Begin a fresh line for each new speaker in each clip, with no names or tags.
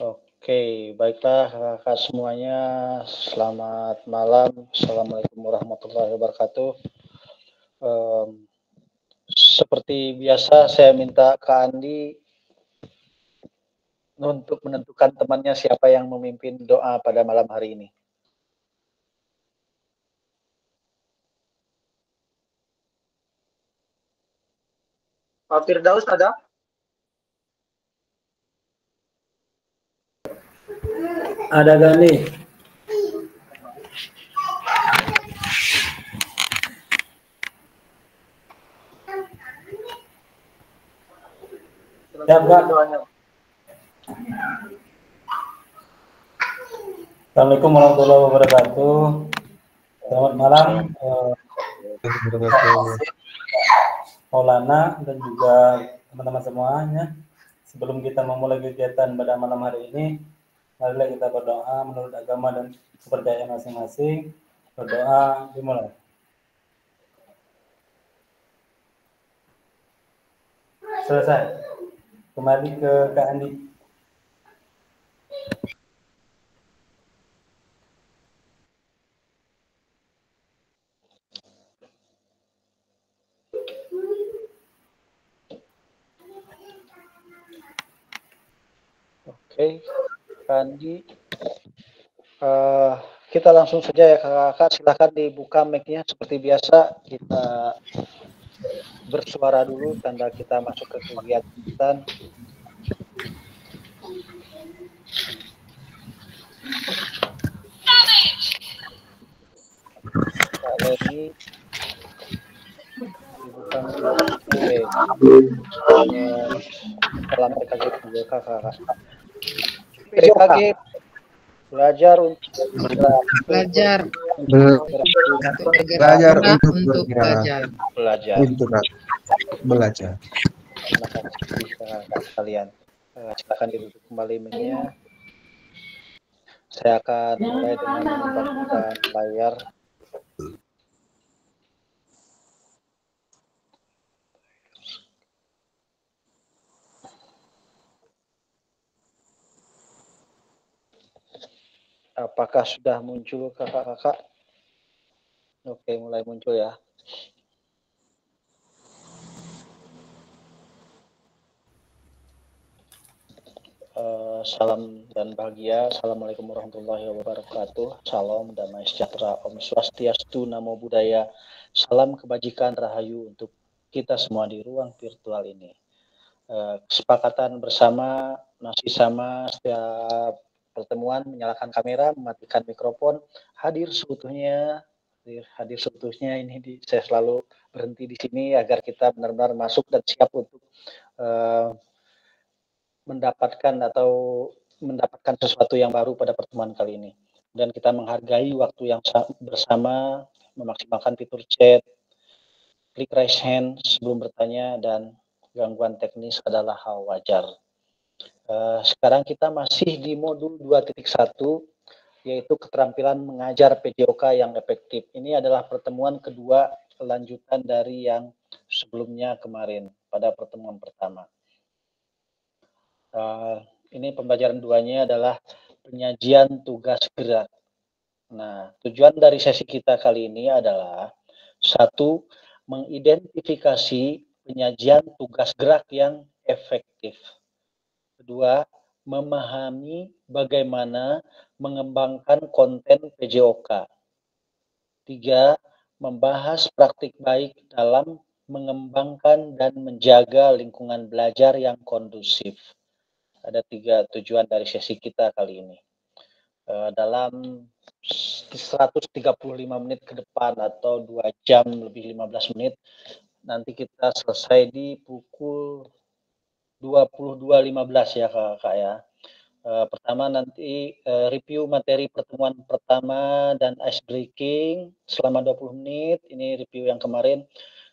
Oke, baiklah kakak semuanya. Selamat malam. Assalamualaikum warahmatullahi wabarakatuh. Um, seperti biasa, saya minta ke Andi untuk menentukan temannya siapa yang memimpin doa pada malam hari ini.
Pak Firdaus ada?
Ada Gani. Assalamualaikum warahmatullahi wabarakatuh. Selamat malam, eh, Maulana dan juga teman-teman semuanya. Sebelum kita memulai kegiatan pada malam hari ini, marilah kita berdoa menurut agama dan kepercayaan masing-masing. Berdoa dimulai. Selesai. Kembali ke Kak Andi.
Oke, Kandi. Uh, kita langsung saja ya kakak-kakak, silahkan dibuka mic-nya seperti biasa. Kita bersuara dulu tanda kita masuk ke kegiatan. Kak Leni, dibuka mic. Salam PKG juga kakak. PKG belajar untuk
belajar
belajar untuk bergerak
belajar
belajar.
untuk belajar
Terima kasih sekalian. Eh, silakan ditutup kembali mic-nya. Saya akan mulai dengan membuka layar. Apakah sudah muncul kakak-kakak? Oke, mulai muncul ya. Eh, salam dan bahagia. Assalamualaikum warahmatullahi wabarakatuh. Salam damai sejahtera. Om Swastiastu, Namo Buddhaya. Salam kebajikan rahayu untuk kita semua di ruang virtual ini. Eh, kesepakatan bersama masih sama setiap pertemuan menyalakan kamera, mematikan mikrofon, hadir seutuhnya, hadir, hadir seutuhnya ini di, saya selalu berhenti di sini agar kita benar-benar masuk dan siap untuk eh, mendapatkan atau mendapatkan sesuatu yang baru pada pertemuan kali ini. Dan kita menghargai waktu yang sa- bersama, memaksimalkan fitur chat, klik raise hand sebelum bertanya, dan gangguan teknis adalah hal wajar. Eh, sekarang kita masih di modul 2.1, yaitu keterampilan mengajar PJOK yang efektif. Ini adalah pertemuan kedua lanjutan dari yang sebelumnya kemarin, pada pertemuan pertama. Uh, ini pembelajaran duanya adalah penyajian tugas gerak. Nah, tujuan dari sesi kita kali ini adalah satu, mengidentifikasi penyajian tugas gerak yang efektif. Kedua, memahami bagaimana mengembangkan konten PJOK. Tiga, membahas praktik baik dalam mengembangkan dan menjaga lingkungan belajar yang kondusif ada tiga tujuan dari sesi kita kali ini. Uh, dalam 135 menit ke depan atau dua jam lebih 15 menit, nanti kita selesai di pukul 22.15 ya kakak ya. Uh, pertama nanti uh, review materi pertemuan pertama dan ice breaking selama 20 menit. Ini review yang kemarin.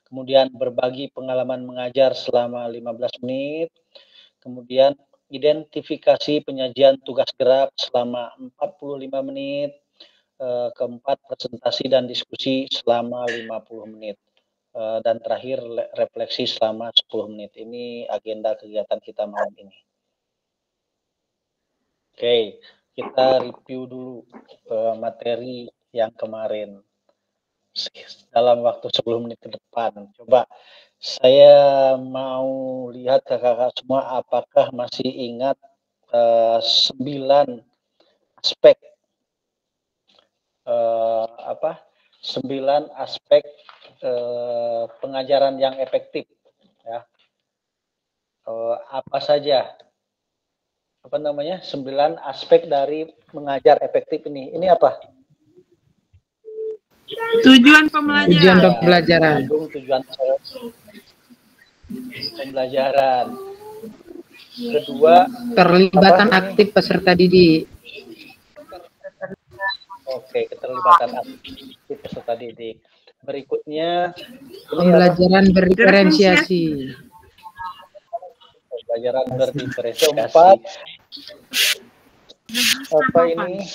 Kemudian berbagi pengalaman mengajar selama 15 menit. Kemudian identifikasi penyajian tugas gerak selama 45 menit, eh, keempat presentasi dan diskusi selama 50 menit, dan terakhir refleksi selama 10 menit. Ini agenda kegiatan kita malam ini. Oke, kita review dulu eh, materi yang kemarin dalam waktu 10 menit ke depan. Coba saya mau lihat kakak-kakak semua apakah masih ingat eh, sembilan aspek eh, apa? Sembilan aspek eh, pengajaran yang efektif ya. Eh, apa saja apa namanya sembilan aspek dari mengajar efektif ini ini apa
Tujuan pembelajaran.
Tujuan pembelajaran.
Tujuan pembelajaran kedua
Terlibatan
Apa?
aktif peserta didik.
Oke keterlibatan aktif peserta didik berikutnya?
Pembelajaran berdiferensiasi.
pembelajaran berdiferensiasi empat apa ini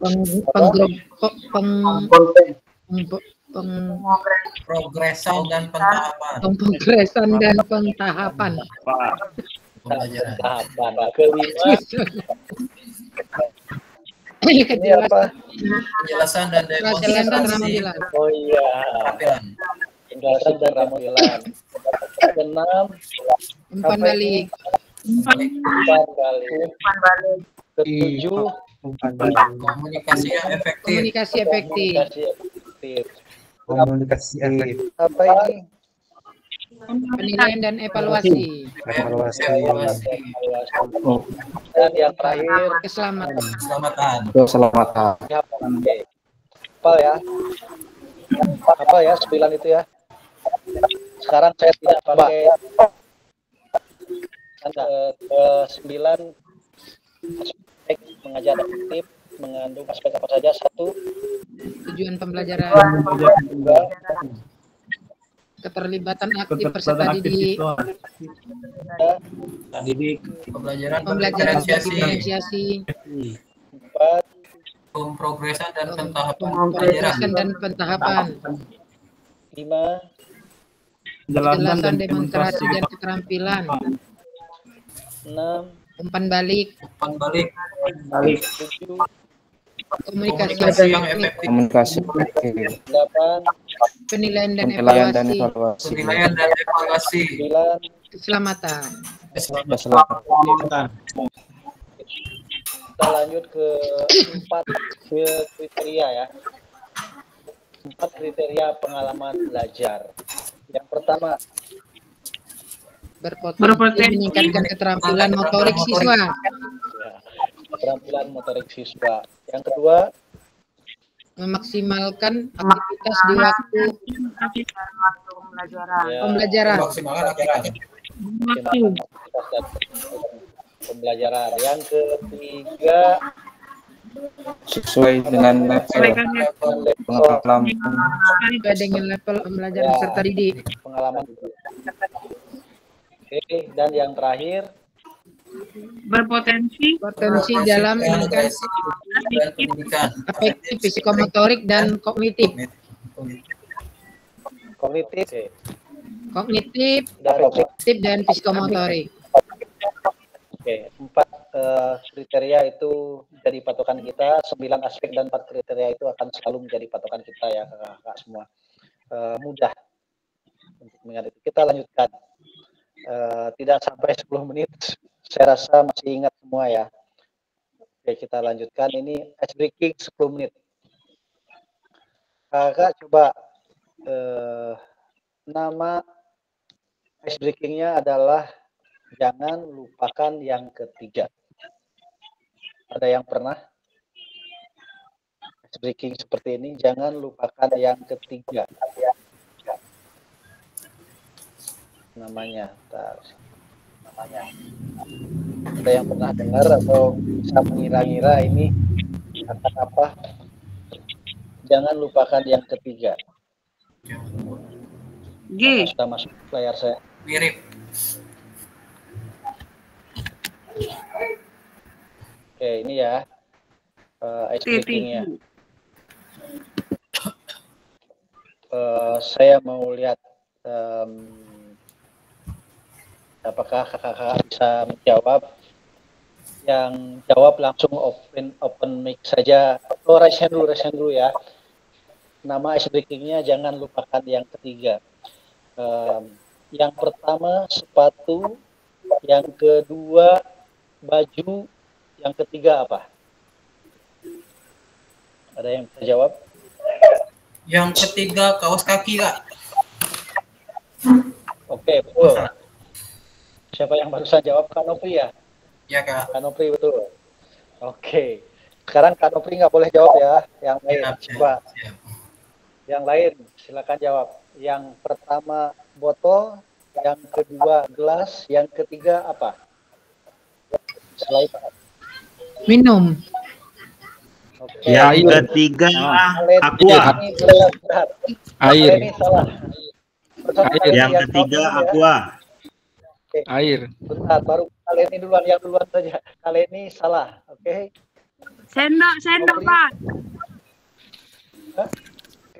Peng, penggro- pe- peng-
Konten.
peng- peng-
progresan dan pentahapan
dan pentahapan.
pembelajaran.
tahapan kelima
Ini
ini apa
kejelasan.
Penjelasan dan demonstrasi
oh iya.
Keterampilan.
penjelasan dan ramulan keenam
Umpan
Apa
balik.
umpan balik. Ketujuh
Komunikasi yang efektif.
Komunikasi efektif.
komunikasi efektif.
Komunikasi efektif.
apa ini
Penilaian dan evaluasi.
Evaluasi.
Evaluasi.
dan yang terakhir
Keselamatan.
Keselamatan.
Keselamatan.
Oke. Apa ya? Apa ya? Sembilan itu ya. Sekarang saya tidak pakai Anda, eh, sembilan aspek mengajar efektif mengandung aspek apa saja? Satu,
Tujuan pembelajaran.
dua,
Keterlibatan aktif peserta didik.
didik
Pembelajaran
Pembelajaran
empat,
Pemprogresan dan pentahapan pembelajaran.
Dan pentahapan.
lima,
Penjelasan demonstrasi dan keterampilan.
enam,
Umpan balik.
Umpan balik.
tujuh,
Komunikasi
Komunikasi yang
efektif.
Komunikasi
delapan,
Penilaian dan
Penilaian dan
evaluasi.
evaluasi.
Penilaian dan evaluasi.
Keselamatan.
Keselamatan.
kita lanjut ke empat kriteria ya. Empat kriteria pengalaman belajar. Yang pertama,
Berpotensi,
Berpotensi.
meningkatkan keterampilan motorik siswa.
Ya, keterampilan motorik siswa. Yang kedua,
Memaksimalkan aktivitas di waktu
ya,
pembelajaran.
Maksimalkan aktivitas.
pembelajaran. Yang ketiga,
Sesuai dengan level pengalaman
Sesuai dengan level pembelajaran peserta didik.
pengalaman. Oke, dan yang terakhir,
berpotensi
Potensi dalam afektif, psikomotorik, dan kognitif.
kognitif,
Kognitif, afektif, dan psikomotorik.
Oke, empat eh, kriteria itu jadi patokan kita. Sembilan aspek dan empat kriteria itu akan selalu menjadi patokan kita ya kakak-kakak semua. Eh, mudah untuk mengingat itu. Kita lanjutkan. Eh, tidak sampai 10 menit. Saya rasa masih ingat semua ya. Oke, kita lanjutkan. Ini ice breaking 10 menit. Kakak coba eh, nama ice breakingnya adalah jangan lupakan yang ketiga. Ada yang pernah ice breaking seperti ini? Jangan lupakan yang ketiga. Namanya, Bentar. Namanya. Ada yang pernah dengar atau bisa mengira-ngira ini akan apa? Jangan lupakan yang ketiga.
G
Sudah masuk layar saya.
Mirip.
Oke, ini ya. Uh, ice breaking-nya. Eh, saya mau lihat em, apakah kakak-kakak bisa menjawab yang jawab langsung open open mic saja. Oh, raise hand dulu, raise hand dulu ya. Nama ice breakingnya jangan lupakan yang ketiga. Em, yang pertama sepatu, yang kedua baju, yang ketiga apa? Ada yang bisa jawab?
Yang ketiga kaos kaki kak.
Oke, betul. Siapa yang barusan jawab Kak Nopri ya?
Ya kak.
Kak Nopri betul. Oke. Sekarang Kak Nopri nggak boleh jawab ya. Yang lain,
Siap, siap,
coba.
siap.
Yang lain, silakan jawab. Yang pertama botol, yang kedua gelas, yang ketiga apa? Selain
Minum.
Oke.
Yang ketiga aqua.
ini berat-berat.
Air. Air.
Yang ketiga
dulu
aqua.
Air.
Bentar, baru kalian ini duluan, yang duluan saja. Kalian ini salah, oke?
Sendok, sendok,
Nopri.
Pak.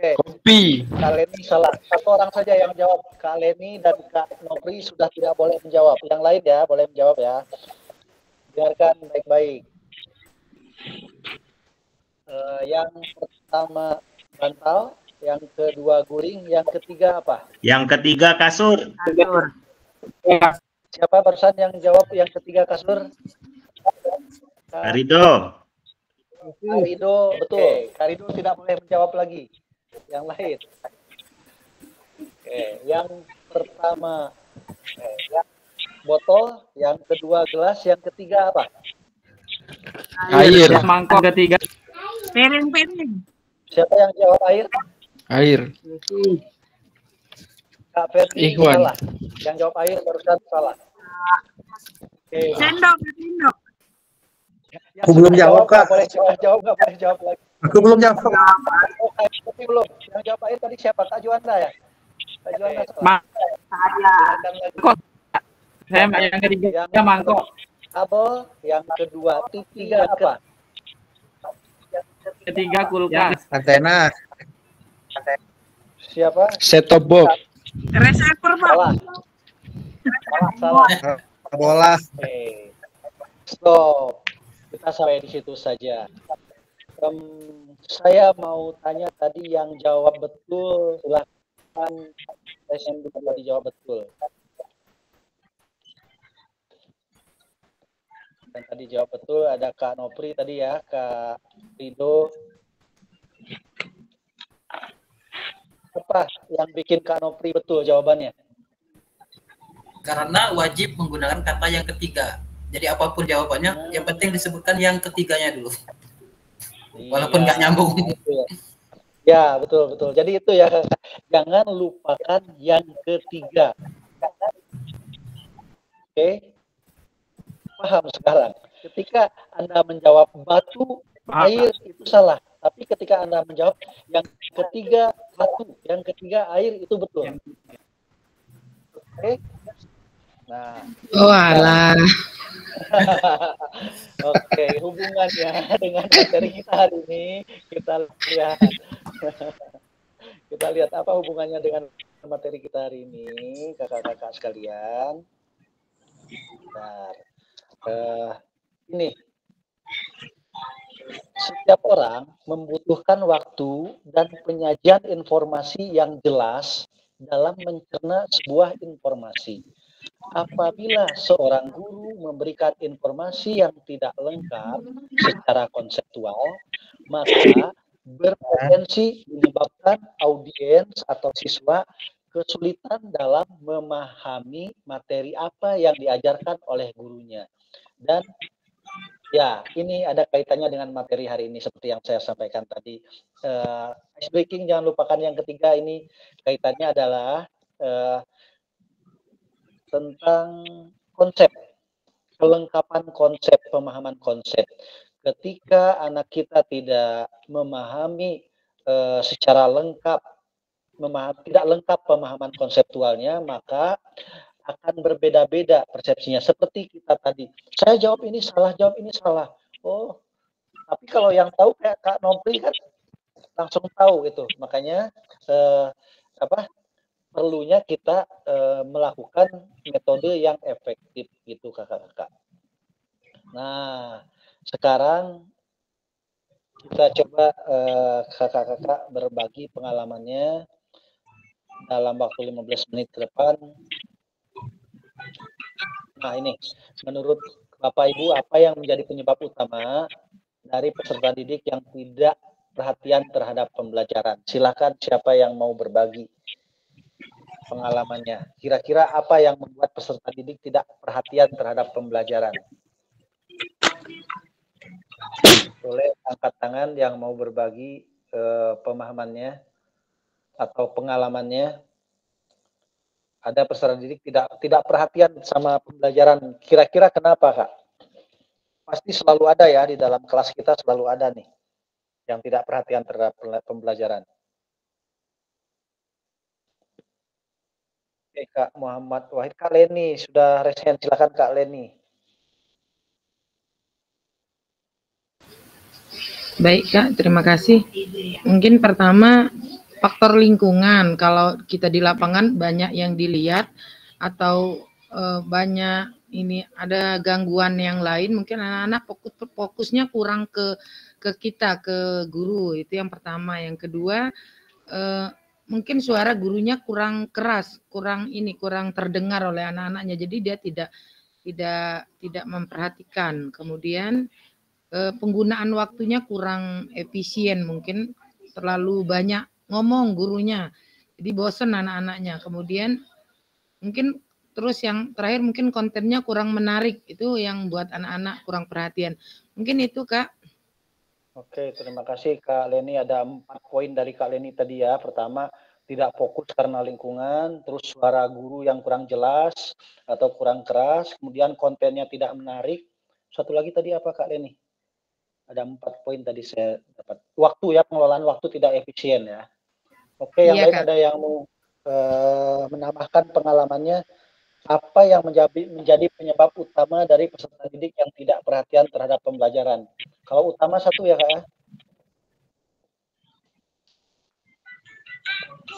Oke.
Kopi.
Kak Leni salah. Satu orang saja yang jawab. Kak Leni dan Kak Nopri sudah tidak boleh menjawab. Yang lain ya, boleh menjawab ya. Dengarkan baik-baik. Eh, yang pertama bantal, yang kedua guring, yang ketiga apa?
Yang ketiga kasur.
Kasur.
Siapa barusan yang jawab yang ketiga kasur? Kak
Arido.
Karido, betul. Karido tidak boleh menjawab lagi. Yang lain. Oke, yang pertama eh, yang botol, yang kedua gelas, yang ketiga apa?
Air.
Mangkok ketiga.
Piring-piring.
Siapa yang jawab air?
Air.
Kak Ferdi
Ikhwan.
salah. Yang jawab air barusan salah. Oke.
Sendok, sendok.
Yang
Aku belum jawab, Kak.
Boleh jawab, jawab nggak boleh jawab lagi.
Aku belum jawab.
Oh, Ferdi belum. Yang jawab air tadi siapa? Kak Juanda ya? Kak Juanda salah.
Ma-
Saya.
Lagi.
Saya yang ketiga
Yang
mangkok.
kabel, yang kedua tiga apa?
Ketiga kulkas.
Antena.
Siapa?
Set top box.
Receiver, Pak.
Salah. Salah, salah.
Bola.
Oke. Stop. Kita sampai di situ saja. Em, saya mau tanya tadi yang jawab betul, silahkan saya dulu tadi jawab betul. Dan tadi jawab betul ada Kak Nopri tadi ya, Kak Rido. Apa yang bikin Kak Nopri betul jawabannya?
Karena wajib menggunakan kata yang ketiga. Jadi apa pun jawabannya, yang penting disebutkan yang ketiganya dulu. Walaupun nggak nyambung.
Ya. Ya, betul betul. Jadi itu ya, jangan lupakan yang ketiga. Oke. Paham sekarang. Ketika Anda menjawab batu, air itu salah. Tapi ketika Anda menjawab yang ketiga batu, yang ketiga air itu betul. Oke. Nah,
Oh alah.
Oke, hubungannya dengan materi kita hari ini kita lihat. kita lihat apa hubungannya dengan materi kita hari ini, kakak-kakak sekalian. Bentar. Eh, ini setiap orang membutuhkan waktu dan penyajian informasi yang jelas dalam mencerna sebuah informasi. Apabila seorang guru memberikan informasi yang tidak lengkap secara konseptual, maka berpotensi menyebabkan audiens atau siswa kesulitan dalam memahami materi apa yang diajarkan oleh gurunya. Dan ya, ini ada kaitannya dengan materi hari ini seperti yang saya sampaikan tadi. Uh, ice breaking jangan lupakan yang ketiga ini kaitannya adalah eh, tentang konsep, kelengkapan konsep, pemahaman konsep. Ketika anak kita tidak memahami eh, secara lengkap, tidak lengkap pemahaman konseptualnya, maka akan berbeda-beda persepsinya. Seperti kita tadi, saya jawab ini salah, jawab ini salah. Oh, tapi kalau yang tahu kayak Kak Nopri kan langsung tahu itu. Makanya eh, apa perlunya kita eh, melakukan metode yang efektif gitu kakak-kakak. Nah, sekarang kita coba eh, kakak-kakak berbagi pengalamannya dalam waktu 15 menit ke depan. Nah, ini menurut Bapak Ibu apa yang menjadi penyebab utama dari peserta didik yang tidak perhatian terhadap pembelajaran? Silakan siapa yang mau berbagi pengalamannya. Kira-kira apa yang membuat peserta didik tidak perhatian terhadap pembelajaran? Boleh angkat tangan yang mau berbagi eh, pemahamannya atau pengalamannya. Ada peserta didik tidak tidak perhatian sama pembelajaran. Kira-kira kenapa, Kak? Pasti selalu ada ya di dalam kelas kita selalu ada nih yang tidak perhatian terhadap pembelajaran. Oke, Kak Muhammad Wahid. Kak Leni sudah resen. Silakan Kak Leni.
Baik Kak, terima kasih. Mungkin pertama faktor lingkungan. Kalau kita di lapangan banyak yang dilihat atau eh, banyak ini ada gangguan yang lain, mungkin anak-anak fokus fokusnya kurang ke ke kita, ke guru. Itu yang pertama. Yang kedua eh, mungkin suara gurunya kurang keras, kurang ini, kurang terdengar oleh anak-anaknya. Jadi dia tidak tidak tidak memperhatikan. Kemudian eh, penggunaan waktunya kurang efisien mungkin terlalu banyak ngomong gurunya jadi bosen anak-anaknya kemudian mungkin terus yang terakhir mungkin kontennya kurang menarik itu yang buat anak-anak kurang perhatian mungkin itu kak
Oke, terima kasih Kak Leni. Ada empat poin dari Kak Leni tadi ya. Pertama, tidak fokus karena lingkungan, terus suara guru yang kurang jelas atau kurang keras, kemudian kontennya tidak menarik. Satu lagi tadi apa Kak Leni? ada empat poin tadi saya dapat. Waktu ya pengelolaan waktu tidak efisien ya. Oke, yang
Iya,
lain
Kak.
ada yang mau eh, menambahkan pengalamannya apa yang menjadi menjadi penyebab utama dari peserta didik yang tidak perhatian terhadap pembelajaran. Kalau utama satu ya kak ya.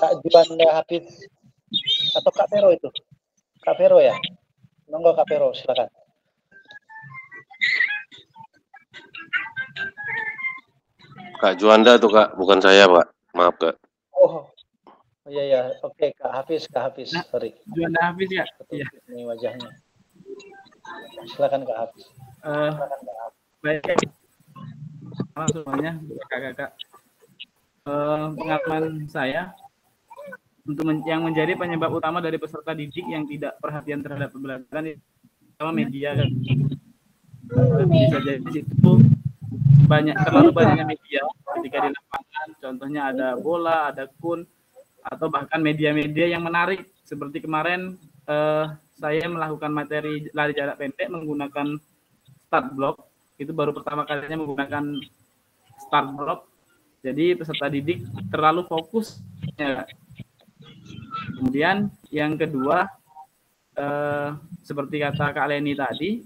Kak Juanda Hafiz atau Kak Vero itu? Kak Vero ya? Monggo Kak Vero, silakan.
Kak Juanda tuh Kak, bukan saya Pak. Maaf Kak.
Oh, oh iya ya, oke Kak Hafiz, Kak Hafiz,
Nah.
sorry.
Juanda Hafiz ya. Iya.
Ini wajahnya. Silakan Kak Hafiz.
Eh, baik. Halo semuanya, kakak-kakak. Eh, pengalaman saya untuk men- yang menjadi penyebab utama dari peserta didik yang tidak perhatian terhadap pembelajaran pertama media kan. Bisa jadi itu banyak terlalu banyaknya media. Ketika di lapangan contohnya ada bola ada kun atau bahkan media-media yang menarik. Seperti kemarin eh, saya melakukan materi lari jarak pendek menggunakan start block. Itu baru pertama kalinya menggunakan start block. Jadi peserta didik terlalu fokus ya. kemudian yang kedua eh, seperti kata Kak Leni tadi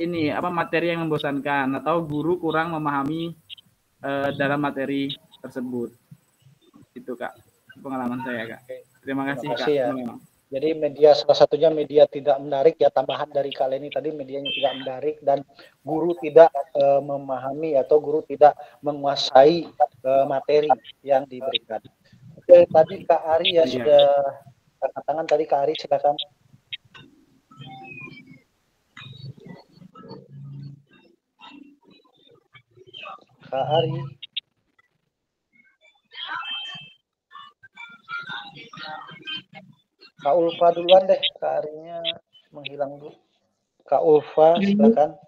ini apa materi yang membosankan atau guru kurang memahami eh, dalam materi tersebut itu kak pengalaman saya kak terima kasih,
kasih ya.
kak Memang.
Jadi media salah satunya media tidak menarik ya tambahan dari Kak Leni tadi medianya tidak menarik dan guru tidak eh, memahami atau guru tidak menguasai eh, materi yang diberikan. Oke, tadi Kak Ari ya
Iya.
sudah angkat tangan tadi Kak Ari silakan. Kak Ari. Kak Ulfa duluan deh, Kak Arinya menghilang dulu. Kak Ulfa, silakan.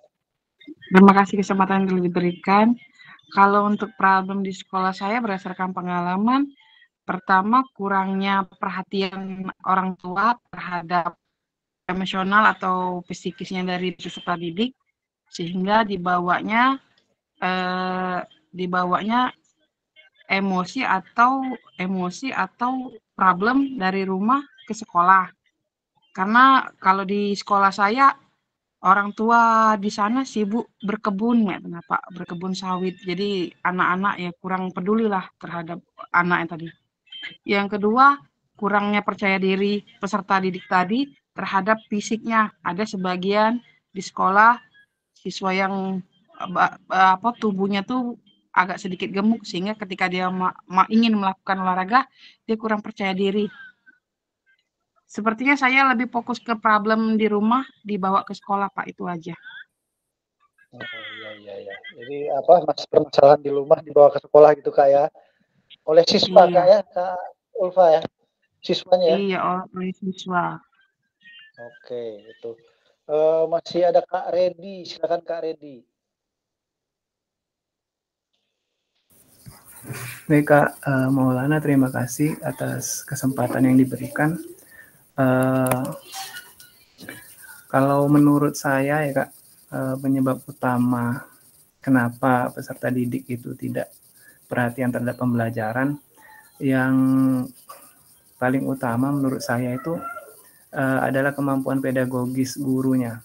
Terima kasih kesempatan yang diberikan. Kalau untuk problem di sekolah saya berdasarkan pengalaman, pertama kurangnya perhatian orang tua terhadap emosional atau psikisnya dari peserta didik, sehingga dibawanya eh, dibawanya emosi atau emosi atau problem dari rumah ke sekolah. Karena kalau di sekolah saya orang tua di sana sibuk berkebun ya kenapa? Berkebun sawit. Jadi anak-anak ya kurang peduli lah terhadap anak yang tadi. Yang kedua kurangnya percaya diri peserta didik tadi terhadap fisiknya. Ada sebagian di sekolah siswa yang apa tubuhnya tuh agak sedikit gemuk sehingga ketika dia ma- ma- ingin melakukan olahraga dia kurang percaya diri. Sepertinya saya lebih fokus ke problem di rumah dibawa ke sekolah Pak itu aja.
Oh, iya iya iya. Jadi apa mas permasalahan di rumah dibawa ke sekolah gitu kak ya? Oleh siswa
Iya.
kak ya kak Ulfa ya? Siswanya ya?
Iya oleh siswa.
Oke itu. Eh, masih ada kak Redi, silakan kak Redi.
Baik Kak eh, Maulana, terima kasih atas kesempatan yang diberikan. Eh, kalau menurut saya ya Kak, eh, penyebab utama kenapa peserta didik itu tidak perhatian terhadap pembelajaran yang paling utama menurut saya itu eh, adalah kemampuan pedagogis gurunya.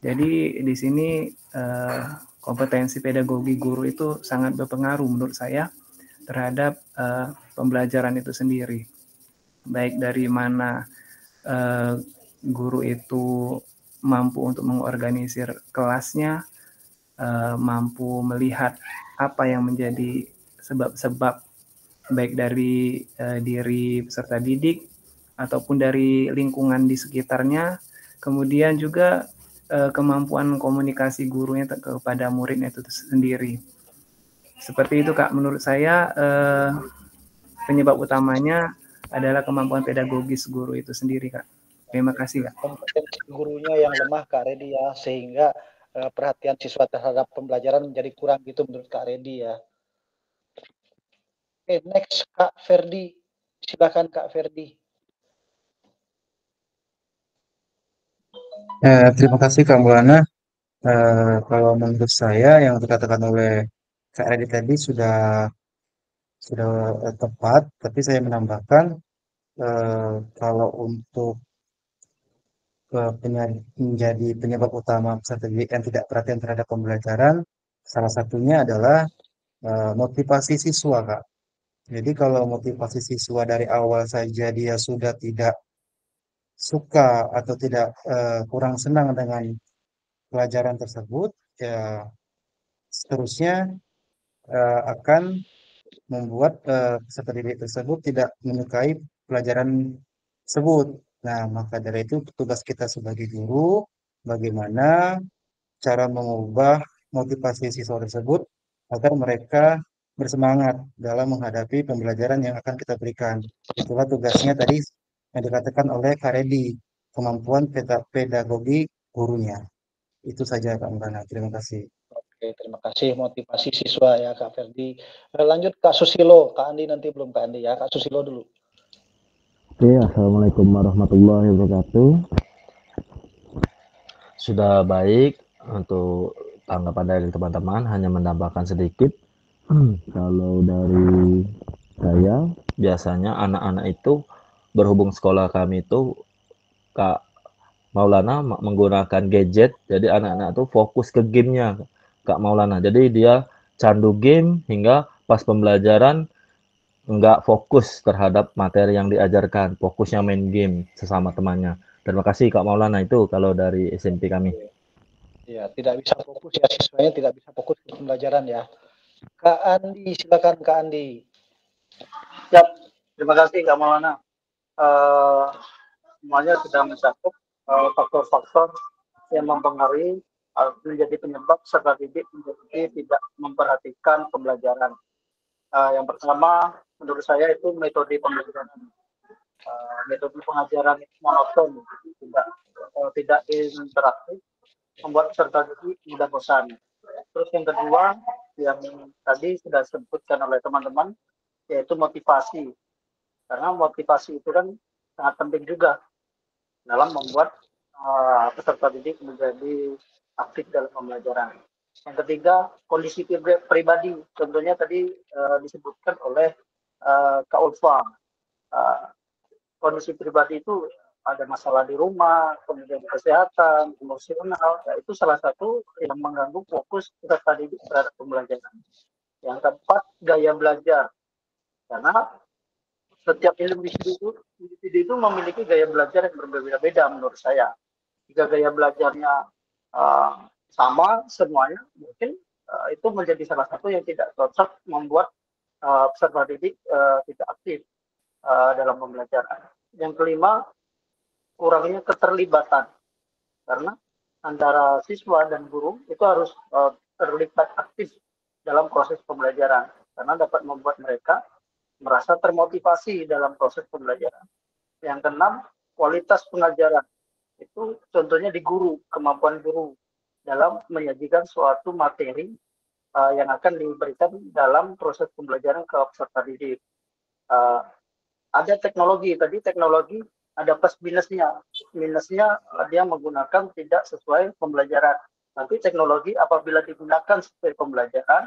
Jadi di sini eh, kompetensi pedagogi guru itu sangat berpengaruh menurut saya terhadap eh, pembelajaran itu sendiri. Baik dari mana eh, guru itu mampu untuk mengorganisir kelasnya, eh, mampu melihat apa yang menjadi sebab-sebab baik dari eh, diri peserta didik ataupun dari lingkungan di sekitarnya, kemudian juga eh, kemampuan komunikasi gurunya kepada muridnya itu sendiri. Seperti itu Kak, menurut saya eh, penyebab utamanya adalah kemampuan pedagogis guru itu sendiri Kak. Terima kasih Kak.
Kompetensi gurunya yang lemah kak Redi ya, sehingga eh, perhatian siswa terhadap pembelajaran menjadi kurang gitu menurut kak Redi ya. Oke, next kak Ferdi, silakan kak Ferdi.
Eh, terima kasih Kak Maulana. Eh, kalau menurut saya yang dikatakan oleh Kak Redi tadi sudah sudah eh, tepat, tapi saya menambahkan eh, kalau untuk eh, menjadi penyebab utama didik yang tidak perhatian terhadap pembelajaran, salah satunya adalah eh, motivasi siswa, Kak. Jadi kalau motivasi siswa dari awal saja dia sudah tidak suka atau tidak eh, kurang senang dengan pelajaran tersebut, ya seterusnya eh, akan membuat eh, peserta didik tersebut tidak menyukai pelajaran tersebut. Nah, maka dari itu tugas kita sebagai guru bagaimana cara mengubah motivasi siswa tersebut agar mereka bersemangat dalam menghadapi pembelajaran yang akan kita berikan. Itulah tugasnya tadi yang dikatakan oleh Karedi, kemampuan peda- pedagogi gurunya. Itu saja Kak Maulana. Terima kasih.
Oke, terima kasih motivasi siswa ya Kak Ferdi. Eh, Lanjut Kak Susilo, Kak Andi nanti belum Kak Andi ya, Kak Susilo dulu.
Oke, Assalamualaikum warahmatullahi wabarakatuh. Sudah baik untuk tanggapan dari teman-teman, hanya menambahkan sedikit. Kalau dari saya, biasanya anak-anak itu berhubung sekolah kami itu Kak Maulana ma- menggunakan gadget, jadi anak-anak itu fokus ke gamenya Kak Maulana. Jadi dia candu game hingga pas pembelajaran nggak fokus terhadap materi yang diajarkan, fokusnya main game sesama temannya. Terima kasih Kak Maulana itu kalau dari SMP kami.
Ya, tidak bisa fokus ya siswanya tidak bisa fokus ke pembelajaran ya. Kak Andi, silakan Kak Andi.
Siap. Terima kasih Kak Maulana. Eh, semuanya sudah mencakup eh, faktor-faktor yang mempengaruhi eh, menjadi penyebab peserta didik menjadi tidak memperhatikan pembelajaran. Eh, yang pertama, menurut saya itu metode pembelajaran. Eh, metode pengajaran monoton, tidak eh, tidak interaktif, membuat peserta didik mudah bosan. Terus yang kedua, yang tadi sudah disebutkan oleh teman-teman, yaitu motivasi. Karena motivasi itu kan sangat penting juga dalam membuat uh, peserta didik menjadi aktif dalam pembelajaran. Yang ketiga, kondisi pri- pribadi. Contohnya tadi uh, disebutkan oleh uh, Kak Ulfa. Uh, kondisi pribadi itu ada masalah di rumah, kemudian kesehatan, emosional, ya itu salah satu yang mengganggu fokus peserta didik terhadap pembelajaran. Yang keempat, gaya belajar. Karena setiap individu itu, individu itu memiliki gaya belajar yang berbeda-beda menurut saya. jika gaya belajarnya uh, sama semuanya, mungkin uh, itu menjadi salah satu yang tidak cocok membuat uh, peserta didik uh, tidak aktif uh, dalam pembelajaran. Yang kelima, kurangnya keterlibatan karena antara siswa dan guru itu harus uh, terlibat aktif dalam proses pembelajaran karena dapat membuat mereka merasa termotivasi dalam proses pembelajaran. Yang keenam, kualitas pengajaran itu contohnya di guru, kemampuan guru dalam menyajikan suatu materi uh, yang akan diberikan dalam proses pembelajaran ke peserta didik. Uh, ada teknologi, tadi teknologi ada plus minusnya. Minusnya dia menggunakan tidak sesuai pembelajaran. Nanti teknologi apabila digunakan sesuai pembelajaran,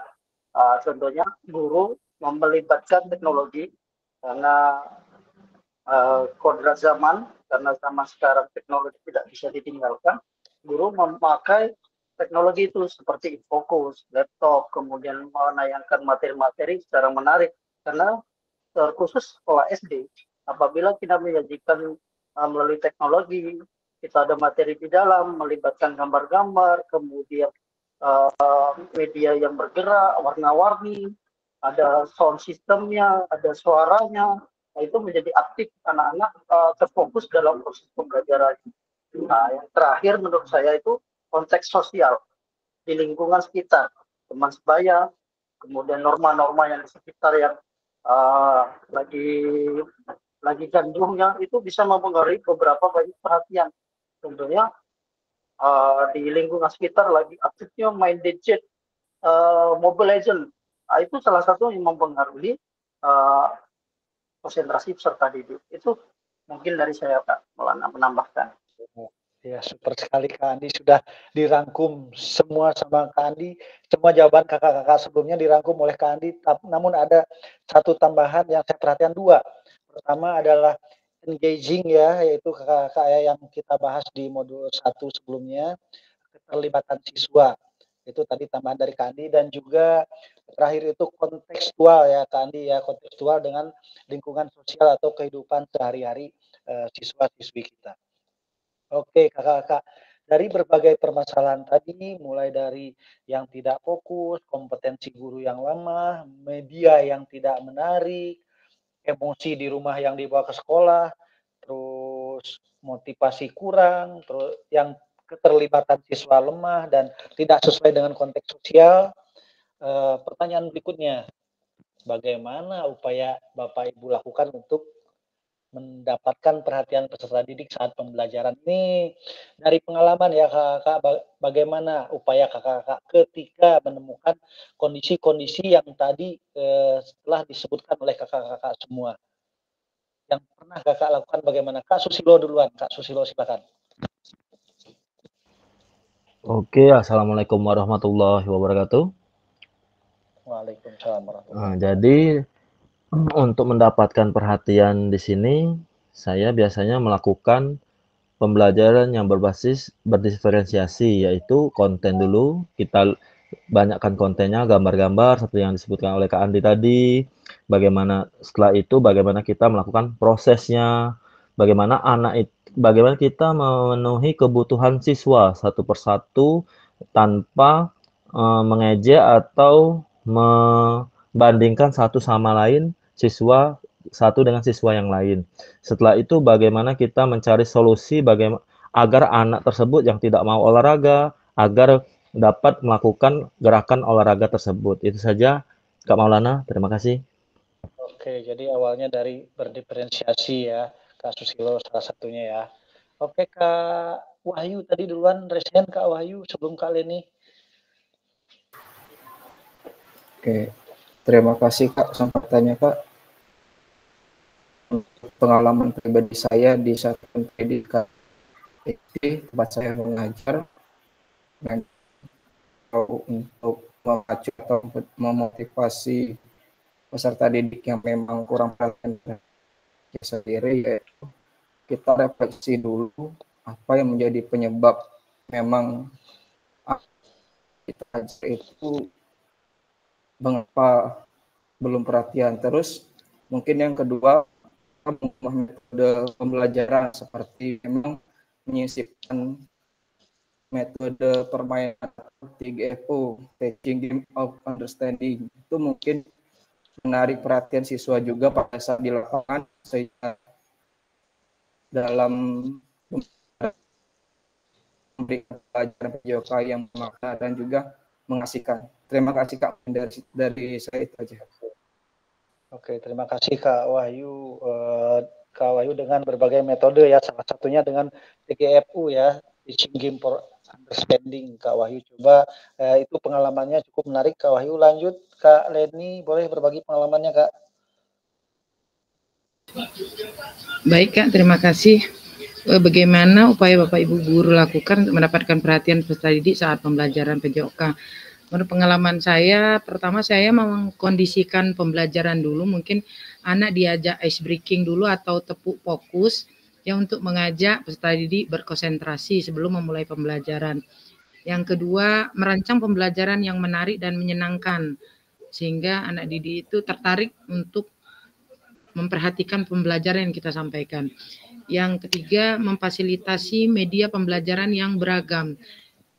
uh, contohnya guru melibatkan teknologi karena uh, kodrat zaman, karena zaman sekarang teknologi tidak bisa ditinggalkan, guru memakai teknologi itu seperti fokus, laptop, kemudian menayangkan materi-materi secara menarik. Karena terkhusus sekolah SD, apabila kita menyajikan uh, melalui teknologi, kita ada materi di dalam, melibatkan gambar-gambar, kemudian uh, media yang bergerak, warna-warni, ada sound systemnya, ada suaranya, nah, itu menjadi aktif anak-anak uh, terfokus dalam proses pembelajaran. Nah, yang terakhir menurut saya itu konteks sosial di lingkungan sekitar, teman sebaya, kemudian norma-norma yang di sekitar yang uh, lagi lagi gandrungnya itu bisa mempengaruhi beberapa banyak perhatian. Tentunya uh, di lingkungan sekitar lagi aktifnya main gadget, uh, Mobile Legend. Nah, itu salah satu yang mempengaruhi uh, konsentrasi peserta didik. Itu mungkin dari saya Pak Melana menambahkan.
Ya, super sekali Kak Andi sudah dirangkum semua sama Kak Andi. Semua jawaban kakak-kakak sebelumnya dirangkum oleh Kak Andi. Namun ada satu tambahan yang saya perhatikan dua pertama adalah engaging ya, yaitu kakak-kakak yang kita bahas di modul satu sebelumnya, keterlibatan siswa. Itu tadi tambahan dari Kandi dan juga terakhir itu kontekstual ya Kandi ya, kontekstual dengan lingkungan sosial atau kehidupan sehari-hari uh, siswa-siswi kita. Oke, kakak-kakak. Dari berbagai permasalahan tadi, mulai dari yang tidak fokus, kompetensi guru yang lemah, media yang tidak menarik, emosi di rumah yang dibawa ke sekolah, terus motivasi kurang, terus yang keterlibatan siswa lemah dan tidak sesuai dengan konteks sosial. E, pertanyaan berikutnya, bagaimana upaya Bapak Ibu lakukan untuk mendapatkan perhatian peserta didik saat pembelajaran ini? Dari pengalaman ya kakak bagaimana upaya kakak-kakak ketika menemukan kondisi-kondisi yang tadi eh, telah disebutkan oleh kakak-kakak semua? Yang pernah kakak lakukan bagaimana? Kak Susilo duluan kak Susilo silakan
Oke assalamualaikum warahmatullahi wabarakatuh
Waalaikumsalam warahmatullahi
nah, jadi untuk mendapatkan perhatian di sini, saya biasanya melakukan pembelajaran yang berbasis berdiferensiasi, yaitu konten dulu. Kita banyakkan kontennya, gambar-gambar, seperti yang disebutkan oleh Kak Andi tadi. Bagaimana setelah itu, bagaimana kita melakukan prosesnya, bagaimana anak itu, bagaimana kita memenuhi kebutuhan siswa satu persatu tanpa uh, mengejek atau membandingkan satu sama lain siswa satu dengan siswa yang lain. Setelah itu bagaimana kita mencari solusi bagaimana agar anak tersebut yang tidak mau olahraga agar dapat melakukan gerakan olahraga tersebut. Itu saja Kak Maulana, terima kasih.
Oke, jadi awalnya dari berdiferensiasi ya, Kak Susilo salah satunya ya. Oke, Kak Wahyu tadi duluan resen Kak Wahyu sebelum kali ini.
Oke, Terima kasih Kak kesempatannya Kak. Pengalaman pribadi saya di satu pendidikan itu tempat saya mengajar dan untuk memacu atau memotivasi peserta didik yang memang kurang perhatian sendiri yaitu kita refleksi dulu apa yang menjadi penyebab memang kita itu mengapa belum perhatian terus mungkin yang kedua metode pembelajaran seperti memang menyisipkan metode permainan 3FO, Teaching Game of Understanding. Itu mungkin menarik perhatian siswa juga pada saat di lapangan sehingga dalam memberikan pelajaran PJOK yang bermakna dan juga mengasihkan. Terima kasih Kak dari, dari saya itu aja.
Oke, terima kasih Kak Wahyu. Uh, Kak Wahyu dengan berbagai metode ya, salah satunya dengan TGFU ya, Teaching Game for Understanding. Kak Wahyu coba uh, itu pengalamannya cukup menarik. Kak Wahyu lanjut, Kak Leni boleh berbagi pengalamannya Kak.
Baik Kak, terima kasih. Eh, bagaimana upaya Bapak Ibu guru lakukan untuk mendapatkan perhatian peserta didik saat pembelajaran PJOK? Menurut pengalaman saya, pertama saya mengkondisikan pembelajaran dulu, mungkin anak diajak ice breaking dulu atau tepuk fokus ya untuk mengajak peserta didik berkonsentrasi sebelum memulai pembelajaran. Yang kedua, merancang pembelajaran yang menarik dan menyenangkan sehingga anak didik itu tertarik untuk memperhatikan pembelajaran yang kita sampaikan. Yang ketiga, memfasilitasi media pembelajaran yang beragam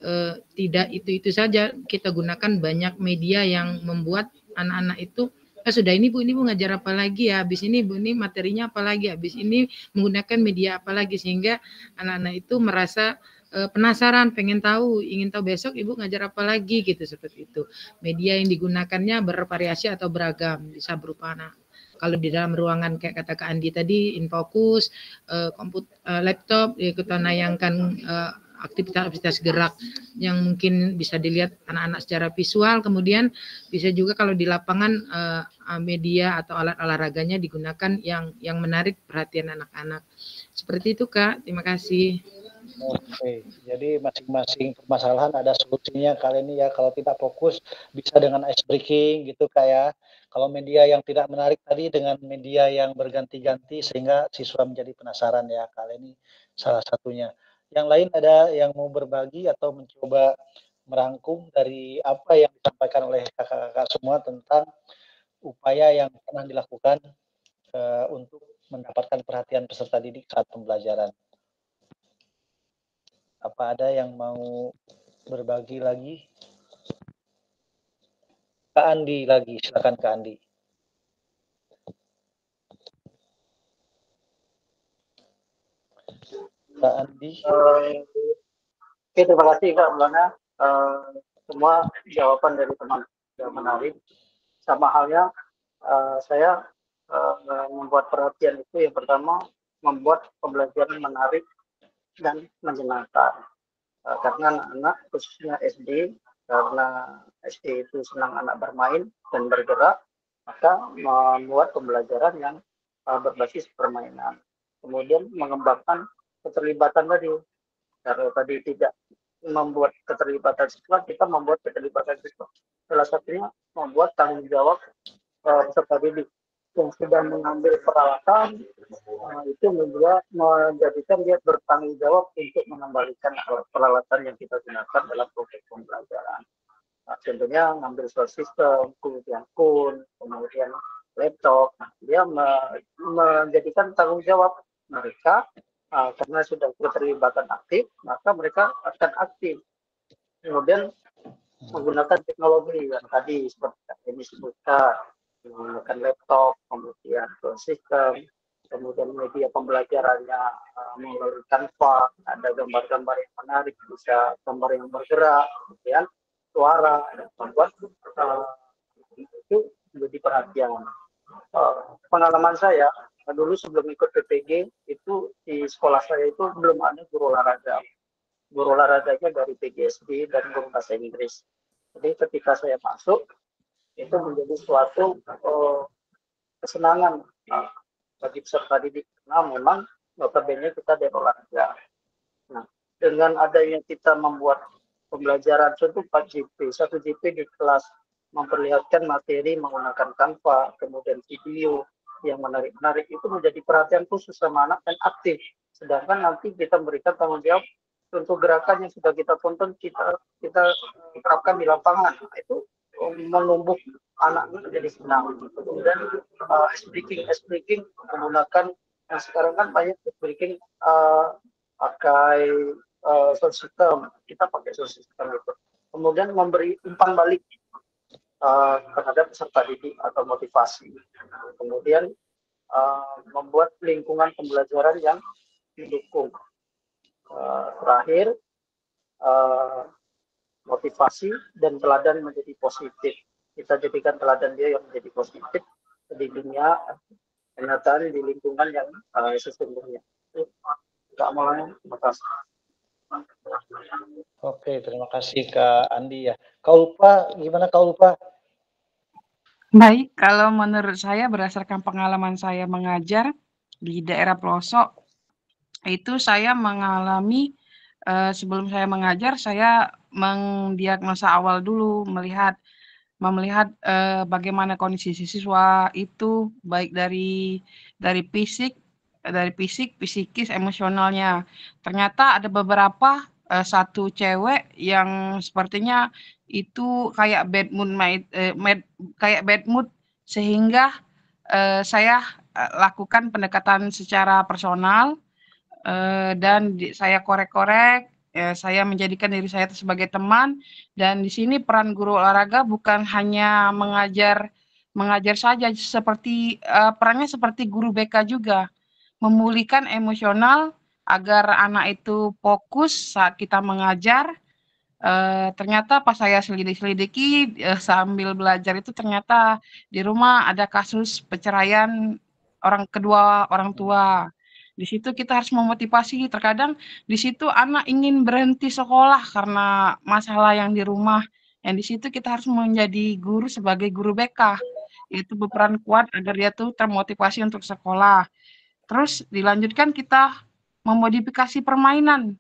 eh, tidak itu-itu saja kita gunakan banyak media yang membuat anak-anak itu sudah ini Bu ini Bu ngajar apa lagi ya? Habis ini Bu ini materinya apa lagi? Habis ini menggunakan media apa lagi? Sehingga anak-anak itu merasa eh, penasaran pengen tahu ingin tahu besok Ibu ngajar apa lagi gitu seperti itu. Media yang digunakannya bervariasi atau beragam bisa berupa anak. Kalau di dalam ruangan kayak kata Kak Andi tadi infokus uh, komputer uh, laptop kita nayangkan uh, aktivitas-aktivitas gerak yang mungkin bisa dilihat anak-anak secara visual. Kemudian bisa juga kalau di lapangan uh, media atau alat olahraganya digunakan yang yang menarik perhatian anak-anak. Seperti itu Kak. Terima kasih.
Oke, jadi masing-masing permasalahan ada solusinya kali ini ya. Kalau tidak fokus bisa dengan ice breaking gitu Kak ya. Kalau media yang tidak menarik tadi dengan media yang berganti-ganti sehingga siswa menjadi penasaran ya. Kali ini salah satunya. Yang lain ada yang mau berbagi atau mencoba merangkum dari apa yang disampaikan oleh kakak-kakak semua tentang upaya yang pernah dilakukan uh, untuk mendapatkan perhatian peserta didik saat pembelajaran. Apa ada yang mau berbagi lagi? Kak Andi lagi, silakan Kak Andi. Kak Andi.
Uh, Oke, terima kasih Kak Mulana. Uh, semua jawaban dari teman yang menarik. Sama halnya, uh, saya uh, membuat perhatian itu yang pertama membuat pembelajaran menarik dan menyenangkan. Uh, karena anak-anak khususnya SD, karena SD itu senang anak bermain dan bergerak, maka membuat pembelajaran yang uh, berbasis permainan. Kemudian mengembangkan keterlibatan tadi. Karena tadi tidak membuat keterlibatan siswa kita membuat keterlibatan siswa. Salah satunya membuat tanggung jawab uh, peserta didik. Yang sudah mengambil peralatan uh, itu juga menjadikan dia bertanggung jawab untuk mengembalikan peralatan yang kita gunakan dalam proses pembelajaran. Nah, tentunya ngambil soal sistem, kemudian kun, kemudian laptop, nah, dia me menjadikan tanggung jawab mereka uh, karena sudah keterlibatan aktif, maka mereka akan aktif. Kemudian menggunakan teknologi yang tadi seperti ini sebutkan, menggunakan laptop, kemudian sistem, kemudian media pembelajarannya uh, melalui Canva, ada gambar-gambar yang menarik, bisa gambar yang bergerak, kemudian suara, dan membuat uh, itu menjadi perhatian. Uh, pengalaman saya dulu sebelum ikut PPG itu di sekolah saya itu belum ada guru olahraga. Guru olahraganya dari PGSD dan guru bahasa Inggris. Jadi ketika saya masuk itu menjadi suatu uh, kesenangan uh, bagi peserta didik karena memang notabene kita dari olahraga. Nah, dengan adanya kita membuat pembelajaran contoh 4 JP, satu JP di kelas memperlihatkan materi menggunakan Canva, kemudian video, yang menarik-menarik itu menjadi perhatian khusus sama anak dan aktif. Sedangkan nanti kita memberikan tanggung jawab untuk gerakan yang sudah kita tonton kita kita terapkan di lapangan. Nah, itu menumbuh anak menjadi senang. Kemudian uh, speaking, speaking menggunakan yang sekarang kan banyak speaking uh, pakai uh, system kita pakai system itu kemudian memberi umpan balik uh, terhadap peserta didik atau motivasi kemudian uh, membuat lingkungan pembelajaran yang mendukung uh, terakhir uh, motivasi dan teladan menjadi positif kita jadikan teladan dia yang menjadi positif di dunia kenyataan di lingkungan yang uh, sesungguhnya. Kak Maulana, terima kasih.
Oke, terima kasih Kak Andi ya. Kak Ulpa, gimana Kak Ulpa?
Baik, kalau menurut saya berdasarkan pengalaman saya mengajar di daerah pelosok, itu saya mengalami uh, sebelum saya mengajar, saya mendiagnosa awal dulu, melihat melihat uh, bagaimana kondisi siswa itu baik dari dari fisik dari fisik, psikis, emosionalnya. Ternyata ada beberapa uh, satu cewek yang sepertinya itu kayak bad mood, uh, mad, kayak bad mood sehingga uh, saya uh, lakukan pendekatan secara personal uh, dan di, saya korek-korek ya, saya menjadikan diri saya sebagai teman dan di sini peran guru olahraga bukan hanya mengajar mengajar saja seperti uh, perannya seperti guru BK juga memulihkan emosional agar anak itu fokus saat kita mengajar Uh, ternyata pas saya selidik-selidiki uh, sambil belajar itu ternyata di rumah ada kasus perceraian orang kedua orang tua di situ kita harus memotivasi. Terkadang di situ anak ingin berhenti sekolah karena masalah yang di rumah. Yang di situ kita harus menjadi guru sebagai guru BK. Itu berperan kuat agar dia tuh termotivasi untuk sekolah. Terus dilanjutkan kita memodifikasi permainan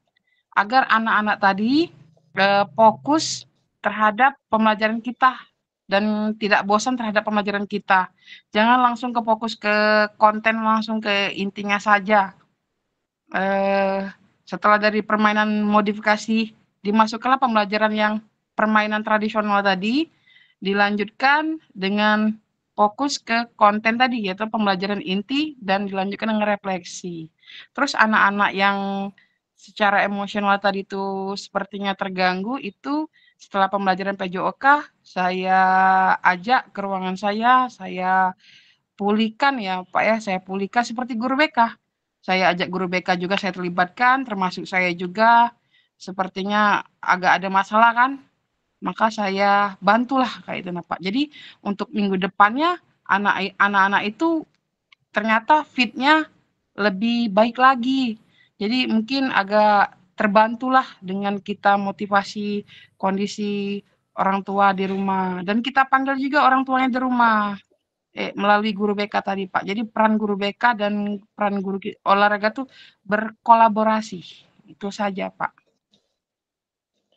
agar anak-anak tadi eh, fokus terhadap pembelajaran kita dan tidak bosan terhadap pembelajaran kita. Jangan langsung ke fokus ke konten langsung ke intinya saja. Eh, setelah dari permainan modifikasi dimasukkanlah pembelajaran yang permainan tradisional tadi dilanjutkan dengan fokus ke konten tadi yaitu pembelajaran inti dan dilanjutkan dengan refleksi. Terus anak-anak yang secara emosional tadi itu sepertinya terganggu itu setelah pembelajaran PJOK saya ajak ke ruangan saya, saya pulihkan ya Pak ya, saya pulihkan seperti guru BK. Saya ajak guru BK juga saya terlibatkan, termasuk saya juga sepertinya agak ada masalah kan, maka saya bantulah kayak itu Pak. Jadi untuk minggu depannya anak-anak itu ternyata fitnya lebih baik lagi. Jadi mungkin agak terbantulah dengan kita motivasi kondisi orang tua di rumah dan kita panggil juga orang tuanya di rumah eh, melalui guru BK tadi Pak. Jadi peran guru BK dan peran guru olahraga tuh berkolaborasi. Itu saja Pak.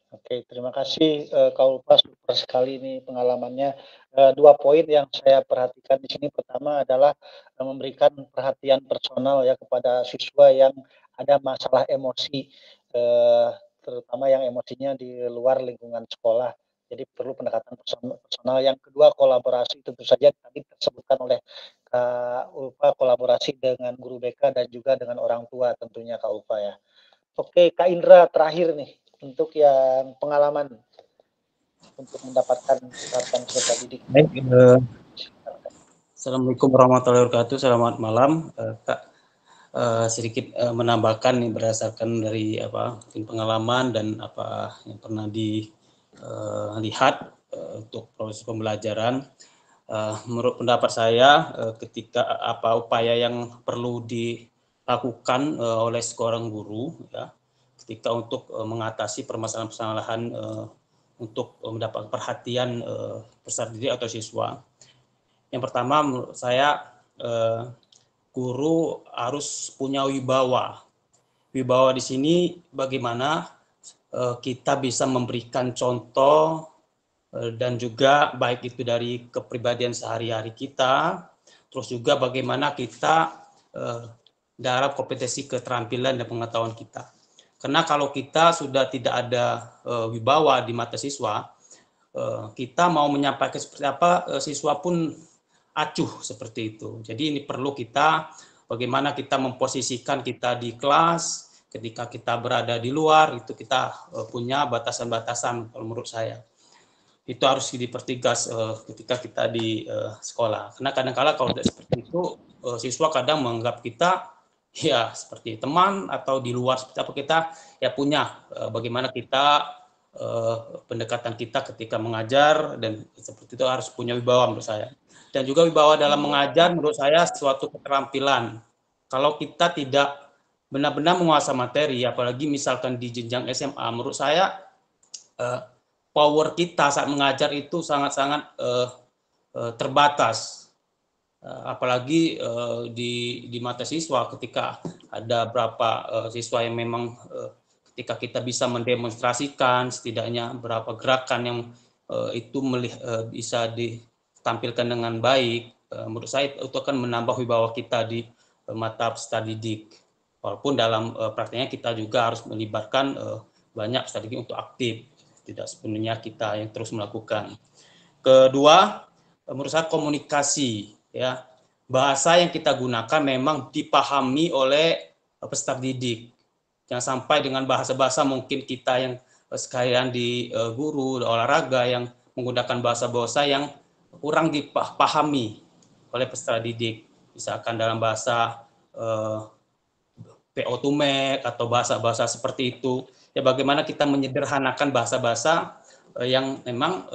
Oke, terima kasih uh, Kak Ulfa, super sekali ini pengalamannya. Uh, dua poin yang saya perhatikan di sini pertama adalah uh, memberikan perhatian personal ya kepada siswa yang ada masalah emosi, uh, terutama yang emosinya di luar lingkungan sekolah. Jadi perlu pendekatan personal. Yang kedua kolaborasi tentu saja tadi disebutkan oleh Kak Ulfa kolaborasi dengan guru BK dan juga dengan orang tua tentunya Kak Ulfa ya. Oke, Kak Indra terakhir nih untuk yang pengalaman untuk mendapatkan pelatihan peserta didik.
Baik, uh, Assalamualaikum warahmatullahi wabarakatuh. Selamat malam, uh, Kak. Uh, sedikit uh, menambahkan nih berdasarkan dari apa pengalaman dan apa yang pernah dilihat uh, untuk proses pembelajaran. Uh, menurut pendapat saya, uh, ketika apa upaya yang perlu dilakukan uh, oleh seorang guru, ya, ketika untuk uh, mengatasi permasalahan-permasalahan uh, untuk uh, mendapat perhatian peserta didik atau siswa. Yang pertama menurut saya guru harus punya wibawa. Wibawa di sini bagaimana kita bisa memberikan contoh dan juga baik itu dari kepribadian sehari-hari kita, terus juga bagaimana kita dalam kompetensi keterampilan dan pengetahuan kita karena kalau kita sudah tidak ada uh, wibawa di mata siswa, uh, kita mau menyampaikan seperti apa, uh, siswa pun acuh seperti itu. Jadi ini perlu kita bagaimana kita memposisikan kita di kelas, ketika kita berada di luar itu kita uh, punya batasan-batasan kalau menurut saya itu harus dipertigas uh, ketika kita di uh, sekolah karena kadang-kala kalau tidak seperti itu uh, siswa kadang menganggap kita ya seperti teman atau di luar seperti apa kita ya punya uh, bagaimana kita uh, pendekatan kita ketika mengajar dan seperti itu harus punya wibawa menurut saya. Dan juga wibawa dalam mengajar menurut saya suatu keterampilan. Kalau kita tidak benar-benar menguasai materi apalagi misalkan di jenjang SMA menurut saya uh, power kita saat mengajar itu sangat-sangat terbatas apalagi uh, di di mata siswa ketika ada berapa uh, siswa yang memang ketika kita bisa mendemonstrasikan setidaknya berapa gerakan yang itu bisa ditampilkan dengan baik menurut saya itu akan menambah wibawa kita di mata peserta didik. Walaupun dalam uh, kita juga harus melibatkan uh, banyak didik untuk aktif. Tidak sepenuhnya kita yang terus melakukan. Kedua menurut saya komunikasi ya bahasa yang kita gunakan memang dipahami oleh peserta didik. Jangan sampai dengan bahasa-bahasa mungkin kita yang sekalian di uh, guru olahraga yang menggunakan bahasa-bahasa yang kurang dipahami oleh peserta didik. Misalkan dalam bahasa uh, PO to make atau bahasa-bahasa seperti itu. Ya bagaimana kita menyederhanakan bahasa-bahasa yang memang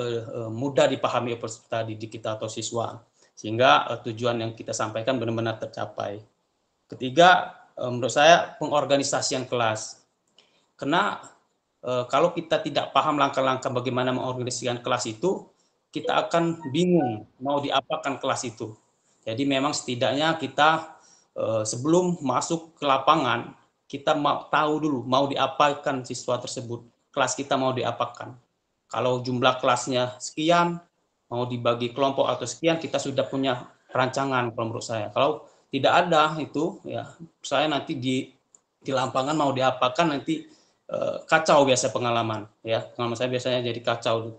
mudah dipahami oleh peserta didik kita atau siswa sehingga uh, tujuan yang kita sampaikan benar-benar tercapai. Ketiga, uh, menurut saya pengorganisasian kelas. Karena uh, kalau kita tidak paham langkah-langkah bagaimana mengorganisasikan kelas itu, kita akan bingung mau diapakan kelas itu. Jadi memang setidaknya kita uh, sebelum masuk ke lapangan kita mau tahu dulu mau diapakan siswa tersebut, kelas kita mau diapakan. Kalau jumlah kelasnya sekian, mau dibagi kelompok atau sekian, kita sudah punya rancangan kalau menurut saya. Kalau tidak ada itu, ya saya nanti di di lapangan mau diapakan nanti eh, kacau biasa pengalaman, ya pengalaman saya biasanya jadi kacau.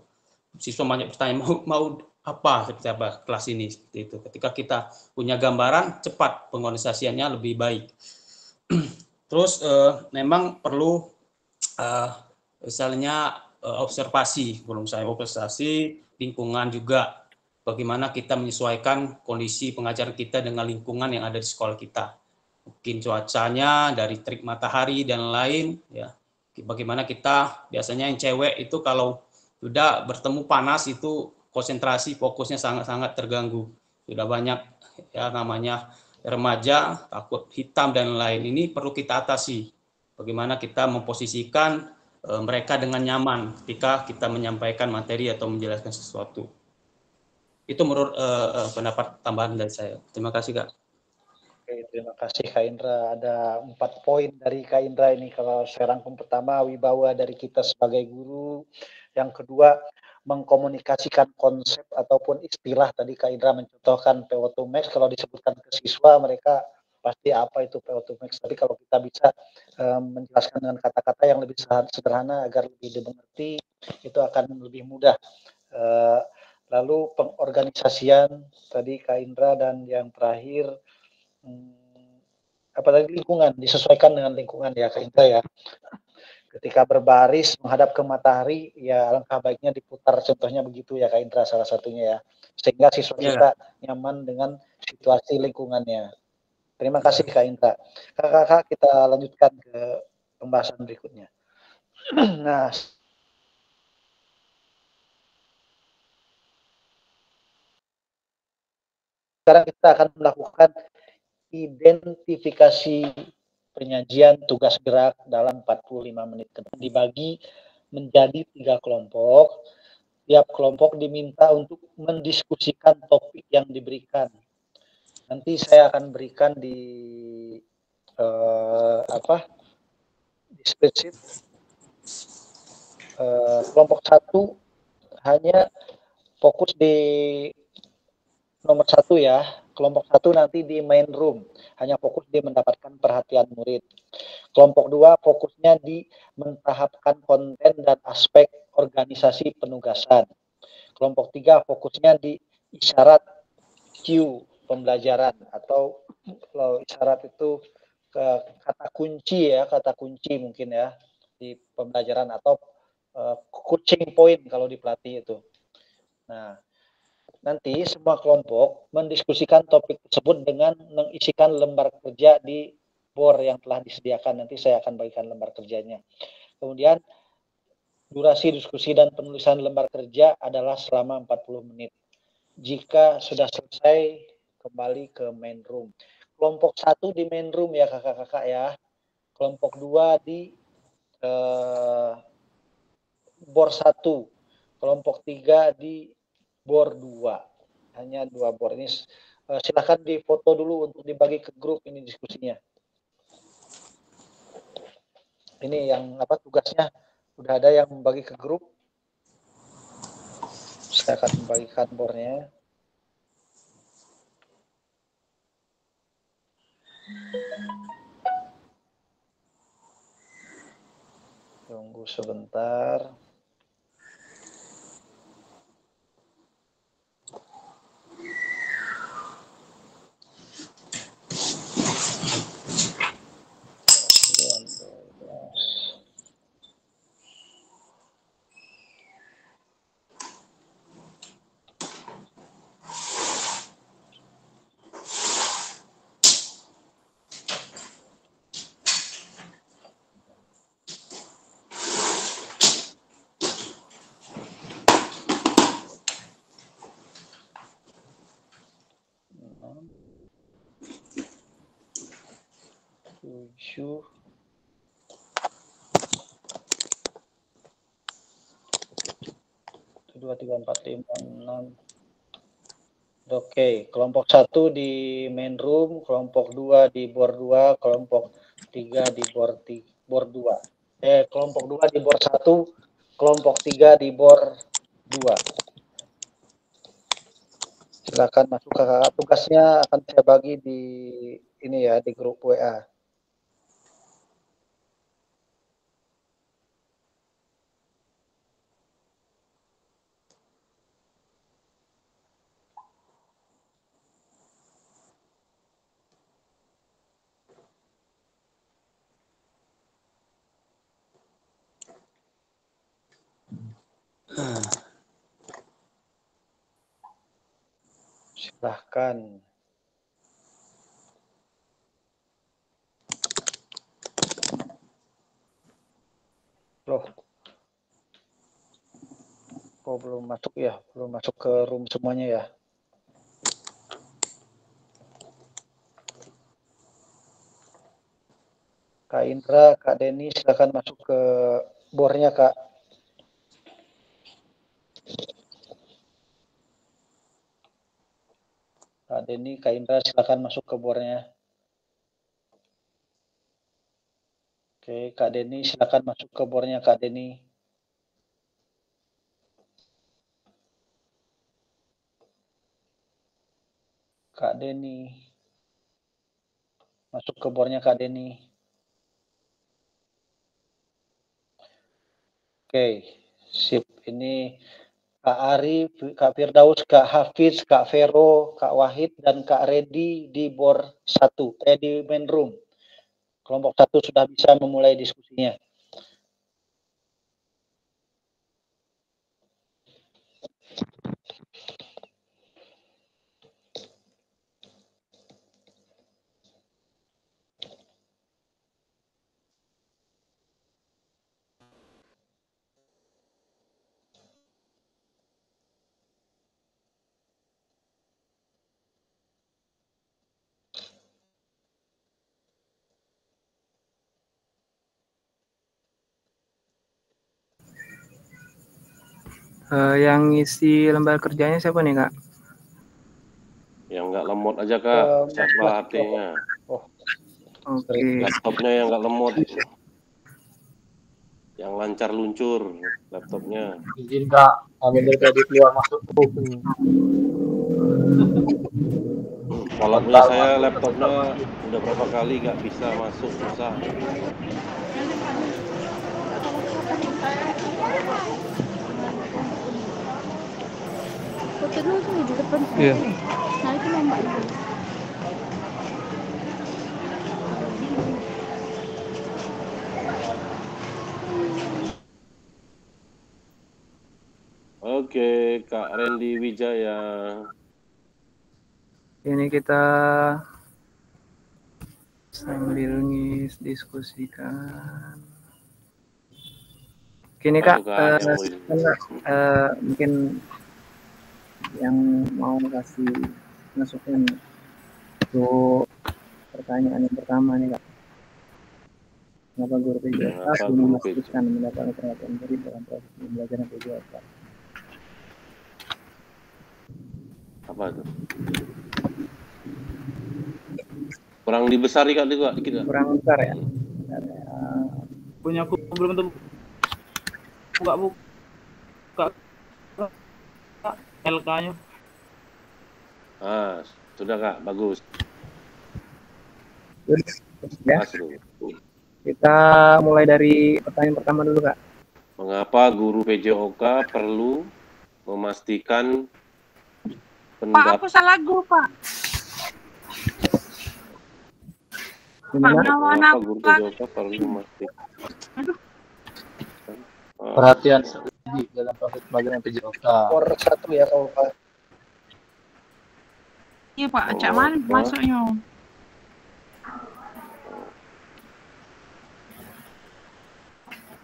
Siswa banyak bertanya mau mau apa seperti apa kelas ini seperti itu. Ketika kita punya gambaran, cepat pengorganisasiannya lebih baik. Terus uh, memang perlu uh, misalnya uh, observasi, belum saya observasi lingkungan juga bagaimana kita menyesuaikan kondisi pengajaran kita dengan lingkungan yang ada di sekolah kita. Mungkin cuacanya dari terik matahari dan lain ya. Bagaimana kita biasanya yang cewek itu kalau sudah bertemu panas itu konsentrasi fokusnya sangat-sangat terganggu. Sudah banyak ya namanya remaja, takut hitam dan lain ini perlu kita atasi. Bagaimana kita memposisikan mereka dengan nyaman ketika kita menyampaikan materi atau menjelaskan sesuatu. Itu menurut e, e, pendapat tambahan dari saya. Terima kasih Kak.
Oke, terima kasih Kak Indra. Ada empat poin dari Kak Indra ini. Kalau saya rangkum pertama, wibawa dari kita sebagai guru. Yang kedua, mengkomunikasikan konsep ataupun istilah tadi Kak Indra mencontohkan PO2 Max kalau disebutkan ke siswa mereka pasti apa itu PO2 Max. Tapi kalau kita bisa um, menjelaskan dengan kata-kata yang lebih sederhana agar lebih dimengerti itu akan lebih mudah. Uh, lalu pengorganisasian tadi Kak Indra dan yang terakhir hmm, apa tadi lingkungan disesuaikan dengan lingkungan ya Kak Indra ya. Ketika berbaris menghadap ke matahari ya alangkah baiknya diputar contohnya begitu ya Kak Indra salah satunya ya. Sehingga siswa yeah. kita nyaman dengan situasi lingkungannya terima kasih Kak Indra kakak-kakak kita lanjutkan ke pembahasan berikutnya nah sekarang kita akan melakukan identifikasi penyajian tugas gerak dalam 45 menit dibagi menjadi tiga kelompok. Tiap kelompok diminta untuk mendiskusikan topik yang diberikan. Nanti saya akan berikan di uh, apa di spreadsheet. Uh, kelompok satu hanya fokus di nomor satu ya. Kelompok satu nanti di main room hanya fokus di mendapatkan perhatian murid. Kelompok dua fokusnya di mentahapkan konten dan aspek organisasi penugasan. Kelompok tiga fokusnya di isyarat Q pembelajaran atau kalau isyarat itu ke kata kunci ya, kata kunci mungkin ya di pembelajaran atau uh, coaching point kalau di pelatih itu. Nah, nanti semua kelompok mendiskusikan topik tersebut dengan mengisikan lembar kerja di bor yang telah disediakan. Nanti saya akan bagikan lembar kerjanya. Kemudian durasi diskusi dan penulisan lembar kerja adalah selama 40 menit. Jika sudah selesai, kembali ke main room. Kelompok satu di main room ya kakak-kakak ya. Kelompok dua di eh, bor satu. Kelompok tiga di bor dua. Hanya dua bor ini. Eh, silahkan difoto dulu untuk dibagi ke grup ini diskusinya. Ini yang apa tugasnya? Udah ada yang membagi ke grup. Saya akan membagikan bornya. Tunggu sebentar. tujuh dua tiga empat lima enam Oke, kelompok satu di main room, kelompok dua di bor dua, kelompok tiga di bor tiga, bor dua. Eh, kelompok dua di bor satu, kelompok tiga di bor dua. Silakan masuk ke. Tugasnya akan saya bagi di ini ya di grup WA. Silahkan. Loh. Oh, belum masuk ya, belum masuk ke room semuanya ya. Kak Indra, Kak Denny, silakan masuk ke bornya, Kak. Kak Denny, Kak Indra, silakan masuk ke bornya. Oke, Kak Denny, silakan masuk ke bornya, Kak Denny. Kak Denny. Masuk ke bornya Kak Denny. Oke, sip. Ini Kak Ari, Kak Firdaus, Kak Hafiz, Kak Vero, Kak Wahid, dan Kak Redi di bor satu, eh di main room. Kelompok satu sudah bisa memulai diskusinya.
Uh, yang ngisi lembar kerjanya siapa nih kak?
Yang nggak lemot aja kak, uh, siapa artinya?
Oh. Oke. Okay.
Laptopnya yang nggak lemot. Yang lancar luncur laptopnya.
Izin kak, ambil tadi keluar masuk
Hmm, Kalau punya saya laptopnya udah berapa kali nggak bisa masuk susah.
iya.
nah itu
Oke, Kak Randy Wijaya.
Ini kita sambil ngis diskusikan. Kini Kak, uh, uh, mungkin yang mau kasih masukan untuk pertanyaan yang pertama nih kak. Kenapa guru PJK
Kenapa
belum memastikan mendapatkan perhatian murid dalam proses pembelajaran PJK?
Apa tuh? Kurang dibesari kak juga dikit kak.
Kurang besar ya? Bentar ya.
Punya aku belum tentu buka buka LK-nya.
Ah, sudah kak, bagus.
Ya. Kita mulai dari pertanyaan pertama dulu kak.
Mengapa guru PJOK perlu memastikan
Pak,
pendapat
aku salah guru, Pak. Pak,
Gimana?
lawan
Mengapa guru
Pak.
PJOK perlu memastikan
Aduh.
Perhatian di dalam proses pembelajaran PJOK.
Nomor satu ya kalau Pak.
Iya, Pak. Cak mana
Apa?
masuknya?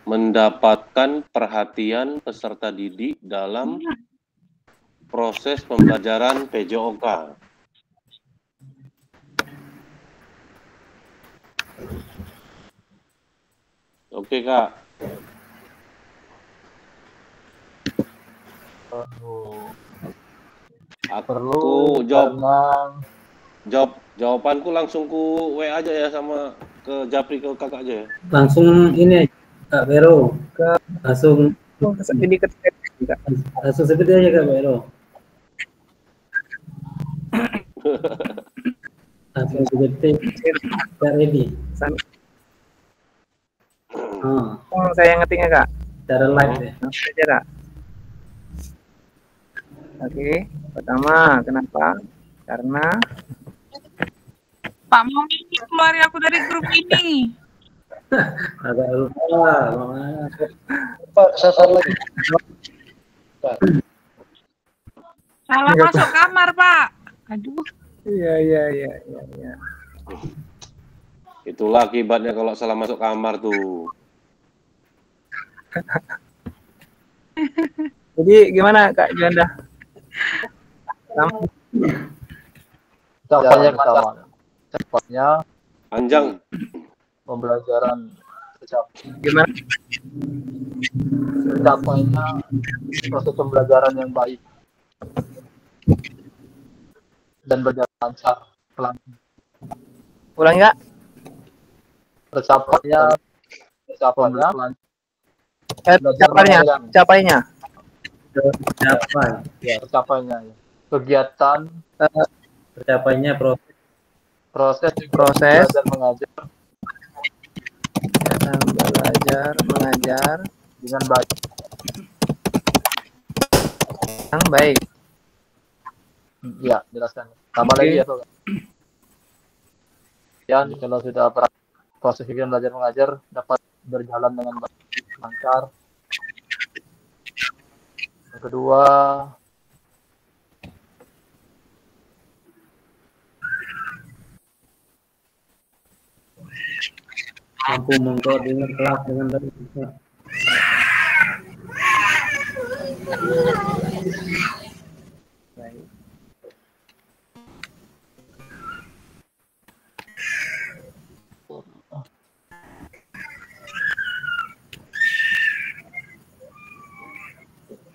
mendapatkan perhatian peserta didik dalam proses pembelajaran PJOK. Oke kak, aku
Perlu
jawab jawab jawabanku langsung ku W aja ya sama ke Japri ke kakak aja ya.
Langsung ini Kak Vero. Langsung
Jadi ketika
langsung seperti aja Kak Vero. Langsung seperti Kak ready. Ah,
Oh, saya ngetiknya kak.
cara live ya.
Langsung aja kak. Oke, pertama kenapa? Karena
Pak, mau keluarin aku dari grup ini.
Agak lupa.
Pak sasar lagi. Pak.
Salah
Nggak
masuk kamar, Pak. Aduh.
iya iya iya iya. iya.
Itulah akibatnya kalau salah masuk kamar tuh.
Jadi gimana kak Juanda?
Pertama. Cepatnya
Panjang.
pembelajaran tercapai.
Gimana?
Tercapainya proses pembelajaran yang baik dan berjalan lancar pelan.
Ulang nggak?
Tercapainya tercapainya
Eh, capainya, capainya.
Tercapai.
ya tercapainya ya. kegiatan
Tercapainya proses
proses
Proses.
belajar mengajar
belajar mengajar
dengan baik.
yang baik.
Ya, jelaskan. Tambah
Oke.
lagi ya, Sobat. Dan kalau sudah proses kegiatan belajar mengajar dapat berjalan dengan baik, lancar. Yang kedua,
mampu mengkoordinir kelas dengan baik.
Baik.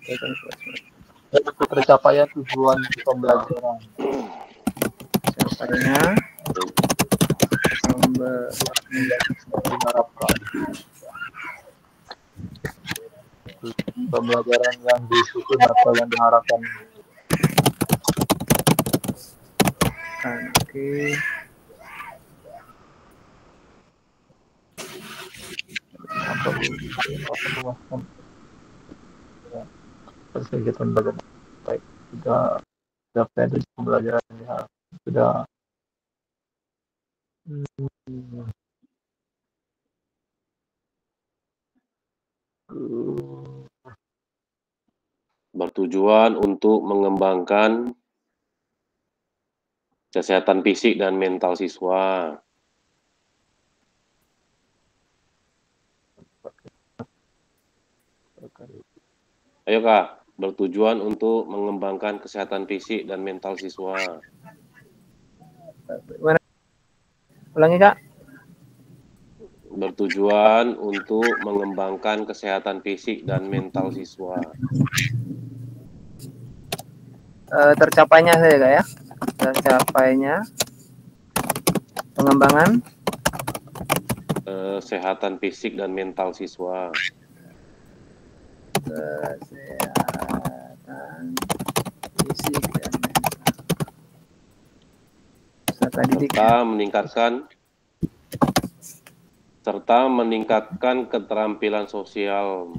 Untuk tercapainya tujuan pembelajaran.
Pembe-
diharapkan. Pembelajaran yang disusun atau yang diharapkan.
Oke.
Atau memuaskan. Ya, kegiatan belajar baik sudah dapat tujuan pembelajaran ya sudah Hmm.
Bertujuan untuk mengembangkan kesehatan fisik dan mental siswa. Ayo Kak, bertujuan untuk mengembangkan kesehatan fisik dan mental siswa.
Mana? Ulangi kak.
Bertujuan untuk mengembangkan kesehatan fisik dan mental siswa.
Eh, tercapainya saya kak ya. Tercapainya pengembangan
Kesehatan fisik dan mental siswa.
kesehatan fisik dan didik.
serta meningkatkan serta meningkatkan keterampilan sosial.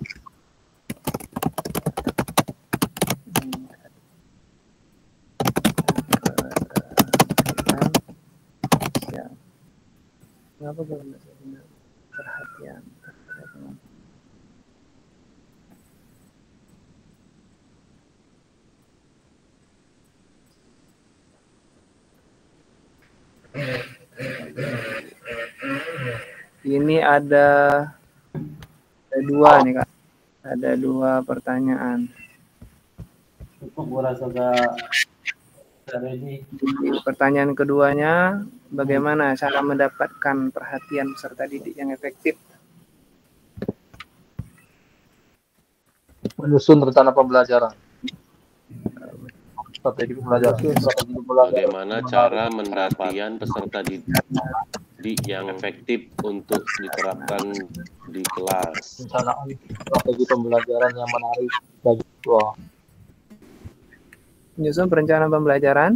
Kenapa belum perhatian? Ini ada ada dua nih kak, ada dua pertanyaan.
Cukup gua rasa.
Pertanyaan keduanya, bagaimana cara mendapatkan perhatian peserta didik yang efektif?
menyusun rencana pembelajaran. Strategi pembelajaran.
Bagaimana cara mendapatkan peserta didik yang efektif untuk diterapkan di kelas?
Rencanaan strategi pembelajaran yang menarik bagi siswa.
Menyusun perencanaan pembelajaran,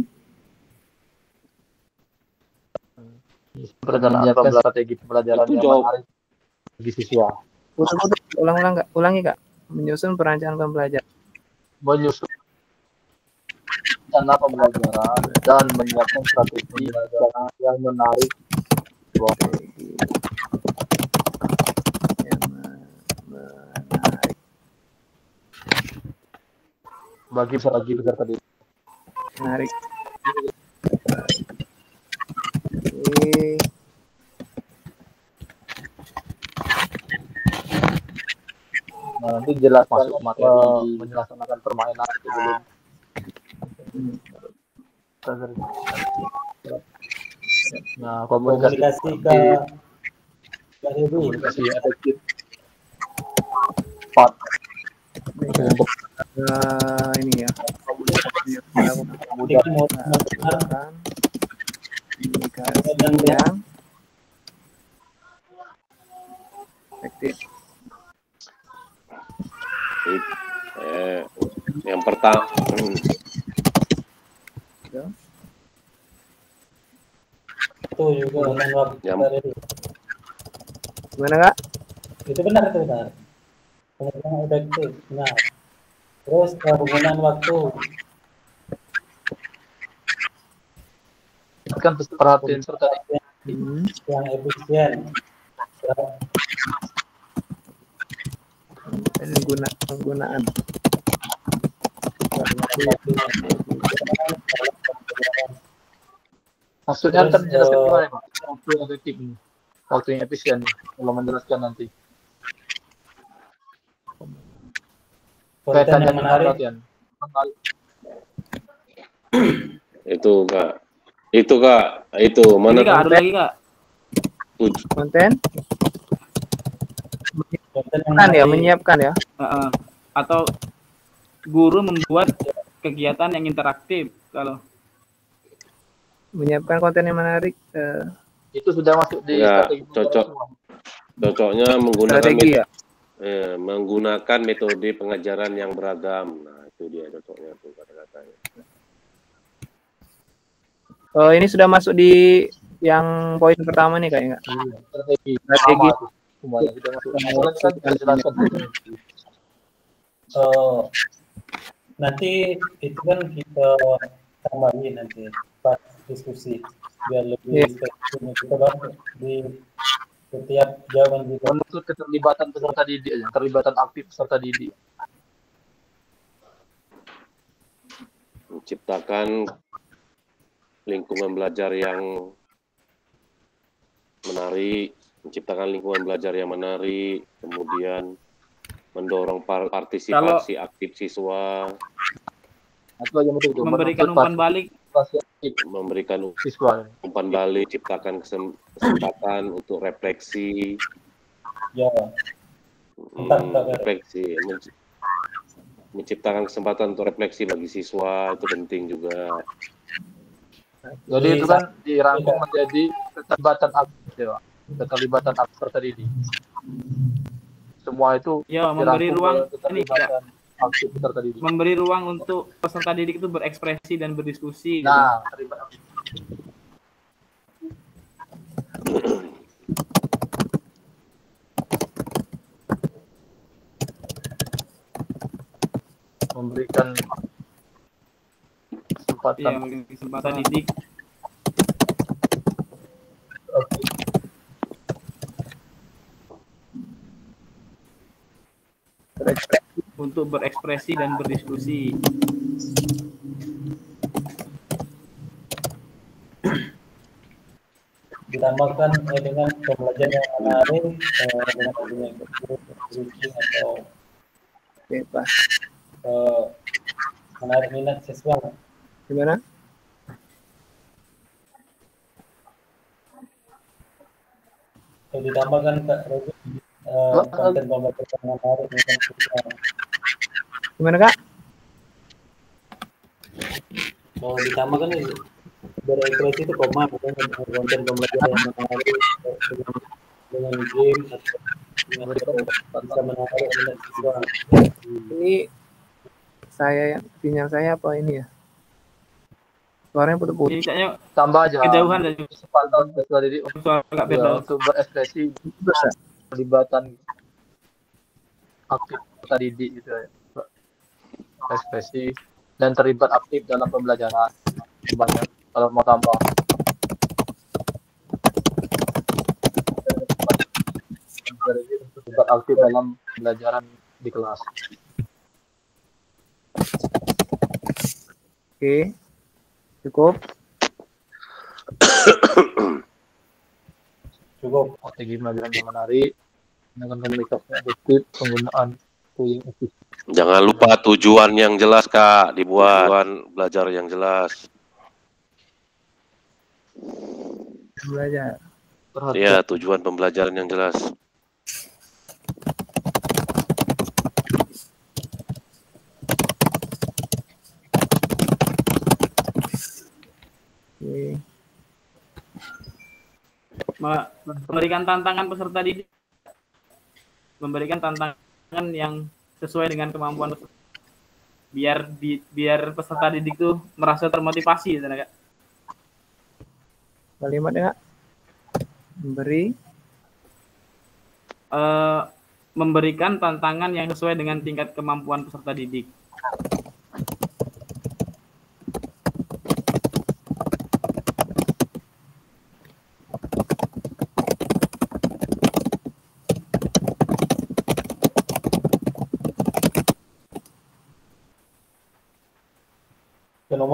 Perencanaan strategi pembelajaran
Itu
yang
jawab.
menarik bagi siswa.
ulang-ulang kak, ulangi kak. Menyusun perencanaan pembelajaran.
Menyusun rencana pembelajaran dan menyiapkan strategi pembelajaran yang menarik Bagi bagi peserta didik.
Menarik. Oke.
Nah, nanti jelas masuk materi menjelaskan permainan itu belum. Nah, komunikasi,
Komunikasi ke
komunikasi
Eh, ini ya. Komunikasi yang efektif.
It- eh, yang pertama,
itu juga dengan waktu Kak.
Gimana kak?
Itu benar itu benar. Penggunaan efektif. Nah, terus eh, penggunaan waktu.
kan perhatian.
Hmm.
yang efisien.
Ini guna penggunaan.
Maksudnya kan menjelaskan
eh,
gimana, Pak? Waktu yang efektif nih. Waktu yang efisien nih. Kalau menjelaskan nanti.
Konten
Kaitannya
yang
dengan
menarik.
perhatian.
Itu kak, itu kak, itu mana
Ini kak, ada lagi kak.
Konten?
Konten yang
Kan ya, menyiapkan ya.
Heeh. Atau guru membuat kegiatan yang interaktif kalau
Menyiapkan konten yang menarik. eh,
Itu sudah masuk di
ya cocok, cocoknya menggunakan
Strategi ya?
eh, menggunakan metode pengajaran yang beragam. Nah itu dia cocoknya tuh kata-katanya.
Oh, ini sudah masuk di yang poin pertama nih kayaknya.
strategi.
Strategi.
Semuanya masuk.
Oh, nanti itu kan kita tambahin nanti diskusi biar lebih
Iya.
spesifik kita di setiap jawaban kita.
Menuntut keterlibatan peserta didik aja. Keterlibatan aktif peserta didik.
menciptakan lingkungan belajar yang menarik, menciptakan lingkungan belajar yang menarik, kemudian mendorong par- partisipasi aktif siswa,
memberikan umpan balik
memberikan
siswa.
umpan balik, ciptakan kesem- kesempatan untuk refleksi,
Ya,
hmm, refleksi, menci- menciptakan kesempatan untuk refleksi bagi siswa itu penting juga.
Jadi itu kan dirangkum menjadi keterlibatan aktif ya, keterlibatan aktif peserta didik. Semua itu
ya memberi ruang ini
Peserta didik.
memberi ruang untuk peserta didik itu berekspresi dan berdiskusi gitu.
Nah, terlibat aktif. memberikan kesempatan
memberi kesempatan didik untuk berekspresi dan berdiskusi.
ditambahkan eh, dengan pembelajaran yang menarik eh, dengan adanya atau
Bebas.
eh, menarik minat siswa
Gimana?
Kalau ditambahkan Kak Robi eh, konten pembelajaran yang menarik siswa
Gimana kak?
kalau ditambahkan ini berekspresi itu koma konten pembelajaran yang menarik dengan, game dengan bisa menarik
Ini saya yang sinyal saya apa ini ya? Suaranya putus-putus.
Kayaknya
tambah aja
kejauhan dari
untuk,
suara Kak
ya,
Firdaus.
untuk berekspresi pelibatan aktif peserta didik gitu ya. Ekspresi dan terlibat aktif dalam pembelajaran. Banyak kalau mau tambah. Terlibat aktif dalam pembelajaran di kelas.
Oke. Cukup.
cukup. Strategi pembelajaran yang dengan komunikasi efektif penggunaan yang efisien
Jangan lupa tujuan yang jelas kak dibuat tujuan belajar yang jelas.
Belajar.
Ya tujuan pembelajaran yang jelas.
Oke.
Me- memberikan tantangan peserta didik memberikan tantangan yang sesuai dengan kemampuan peserta. biar di, biar peserta didik tuh merasa termotivasi gitu, Kak.
Kalimatnya kak. Memberi.
Eh, memberikan tantangan yang sesuai dengan tingkat kemampuan peserta didik.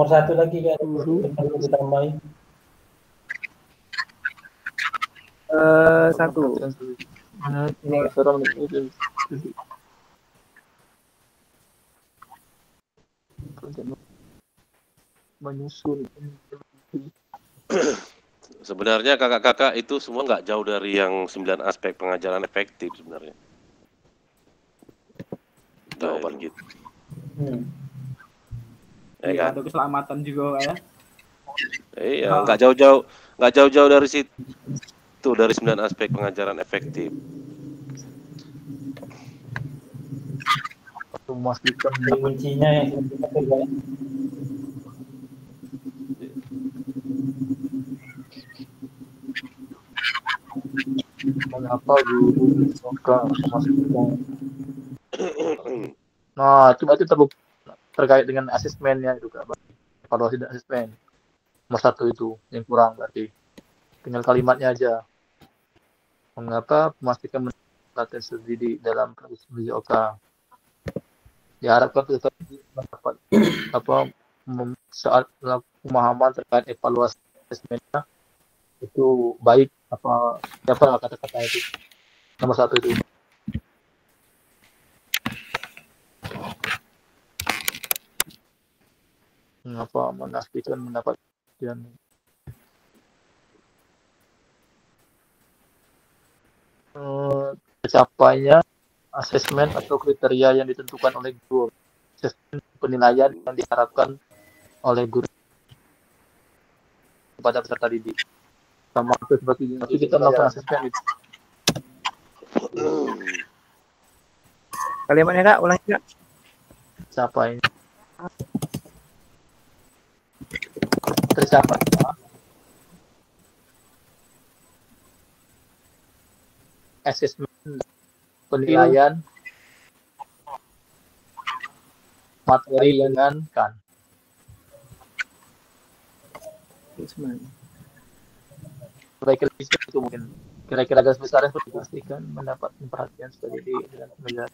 Nomor satu lagi kan perlu ditambahin
Eh satu.
ini menyusun
Sebenarnya kakak-kakak itu semua nggak jauh dari yang 9 aspek pengajaran efektif sebenarnya. Jawaban gitu.
hmm.
Ya kan?
untuk keselamatan juga ya.
Iya, nggak jauh-jauh, nggak jauh-jauh dari situ. Itu dari 9 aspek pengajaran efektif.
memastikan
kuncinya yang penting
mengapa guru suka memastikan nah itu berarti terbukti terkait dengan asesmennya itu kak. Evaluasi dan asesmen nomor satu itu yang kurang berarti. Tinggal kalimatnya aja. Mengapa memastikan latihan sendiri dalam proses menuju OK diharapkan peserta mendapat apa saat pemahaman terkait evaluasi asesmennya itu baik apa siapa kata-kata itu? Nomor satu itu mengapa memastikan mendapat dan eh, tercapainya asesmen atau kriteria yang ditentukan oleh guru. Asesmen penilaian yang diharapkan oleh guru kepada peserta didik. Sama seperti ini? Nanti kita melakukan asesmen itu.
Kalimatnya kak, ulangi kak.
tercapai tercapai asesmen penilaian. Materi dengan kan kira-kira itu mungkin. Kira-kira garis besar yang perlu dipastikan mendapat perhatian sebagai di penilaian.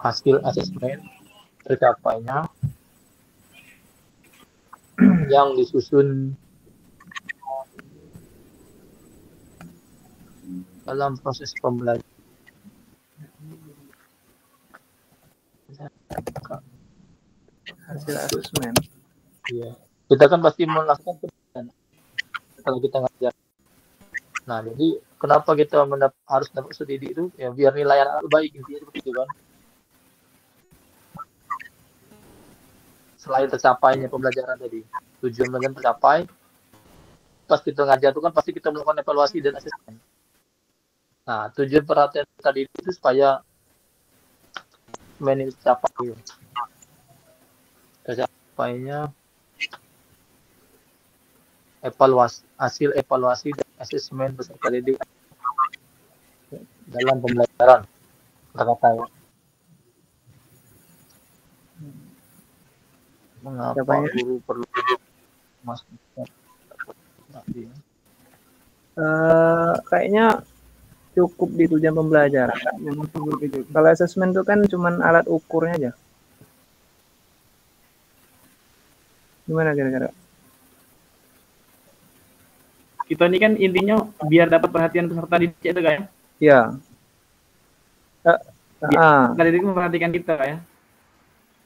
Hasil asesmen tercapainya yang disusun dalam proses pembelajaran.
Hasil asesmen.
Iya. Kita kan pasti melakukan penelitian kalau kita ngajar. Nah, jadi kenapa kita mendap harus dapat studi itu? Ya biar nilai anak baik intinya seperti itu kan. Selain tercapainya pembelajaran tadi, tujuan pembelajaran tercapai, pas kita ngajar itu kan pasti kita melakukan evaluasi dan asesmen. Nah, tujuan perhatian tadi itu supaya ini tercapai. Tercapainya evaluasi hasil evaluasi dan asesmen peserta didik dalam pembelajaran kata-kata mengapa
Siapanya?
guru perlu masuk
Eh, kayaknya cukup di tujuan pembelajaran. Kalau asesmen itu kan cuman alat ukurnya aja. Gimana kira-kira?
Kita ini kan intinya biar dapat perhatian peserta didik itu kan ya.
Eh,
Biar peserta didik memperhatikan kita ya.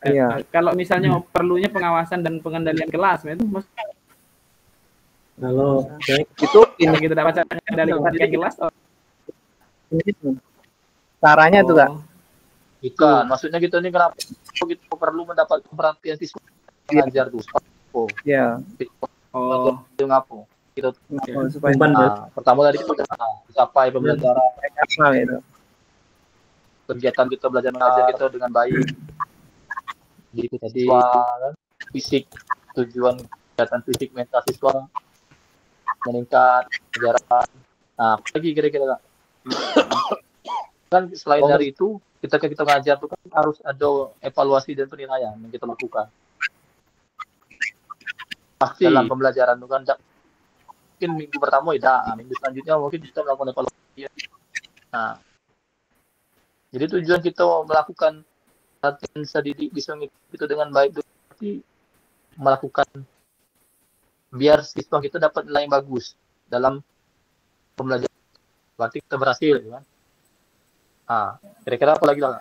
Eh,
Iya.
eh, Kalau misalnya perlunya pengawasan dan pengendalian kelas, itu mas
Kalau
itu
ini kita dapat cara mengendalikan kelas. oh,
caranya tuh kak.
Bukan, maksudnya gitu nih kenapa kita perlu mendapat perhatian siswa mengajar tuh. Oh,
Ya.
Oh,
itu ngapo? Gitu.
Oh, supaya
Nah, pertama tadi kita capai pembelajaran
gitu.
kegiatan kita belajar mengajar kita dengan baik. Jadi itu tadi kan, fisik tujuan kegiatan fisik mental siswa meningkat pelajaran. Nah, lagi kira-kira kan selain dari itu kita kita ngajar tuh kan harus ada evaluasi dan penilaian yang kita lakukan.
Pasti.
Dalam pembelajaran itu kan mungkin minggu pertama ya, dah. minggu selanjutnya mungkin kita melakukan evaluasi. Nah, jadi tujuan kita melakukan latihan didik bisa itu dengan baik berarti melakukan biar siswa kita dapat nilai bagus dalam pembelajaran. Berarti kita berhasil, ya kan? Ah, kira-kira apa lagi lah?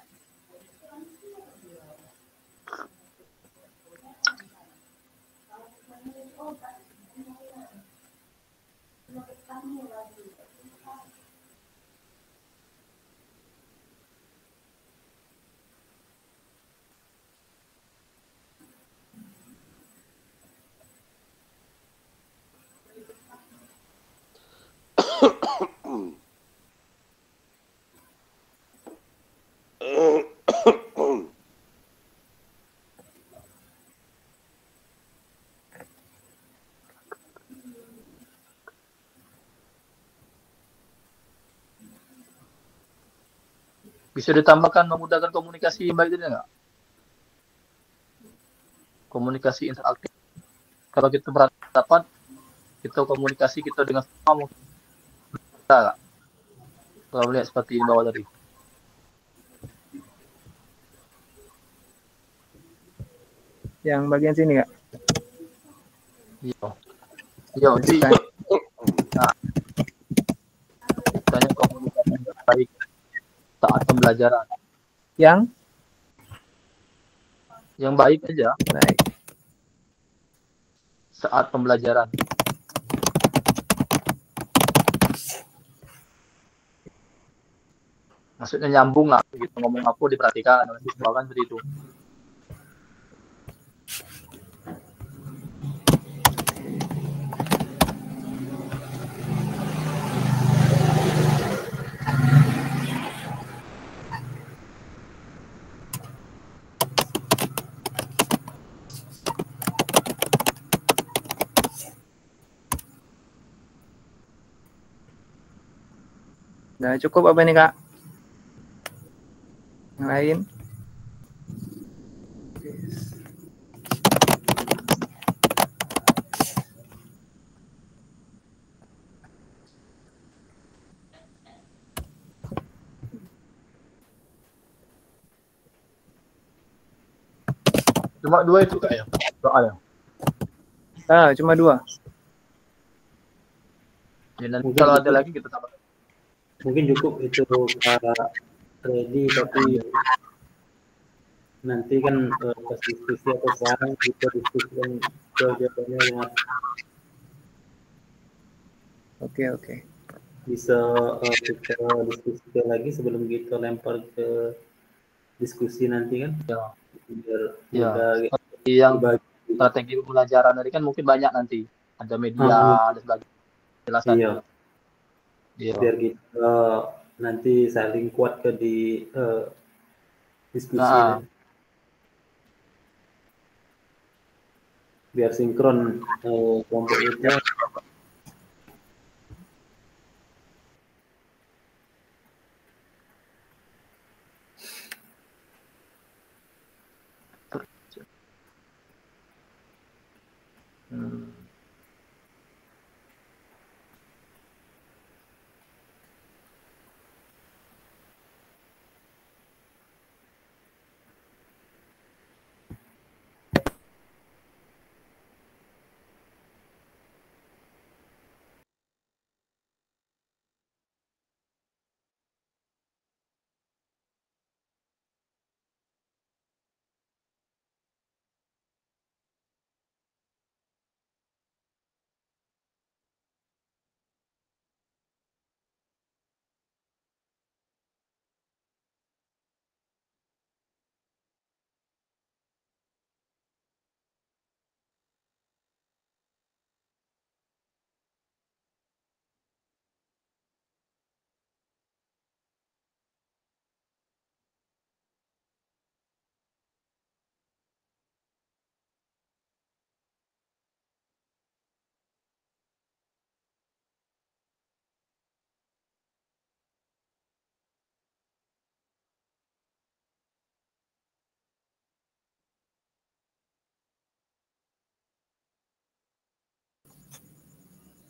Bisa ditambahkan memudahkan komunikasi baik tadi enggak? Komunikasi interaktif. Kalau kita berhadapan, kita komunikasi kita dengan semua mungkin? Kalau melihat seperti di bawah tadi.
Yang bagian sini kak.
Iya. Iya, di nah, misalnya komunikasi yang baik saat pembelajaran.
Yang
Yang baik aja
baik.
saat pembelajaran. Maksudnya nyambung nggak gitu ngomong apa diperhatikan nanti kan seperti itu.
Udah cukup apa nih kak? Yang lain?
Cuma dua itu kak ya soalnya.
Ah, cuma dua.
Ya, nanti kalau ada lagi kita tambah.
Mungkin cukup itu Kak ready tapi nanti kan pas diskusi atau sekarang kita diskusikan jawabannya dengan
Oke oke.
bisa eh, kita diskusikan lagi sebelum kita lempar ke diskusi nanti kan
ya
biar
Ya, seperti yang strategi pembelajaran tadi kan mungkin banyak nanti. Ada media
Ah.
dan sebagainya. Jelaskan.
Iya.
Iya.
biar kita nanti saling kuat ke di eh, diskusi
Nah.
biar sinkron eh, kelompok kita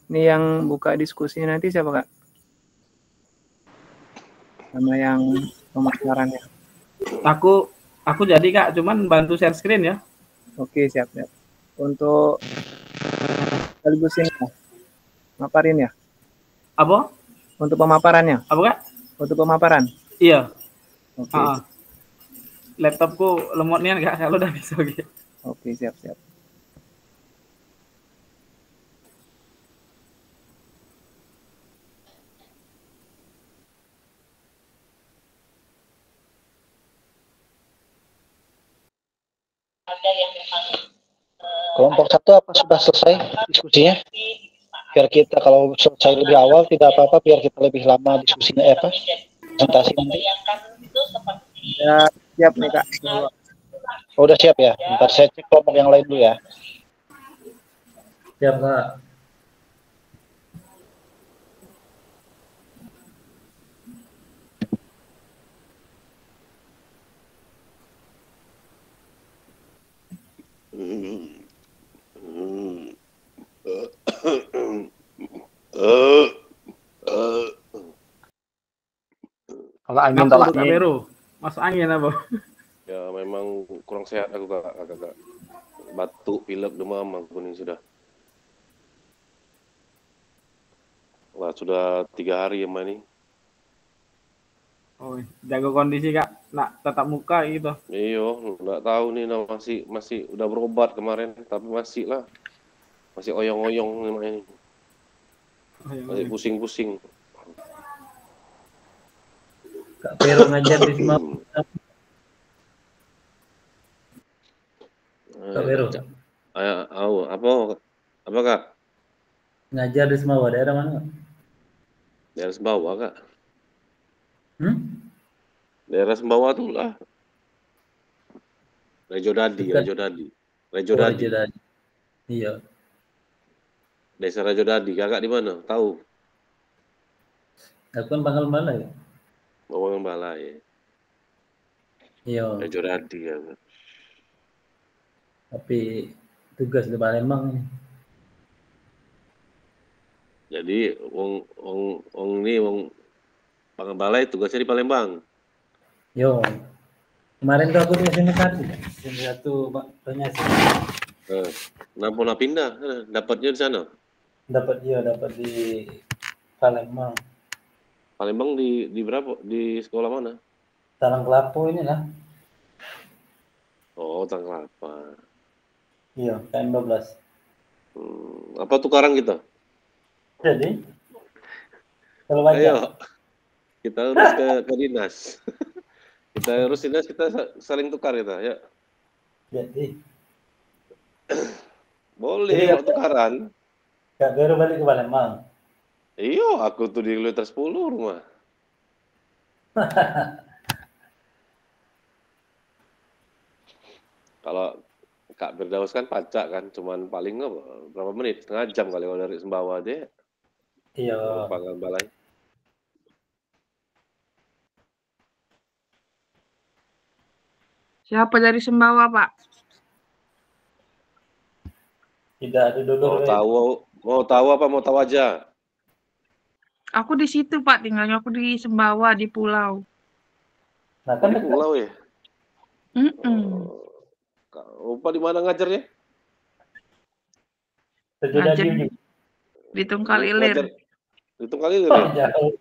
Ini yang buka diskusi nanti siapa kak? Sama yang pemasarannya.
Aku aku jadi kak, cuman bantu share screen ya.
Oke siap siap. Untuk sekaligus ini ya, maparin ya.
Apa?
Untuk pemaparannya.
Apa kak?
Untuk pemaparan.
Iya.
Oke.
Ah. Laptopku lemotnya nggak kalau udah bisa gitu.
Oke siap siap.
Kelompok satu apa sudah selesai diskusinya? Biar kita kalau selesai lebih awal tidak apa-apa, biar kita lebih lama diskusinya eh, apa? Presentasi nanti.
Ya siap nih kak.
Oh, udah siap ya? Ntar saya cek kelompok yang lain dulu ya.
siap kak
Kalau angin tak
Kak Vero. Masuk angin apa?
Ya memang kurang sehat aku kak, kakak. batuk, pilek, demam aku nih sudah. Wah, sudah tiga hari ya ini.
Oh, jaga kondisi kak, nak tetap muka gitu.
Iyo, nggak tahu nih nah, masih masih udah berobat kemarin, tapi masih lah, masih oyong-oyong ini, masih pusing-pusing.
Kak Vero ngajar di Semarang. Kak Vero.
Ayo, ayo, apa, apa kak?
Ngajar di Semawa, daerah mana? Kak?
Daerah Sembawa kak.
Hmm?
Daerah Sembawa tuh lah. Rejo Dadi. Rejo Dadi. Rejo
Oh,
Dadi.
Raja Dadi. Iya.
Desa Rejo Dadi, kakak di mana? Tahu?
Aku kan Pangkal Balai.
Bawang Balai.
Iya.
Rejo Dadi ya.
Tapi tugas di Palembang ini.
Jadi wong wong wong ini wong Pangambalai tugasnya di Palembang.
Yo. Kemarin tuh aku di sini satu. Sini satu Pak sih.
Eh, kenapa nak pindah? Eh, Dapatnya di sana.
Dapat dia dapat di Palembang.
Palembang di di berapa? Di sekolah mana?
Talang Kelapo ini lah.
Oh, Tanglapa.
Iya, KM 12.
Hmm, apa tukaran kita?
Jadi kalau baca
Ayo, kita urus ke, ke dinas. kita urus dinas, kita sa- saling tukar kita, ya.
jadi
Boleh
Jadi,
tukaran.
Kak Vero balik ke Palembang.
Iya, aku tuh di kilometer 10 rumah. Kalau Kak Firdaus kan pacak kan, cuman paling apa, berapa menit, setengah jam kali kalau dari Sembawa aja. ya.
Iya.
Pangkal Balai.
Siapa dari Sembawa, Pak?
Tidak ada dulu.
Mau tahu, mau tahu apa mau tahu aja.
Aku di situ, Pak. Tinggalnya aku di Sembawa, di pulau.
Nah, kan
Di pulau ya.
Mm-mm.
Kak Upa di mana ngajarnya?
Ngajar di, di Tungkal Ilir.
Ngajar di Tungkal Ilir
Oh,
ya?
jauh.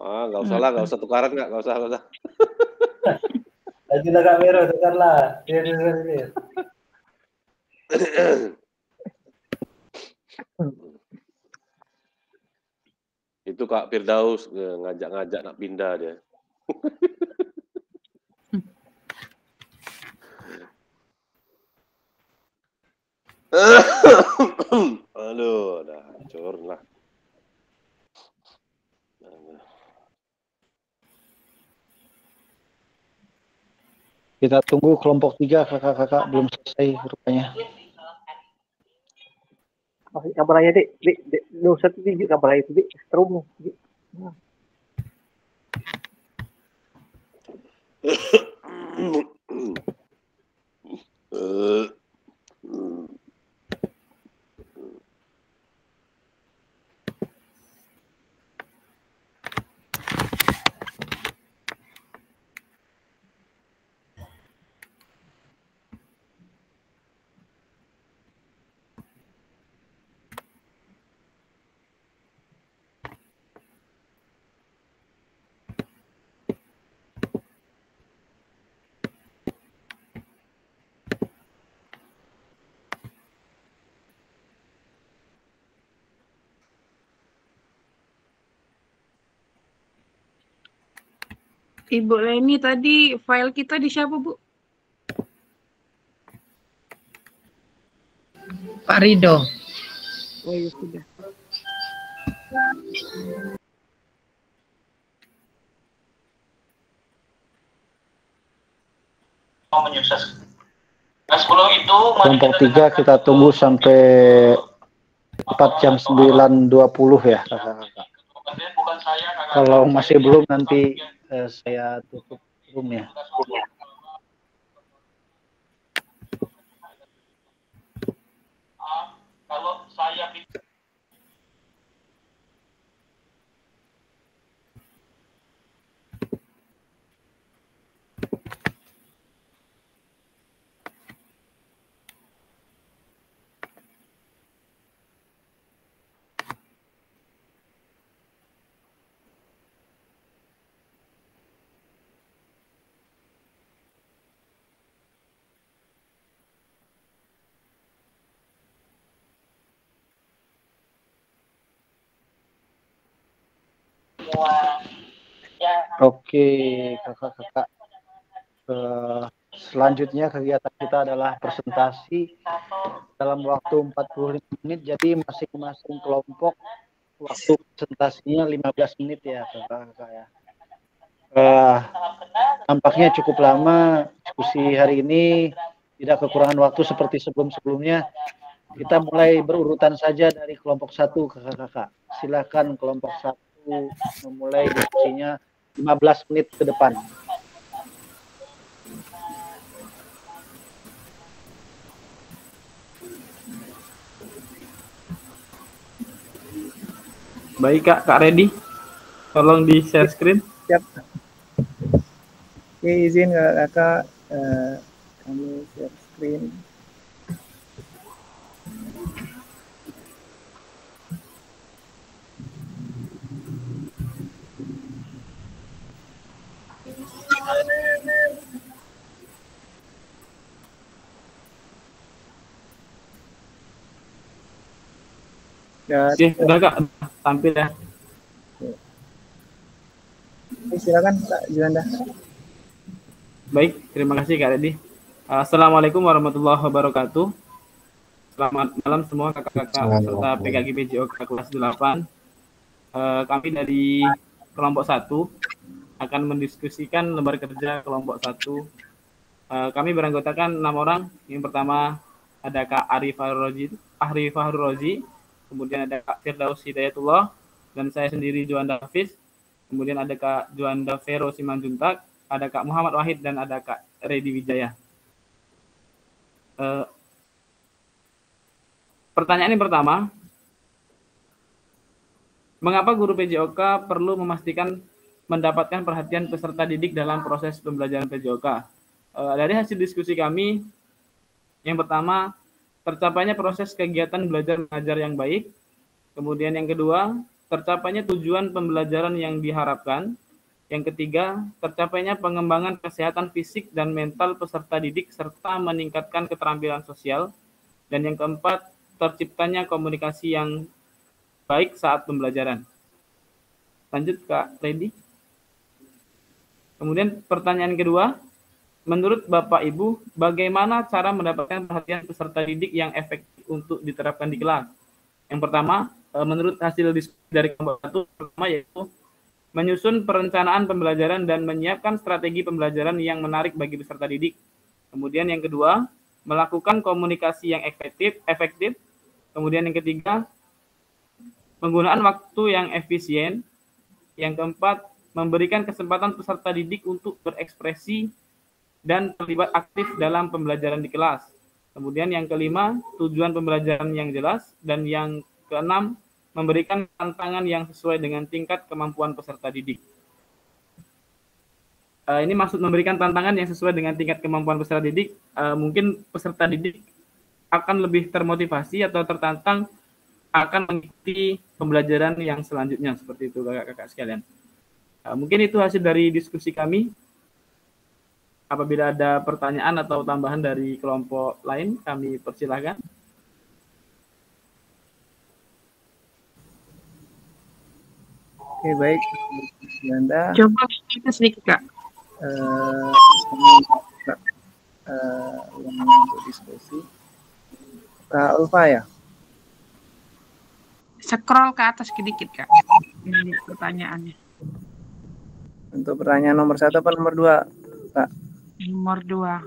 Ah, nggak usah lah, nggak usah tukaran nggak, nggak usah, nggak usah.
Lagi lah Kak Vero, tukar lah. Iya, iya, iya, iya.
Itu Kak Firdaus eh, ngajak-ngajak nak pindah dia. Aduh, udah hancur lah.
Kita tunggu kelompok tiga kakak-kakak belum selesai rupanya.
Masih kabar aja, Dik. Dik, Dik. Lu satu tinggi kabar aja, Dik. Terus, Dik. Nah.
Ibu Leni tadi file kita di siapa, Bu?
Pak Rido.
Oh iya sudah.
Mau menyukses. Nah, 10 itu
Kelompok tiga kita tunggu sampai 4 jam 9.20 ya. Kalau masih belum nanti eh, saya tutup roomnya.
kalau saya
Oke, kakak-kakak. Eh, selanjutnya kegiatan kita adalah presentasi dalam waktu 45 menit. Jadi masing-masing kelompok waktu presentasinya 15 menit ya kakak-kakak ya. Eh, nampaknya cukup lama diskusi hari ini tidak kekurangan waktu seperti sebelum-sebelumnya. Kita mulai berurutan saja dari kelompok satu kakak-kakak. Silakan kelompok satu memulai diskusinya 15 menit ke depan.
Baik Kak, Kak Ready. Tolong di share screen.
Siap. Oke, izin Kak Kakak eh, kami share screen. Ya,
Oke, udah Kak, tampil ya.
Oke, silakan Kak Juanda.
Baik, terima kasih Kak Redi. Assalamualaikum warahmatullahi wabarakatuh. Selamat malam semua kakak-kakak serta PKG PJOK kelas 8. Eh, kami dari kelompok 1 akan mendiskusikan lembar kerja kelompok 1. Eh, kami beranggotakan enam orang. Yang pertama ada Kak Arif Rozi, Arif Rozi, kemudian ada Kak Firdaus Hidayatullah, dan saya sendiri Juanda Hafiz. Kemudian ada Kak Juanda Vero Simanjuntak, ada Kak Muhammad Wahid, dan ada Kak Redi Wijaya. Eh, pertanyaan yang pertama, mengapa guru PJOK perlu memastikan mendapatkan perhatian peserta didik dalam proses pembelajaran PJOK? Eh, dari hasil diskusi kami, yang pertama, tercapainya proses kegiatan belajar mengajar yang baik. Kemudian yang kedua, tercapainya tujuan pembelajaran yang diharapkan. Yang ketiga, tercapainya pengembangan kesehatan fisik dan mental peserta didik serta meningkatkan keterampilan sosial. Dan yang keempat, terciptanya komunikasi yang baik saat pembelajaran. Lanjut Kak Lady. Kemudian pertanyaan kedua, menurut Bapak Ibu, bagaimana cara mendapatkan perhatian peserta didik yang efektif untuk diterapkan di kelas? Yang pertama, eh, menurut hasil diskusi dari kelompok satu, pertama yaitu menyusun perencanaan pembelajaran dan menyiapkan strategi pembelajaran yang menarik bagi peserta didik. Kemudian yang kedua, melakukan komunikasi yang efektif, efektif. Kemudian yang ketiga, penggunaan waktu yang efisien. Yang keempat, memberikan kesempatan peserta didik untuk berekspresi dan terlibat aktif dalam pembelajaran di kelas. Kemudian yang kelima, tujuan pembelajaran yang jelas. Dan yang keenam, memberikan tantangan yang sesuai dengan tingkat kemampuan peserta didik. Uh, ini maksud memberikan tantangan yang sesuai dengan tingkat kemampuan peserta didik. Uh, mungkin peserta didik akan lebih termotivasi atau tertantang akan mengikuti pembelajaran yang selanjutnya seperti itu kakak-kakak sekalian. Uh, mungkin itu hasil dari diskusi kami. Apabila ada pertanyaan atau tambahan dari kelompok lain, kami persilahkan.
Oke, baik. Yanda.
Coba kita sedikit, Kak.
Uh, uh, untuk diskusi. Kak Ulfa ya?
Scroll ke atas sedikit, Kak. Ini pertanyaannya.
Untuk pertanyaan nomor satu apa nomor dua, Kak?
Nomor dua.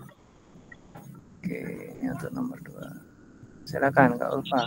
Oke, ini untuk nomor dua. Silakan, Kak Ulfa.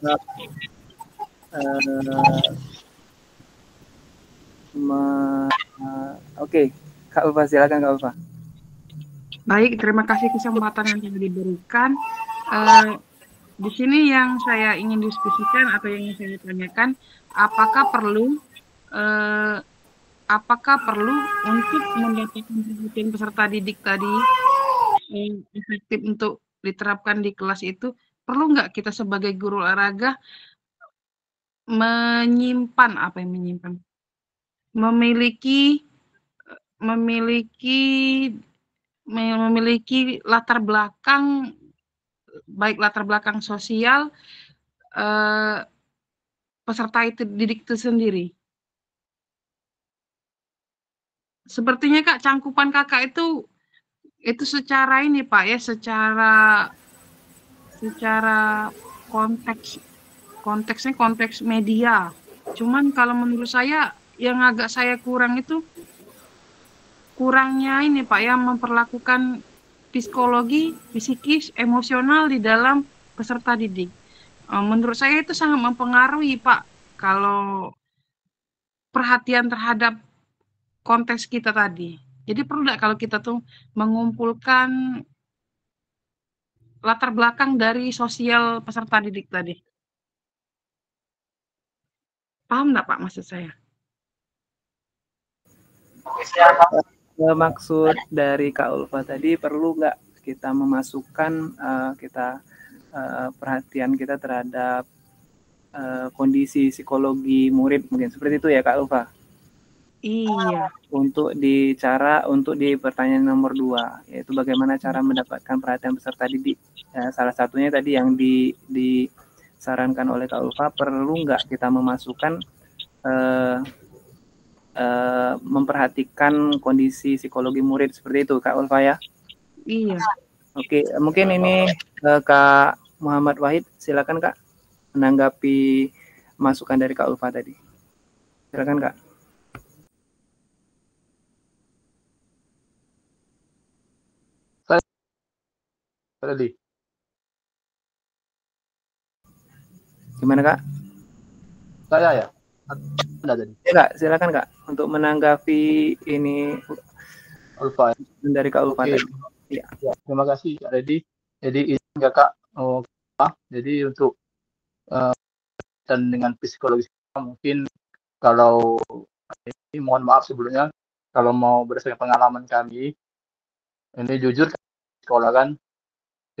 Uh, uh, Oke, okay. Kak Ulfa silakan Kak Ulfa.
Baik, terima kasih kesempatan yang telah diberikan. Uh, di sini yang saya ingin diskusikan atau yang ingin saya tanyakan, apakah perlu eh, apakah perlu untuk mendapatkan perhatian peserta didik tadi eh, efektif untuk diterapkan di kelas itu, perlu nggak kita sebagai guru olahraga menyimpan apa yang menyimpan? Memiliki memiliki memiliki latar belakang baik latar belakang sosial eh, peserta itu didik itu sendiri. Sepertinya Kak cangkupan Kakak itu itu secara ini Pak ya, secara secara konteks konteksnya konteks media. Cuman kalau menurut saya yang agak saya kurang itu kurangnya ini Pak ya memperlakukan psikologi, psikis, emosional di dalam peserta didik. Eh, menurut saya itu sangat mempengaruhi Pak kalau perhatian terhadap konteks kita tadi. Jadi perlu nggak kalau kita tuh mengumpulkan latar belakang dari sosial peserta didik tadi? Paham nggak Pak maksud saya?
Maksud dari Kak Ulfa tadi perlu nggak kita memasukkan uh, kita uh, perhatian kita terhadap uh, kondisi psikologi murid mungkin seperti itu ya Kak Ulfa?
Iya.
Untuk di cara untuk di pertanyaan nomor dua yaitu bagaimana cara mendapatkan perhatian peserta didik. Ya, salah satunya tadi yang di disarankan oleh Kak Ulfa perlu nggak kita memasukkan uh, uh, memperhatikan kondisi psikologi murid seperti itu Kak Ulfa ya?
Iya.
Oke, mungkin ini uh, Kak Muhammad Wahid, silakan Kak menanggapi masukan dari Kak Ulfa tadi. Silakan Kak.
Ready.
Gimana kak?
Saya ya. Ada tadi.
Ya kak, silakan kak untuk menanggapi ini
Ulfa ya.
dari kak Ulfa tadi. Ya.
Ya, terima kasih Kak Redi. Jadi ini kakak oh, ah, jadi untuk eh, dan dengan psikologi mungkin kalau ini mohon maaf sebelumnya kalau mau berdasarkan pengalaman kami ini jujur sekolah kan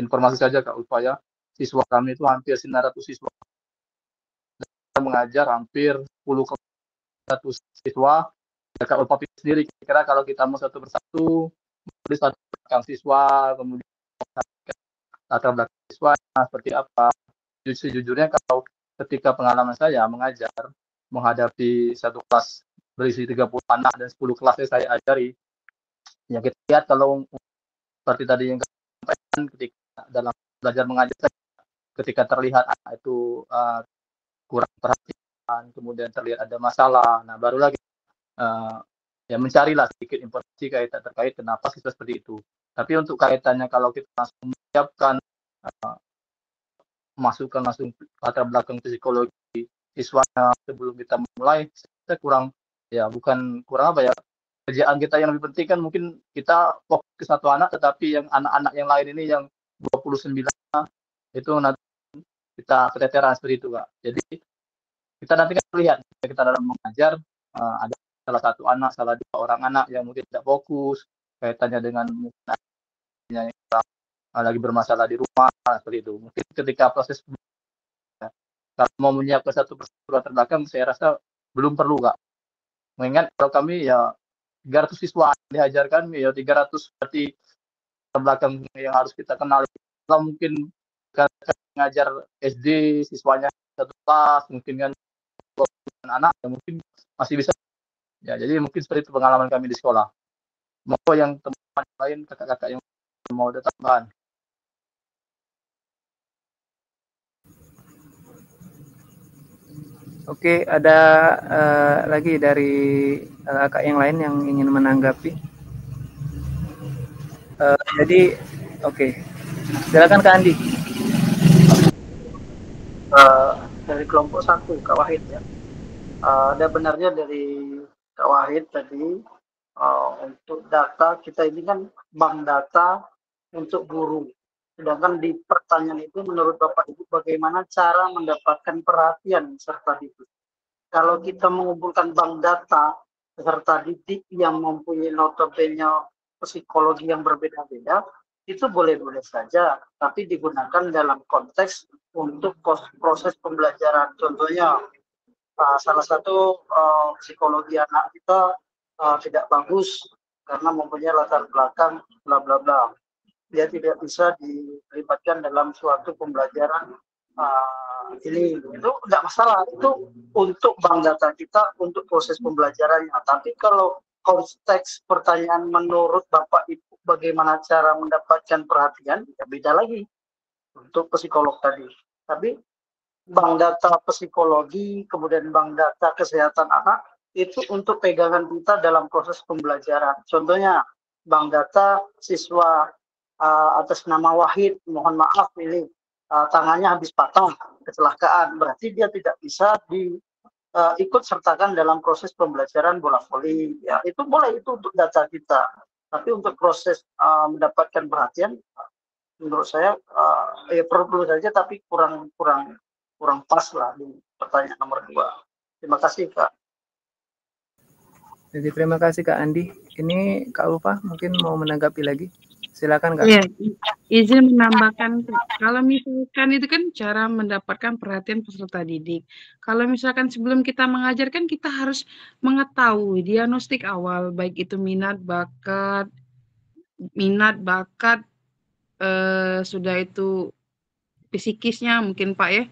informasi saja Kak Ulfa ya siswa kami itu hampir 900 siswa. Kita mengajar hampir 10 ke 100 siswa. Ya, Kak Ulfa sendiri kira kalau kita mau satu persatu menulis latar belakang siswa kemudian latar belakang siswa seperti apa? Ju- sejujurnya kalau ketika pengalaman saya mengajar menghadapi satu kelas berisi 30 anak dan 10 kelas saya ajari yang kita lihat kalau seperti tadi yang sampaikan ketika dalam belajar mengajar ketika terlihat anak itu uh, kurang perhatian kemudian terlihat ada masalah. Nah baru lagi uh, ya mencarilah sedikit informasi kaitan terkait kenapa siswa seperti itu. Tapi untuk kaitannya kalau kita langsung menyiapkan uh, masukkan langsung latar belakang psikologi siswanya sebelum kita mulai kita kurang ya bukan kurang apa ya kerjaan kita yang lebih penting kan mungkin kita fokus ke satu anak tetapi yang anak-anak yang lain ini yang 29 itu nanti kita keteteran seperti itu kak. Jadi kita nanti kan lihat kita dalam mengajar uh, ada salah satu anak salah dua orang anak yang mungkin tidak fokus kaitannya dengan mungkin yang uh, lagi bermasalah di rumah seperti itu. Mungkin ketika proses ya, kalau mau menyiapkan satu persatuan terbelakang saya rasa belum perlu kak. Mengingat kalau kami ya 300 siswa diajarkan ya 300 berarti terbelakang yang harus kita kenal kalau mungkin kita mengajar SD siswanya satu kelas mungkin kan 20 anak ya mungkin masih bisa. Ya jadi mungkin seperti itu pengalaman kami di sekolah. Mau yang teman lain kakak-kakak yang mau ada tambahan.
Oke, ada eh, lagi dari eh, kakak yang lain yang ingin menanggapi. Eh, jadi, oke, silakan Kak Andi.
Eh, dari kelompok satu Kak Wahid ya. Eh, ada benarnya dari Kak Wahid tadi eh, untuk data kita ini kan bank data untuk guru. Sedangkan di pertanyaan itu menurut Bapak Ibu bagaimana cara mendapatkan perhatian serta didik. Kalau kita mengumpulkan bank data peserta didik yang mempunyai notabene psikologi yang berbeda-beda, itu boleh-boleh saja, tapi digunakan dalam konteks untuk proses pembelajaran. Contohnya, uh, salah satu uh, psikologi anak kita uh, tidak bagus karena mempunyai latar belakang bla bla bla. Dia tidak bisa dilibatkan dalam suatu pembelajaran uh, ini. Itu tidak masalah. Itu untuk bank data kita, untuk proses pembelajarannya. Tapi kalau konteks pertanyaan menurut Bapak Ibu bagaimana cara mendapatkan perhatian ya beda lagi untuk psikolog tadi. Tapi bank data psikologi, kemudian bank data kesehatan anak itu untuk pegangan kita dalam proses pembelajaran. Contohnya bank data siswa uh, atas nama Wahid, mohon maaf ini uh, tangannya habis patah kecelakaan, berarti dia tidak bisa di uh, ikut sertakan dalam proses pembelajaran bola voli. Ya, itu boleh itu untuk data kita. Tapi untuk proses uh, mendapatkan perhatian, menurut saya uh, ya perlu saja, tapi kurang kurang kurang pas lah di pertanyaan nomor dua. Terima kasih kak.
Jadi terima kasih kak Andi. Ini kak Ulfa mungkin mau menanggapi lagi. Silakan kak.
Iya, izin menambahkan kalau misalkan itu kan cara mendapatkan perhatian peserta didik. Kalau misalkan sebelum kita mengajarkan kita harus mengetahui diagnostik awal baik itu minat, bakat, minat, bakat eh, sudah itu psikisnya mungkin Pak ya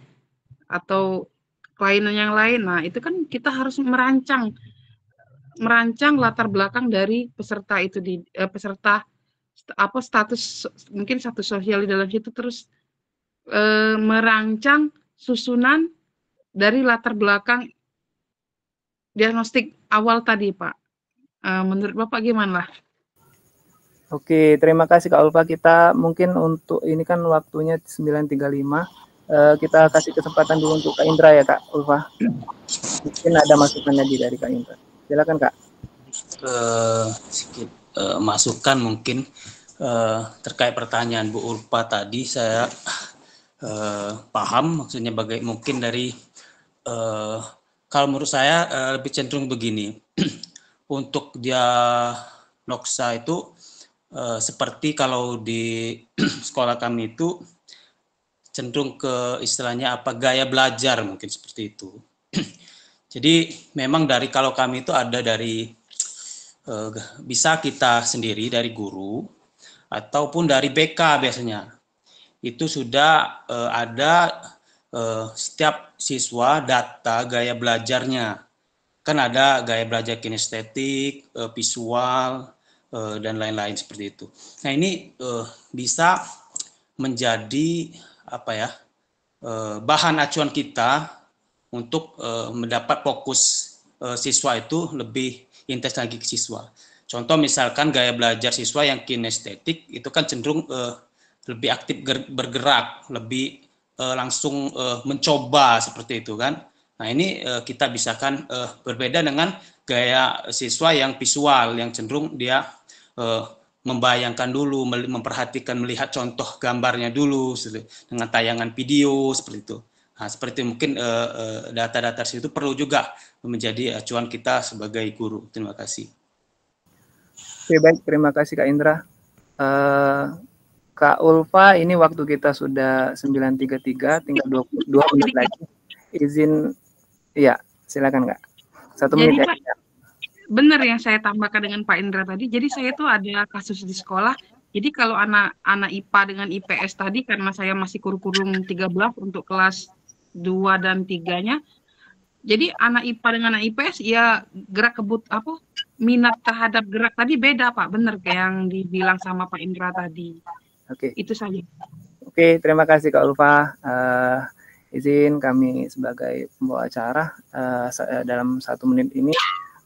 atau kelainan yang lain. Nah, itu kan kita harus merancang merancang latar belakang dari peserta itu di eh, peserta apa status mungkin status sosial di dalam situ terus e, merancang susunan dari latar belakang diagnostik awal tadi Pak. E, menurut Bapak gimana?
Oke, terima kasih Kak Ulfa. Kita mungkin untuk ini kan waktunya 9.35. E, kita kasih kesempatan dulu untuk Kak Indra ya Kak Ulfa. Mungkin ada masukan lagi dari Kak Indra. Silakan Kak.
Uh, sedikit uh, masukan mungkin uh, terkait pertanyaan Bu Ulpa tadi saya uh, paham maksudnya bagai mungkin dari uh, kalau menurut saya uh, lebih cenderung begini. Untuk dia noksa itu uh, seperti kalau di sekolah kami itu cenderung ke istilahnya apa gaya belajar mungkin seperti itu. Jadi memang dari kalau kami itu ada dari uh, bisa kita sendiri dari guru ataupun dari BK biasanya. Itu sudah uh, ada uh, setiap siswa data gaya belajarnya. Kan ada gaya belajar kinestetik, visual, dan lain-lain seperti itu. Nah ini bisa menjadi apa ya bahan acuan kita untuk mendapat fokus siswa itu lebih intens lagi siswa. Contoh misalkan gaya belajar siswa yang kinestetik itu kan cenderung uh, lebih aktif bergerak, lebih uh, langsung uh, mencoba seperti itu kan. Nah ini uh, kita bisakan uh, berbeda dengan gaya siswa yang visual yang cenderung dia uh, membayangkan dulu, memperhatikan melihat contoh gambarnya dulu dengan tayangan video seperti itu. Nah, seperti mungkin data-data uh, uh, itu perlu juga menjadi acuan kita sebagai guru. Terima kasih.
Oke baik, terima kasih Kak Indra. Uh, Kak Ulfa, ini waktu kita sudah 9.33, tinggal 22 menit lagi. Izin, iya silakan Kak. Satu
Jadi,
menit
Pak, ya. Benar yang saya tambahkan dengan Pak Indra tadi. Jadi saya tuh ada kasus di sekolah. Jadi kalau anak anak IPA dengan IPS tadi karena saya masih kurikulum 13 untuk kelas 2 dan 3-nya. Jadi anak IPA dengan anak IPS ya gerak kebut apa minat terhadap gerak tadi beda Pak, benar kayak yang dibilang sama Pak Indra tadi.
Oke.
Itu saja.
Oke, terima kasih Kak Ulfa. Uh, izin kami sebagai pembawa acara uh, dalam satu menit ini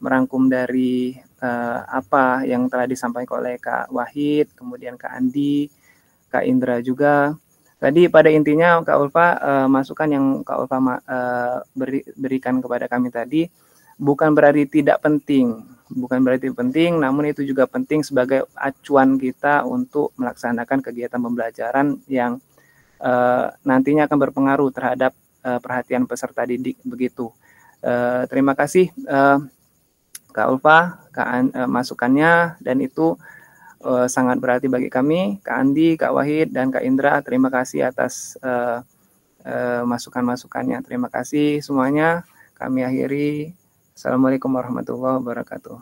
merangkum dari uh, apa yang telah disampaikan oleh Kak Wahid, kemudian Kak Andi, Kak Indra juga Tadi pada intinya Kak Ulfa uh, masukan yang Kak Ulfa uh, beri, berikan kepada kami tadi bukan berarti tidak penting, bukan berarti penting, namun itu juga penting sebagai acuan kita untuk melaksanakan kegiatan pembelajaran yang uh, nantinya akan berpengaruh terhadap uh, perhatian peserta didik begitu. Uh, terima kasih uh, Kak Ulfa, Kak An, uh, masukannya dan itu uh, sangat berarti bagi kami, Kak Andi, Kak Wahid dan Kak Indra. Terima kasih atas uh, uh, masukan-masukannya. Terima kasih semuanya. Kami akhiri. Assalamualaikum warahmatullahi wabarakatuh.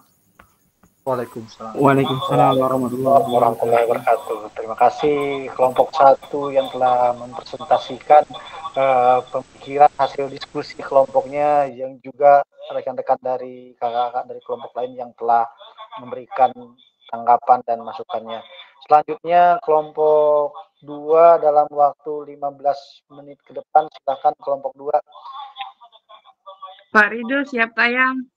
Waalaikumsalam.
Waalaikumsalam warahmatullahi
wabarakatuh. Terima kasih kelompok satu yang telah mempresentasikan uh, pemikiran hasil diskusi kelompoknya yang juga rekan-rekan dari kakak-kakak dari kelompok lain yang telah memberikan tanggapan dan masukannya. Selanjutnya kelompok dua dalam waktu 15 menit ke depan silakan kelompok dua
Pak Rido siap tayang.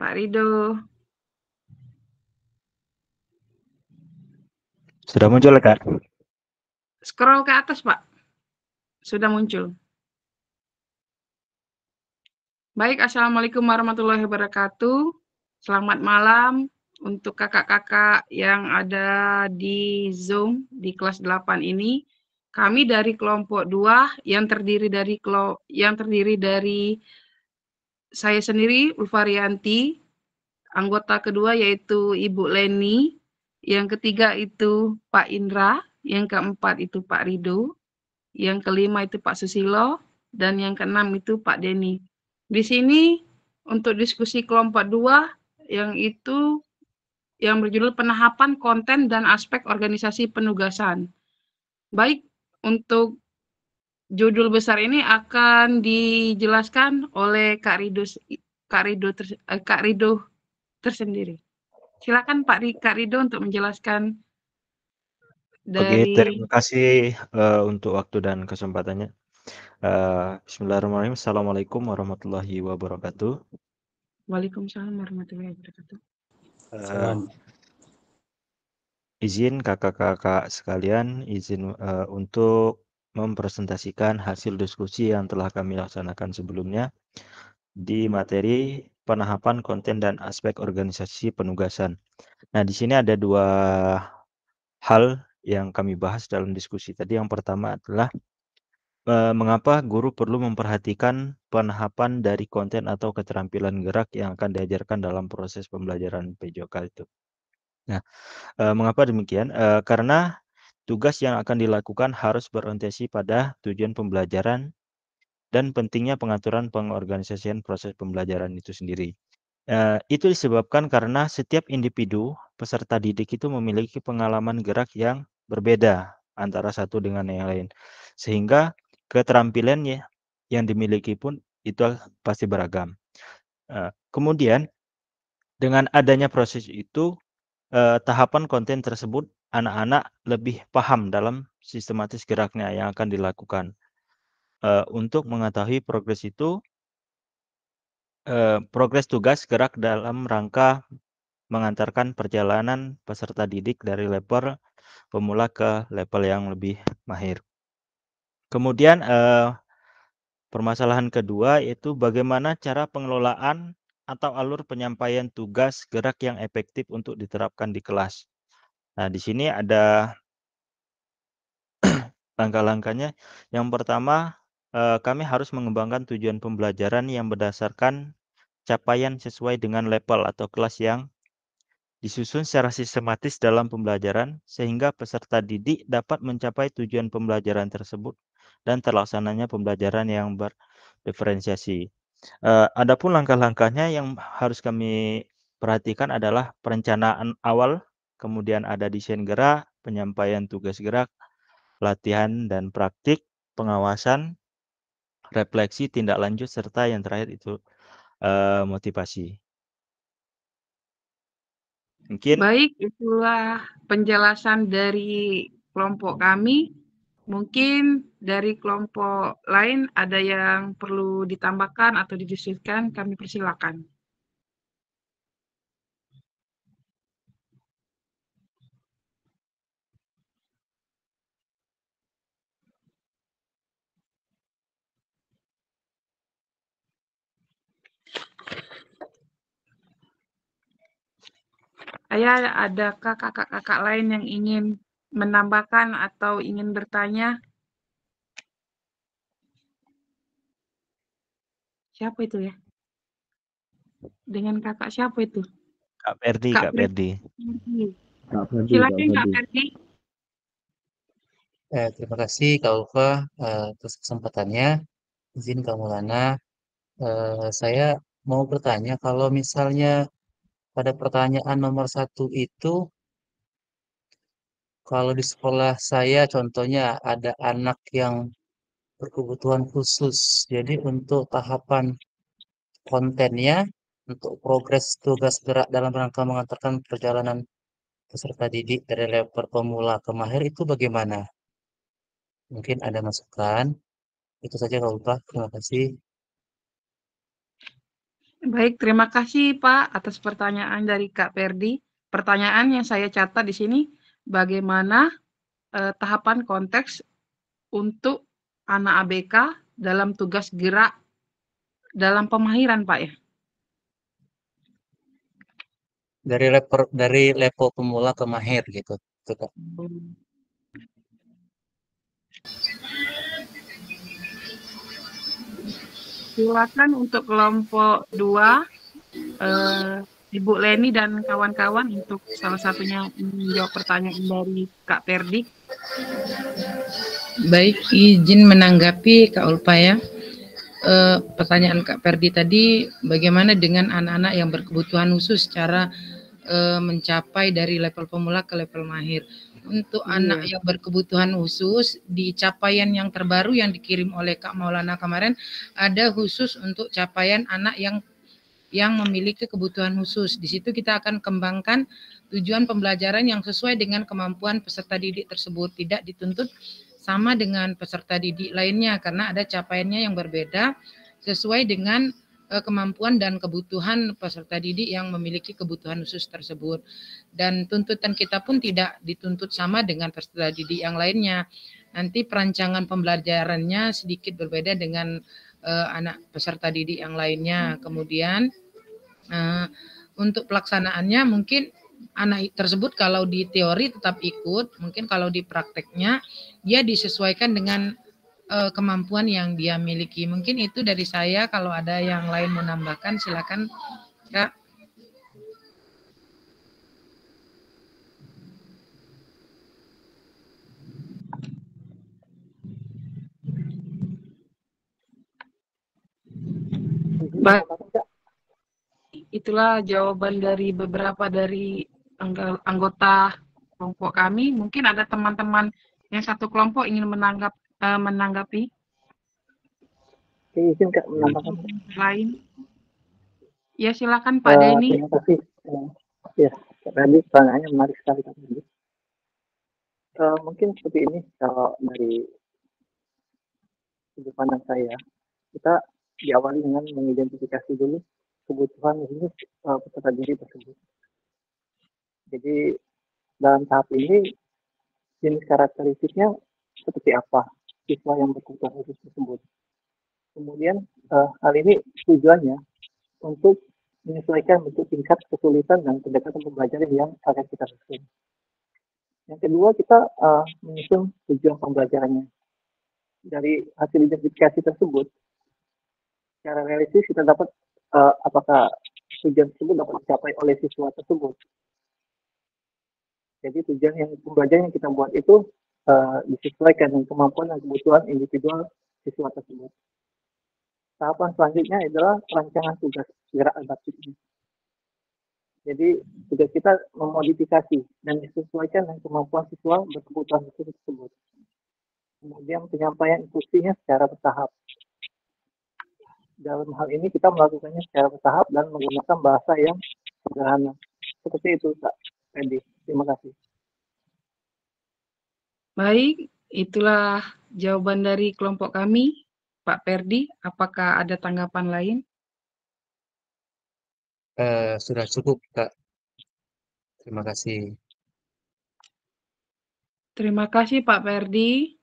Pak Rido.
Sudah muncul, Kak?
Scroll ke atas, Pak. Sudah muncul. Baik, Assalamualaikum warahmatullahi wabarakatuh. Selamat malam untuk kakak-kakak yang ada di Zoom di kelas 8 ini. Kami dari kelompok dua yang terdiri dari yang terdiri dari saya sendiri Ulfarianti, anggota kedua yaitu Ibu Leni, yang ketiga itu Pak Indra, yang keempat itu Pak Rido, yang kelima itu Pak Susilo, dan yang keenam itu Pak Denny. Di sini untuk diskusi kelompok dua yang itu yang berjudul penahapan konten dan aspek organisasi penugasan. Baik, untuk judul besar ini akan dijelaskan oleh Kak Rido Kak Rido ter, eh, Kak Rido tersendiri. Silakan Pak Kak Rido untuk menjelaskan
dari Oke, terima kasih uh, untuk waktu dan kesempatannya. Uh, Bismillahirrahmanirrahim. Assalamualaikum warahmatullahi wabarakatuh.
Waalaikumsalam warahmatullahi wabarakatuh.
Uh, Izin kakak-kakak sekalian, izin uh, untuk mempresentasikan hasil diskusi yang telah kami laksanakan sebelumnya di materi penahapan konten dan aspek organisasi penugasan. Nah, di sini ada dua hal yang kami bahas dalam diskusi tadi. Yang pertama adalah uh, mengapa guru perlu memperhatikan penahapan dari konten atau keterampilan gerak yang akan diajarkan dalam proses pembelajaran PJOK itu. Nah, eee, mengapa demikian? Eee, karena tugas yang akan dilakukan harus berorientasi pada tujuan pembelajaran dan pentingnya pengaturan pengorganisasian proses pembelajaran itu sendiri. Itu disebabkan karena setiap individu peserta didik itu memiliki pengalaman gerak yang berbeda antara satu dengan yang lain. Sehingga keterampilannya yang dimiliki pun itu pasti beragam. Eee, kemudian dengan adanya proses itu uh, tahapan konten tersebut anak-anak lebih paham dalam sistematis geraknya yang akan dilakukan. Uh, untuk mengetahui progres itu, progres tugas gerak dalam rangka mengantarkan perjalanan peserta didik dari level pemula ke level yang lebih mahir. Kemudian uh, permasalahan kedua yaitu bagaimana cara pengelolaan atau alur penyampaian tugas gerak yang efektif untuk diterapkan di kelas. Nah, di sini ada langkah-langkahnya. Yang pertama, eh, kami harus mengembangkan tujuan pembelajaran yang berdasarkan capaian sesuai dengan level atau kelas yang disusun secara sistematis dalam pembelajaran sehingga peserta didik dapat mencapai tujuan pembelajaran tersebut dan terlaksananya pembelajaran yang berdiferensiasi. Uh, adapun langkah-langkahnya yang harus kami perhatikan adalah perencanaan awal, kemudian ada desain gerak, penyampaian tugas gerak, latihan dan praktik, pengawasan, refleksi, tindak lanjut, serta yang terakhir itu uh, motivasi.
Mungkin Baik, itulah penjelasan dari kelompok kami. Mungkin dari kelompok lain ada yang perlu ditambahkan atau didiskusikan, kami persilakan. Ayah, adakah kakak-kakak lain yang ingin menambahkan atau ingin bertanya? Siapa itu ya? Dengan kakak siapa itu?
Kak Perdi,
Kak
Perdi.
Ferdi, Kak
Silakan Kak
Ferdi.
Ferdi.
Eh, terima kasih Kak Ulfa eh, atas kesempatannya. Izin Kak Maulana, eh, saya mau bertanya kalau misalnya pada pertanyaan nomor satu itu, kalau di sekolah saya contohnya ada anak yang berkebutuhan khusus. Jadi untuk tahapan kontennya, untuk progres tugas gerak dalam rangka mengantarkan perjalanan peserta didik dari level pemula ke mahir itu bagaimana? Mungkin ada masukan. Itu saja Kak Ulfa. Terima kasih.
Baik, terima kasih Pak atas pertanyaan dari Kak Perdi. Pertanyaan yang saya catat di sini, bagaimana eh, tahapan konteks untuk anak ABK dalam tugas gerak dalam pemahiran Pak ya?
Dari level dari level pemula ke mahir gitu. Itu, Kak.
Silakan untuk kelompok dua, eh, Ibu Leni dan kawan-kawan untuk salah satunya menjawab pertanyaan dari Kak Perdi.
Baik, izin menanggapi Kak Ulfa ya. Eh, pertanyaan Kak Perdi tadi, bagaimana dengan anak-anak yang berkebutuhan khusus secara eh, mencapai dari level pemula ke level mahir? Untuk
Iya.
anak yang berkebutuhan khusus, di capaian yang terbaru yang dikirim oleh Kak Maulana kemarin, ada khusus untuk capaian anak yang yang memiliki kebutuhan khusus. Di situ kita akan kembangkan tujuan pembelajaran yang sesuai dengan kemampuan peserta didik tersebut, tidak dituntut sama dengan peserta didik lainnya karena ada capaiannya yang berbeda sesuai dengan eh, kemampuan dan kebutuhan peserta didik yang memiliki kebutuhan khusus tersebut. Dan tuntutan kita pun tidak dituntut sama dengan peserta didik yang lainnya. Nanti perancangan pembelajarannya sedikit berbeda dengan eh, anak peserta didik yang lainnya. Kemudian eh, untuk pelaksanaannya mungkin anak tersebut kalau di teori tetap ikut, mungkin kalau di prakteknya dia disesuaikan dengan eh, kemampuan yang dia miliki. Mungkin itu dari saya. Kalau ada yang lain mau nambahkan, silakan Kak.
Baik. Itulah jawaban dari beberapa dari angg- anggota kelompok kami. Mungkin ada teman-teman yang satu kelompok ingin menanggap eh, menanggapi
Oke, izin Kak menambahkan.
lain. Ya silakan Pak
Eh,
Denny.
Terima kasih. Eh, ya, Kak Randy, pertanyaannya menarik sekali Kak. Eh, mungkin seperti ini kalau dari sudut pandang saya, kita diawali dengan mengidentifikasi dulu kebutuhan khusus eh, peserta didik tersebut. Jadi dalam tahap ini jenis karakteristiknya seperti apa siswa yang berkebutuhan khusus tersebut. Kemudian eh, hal ini tujuannya untuk menyesuaikan bentuk tingkat kesulitan dan pendekatan pembelajaran yang akan kita susun. Yang kedua kita eh, menyusun tujuan pembelajarannya. Dari hasil identifikasi tersebut, secara realistis kita dapat eh, apakah tujuan tersebut dapat dicapai oleh siswa tersebut. Jadi tujuan yang pembelajaran yang kita buat itu eh, disesuaikan dengan kemampuan dan kebutuhan individual siswa tersebut. Tahapan selanjutnya adalah perancangan tugas gerak adaptif ini. Jadi tugas kita memodifikasi dan disesuaikan dengan kemampuan siswa berkebutuhan khusus tersebut. Kemudian penyampaian instruksinya secara bertahap. Dalam hal ini kita melakukannya secara bertahap dan menggunakan bahasa yang sederhana. Seperti itu, Kak Randy. Terima kasih.
Baik, itulah jawaban dari kelompok kami. Pak Perdi, apakah ada tanggapan lain?
Eh, sudah cukup, Kak. Terima kasih.
Terima kasih Pak Perdi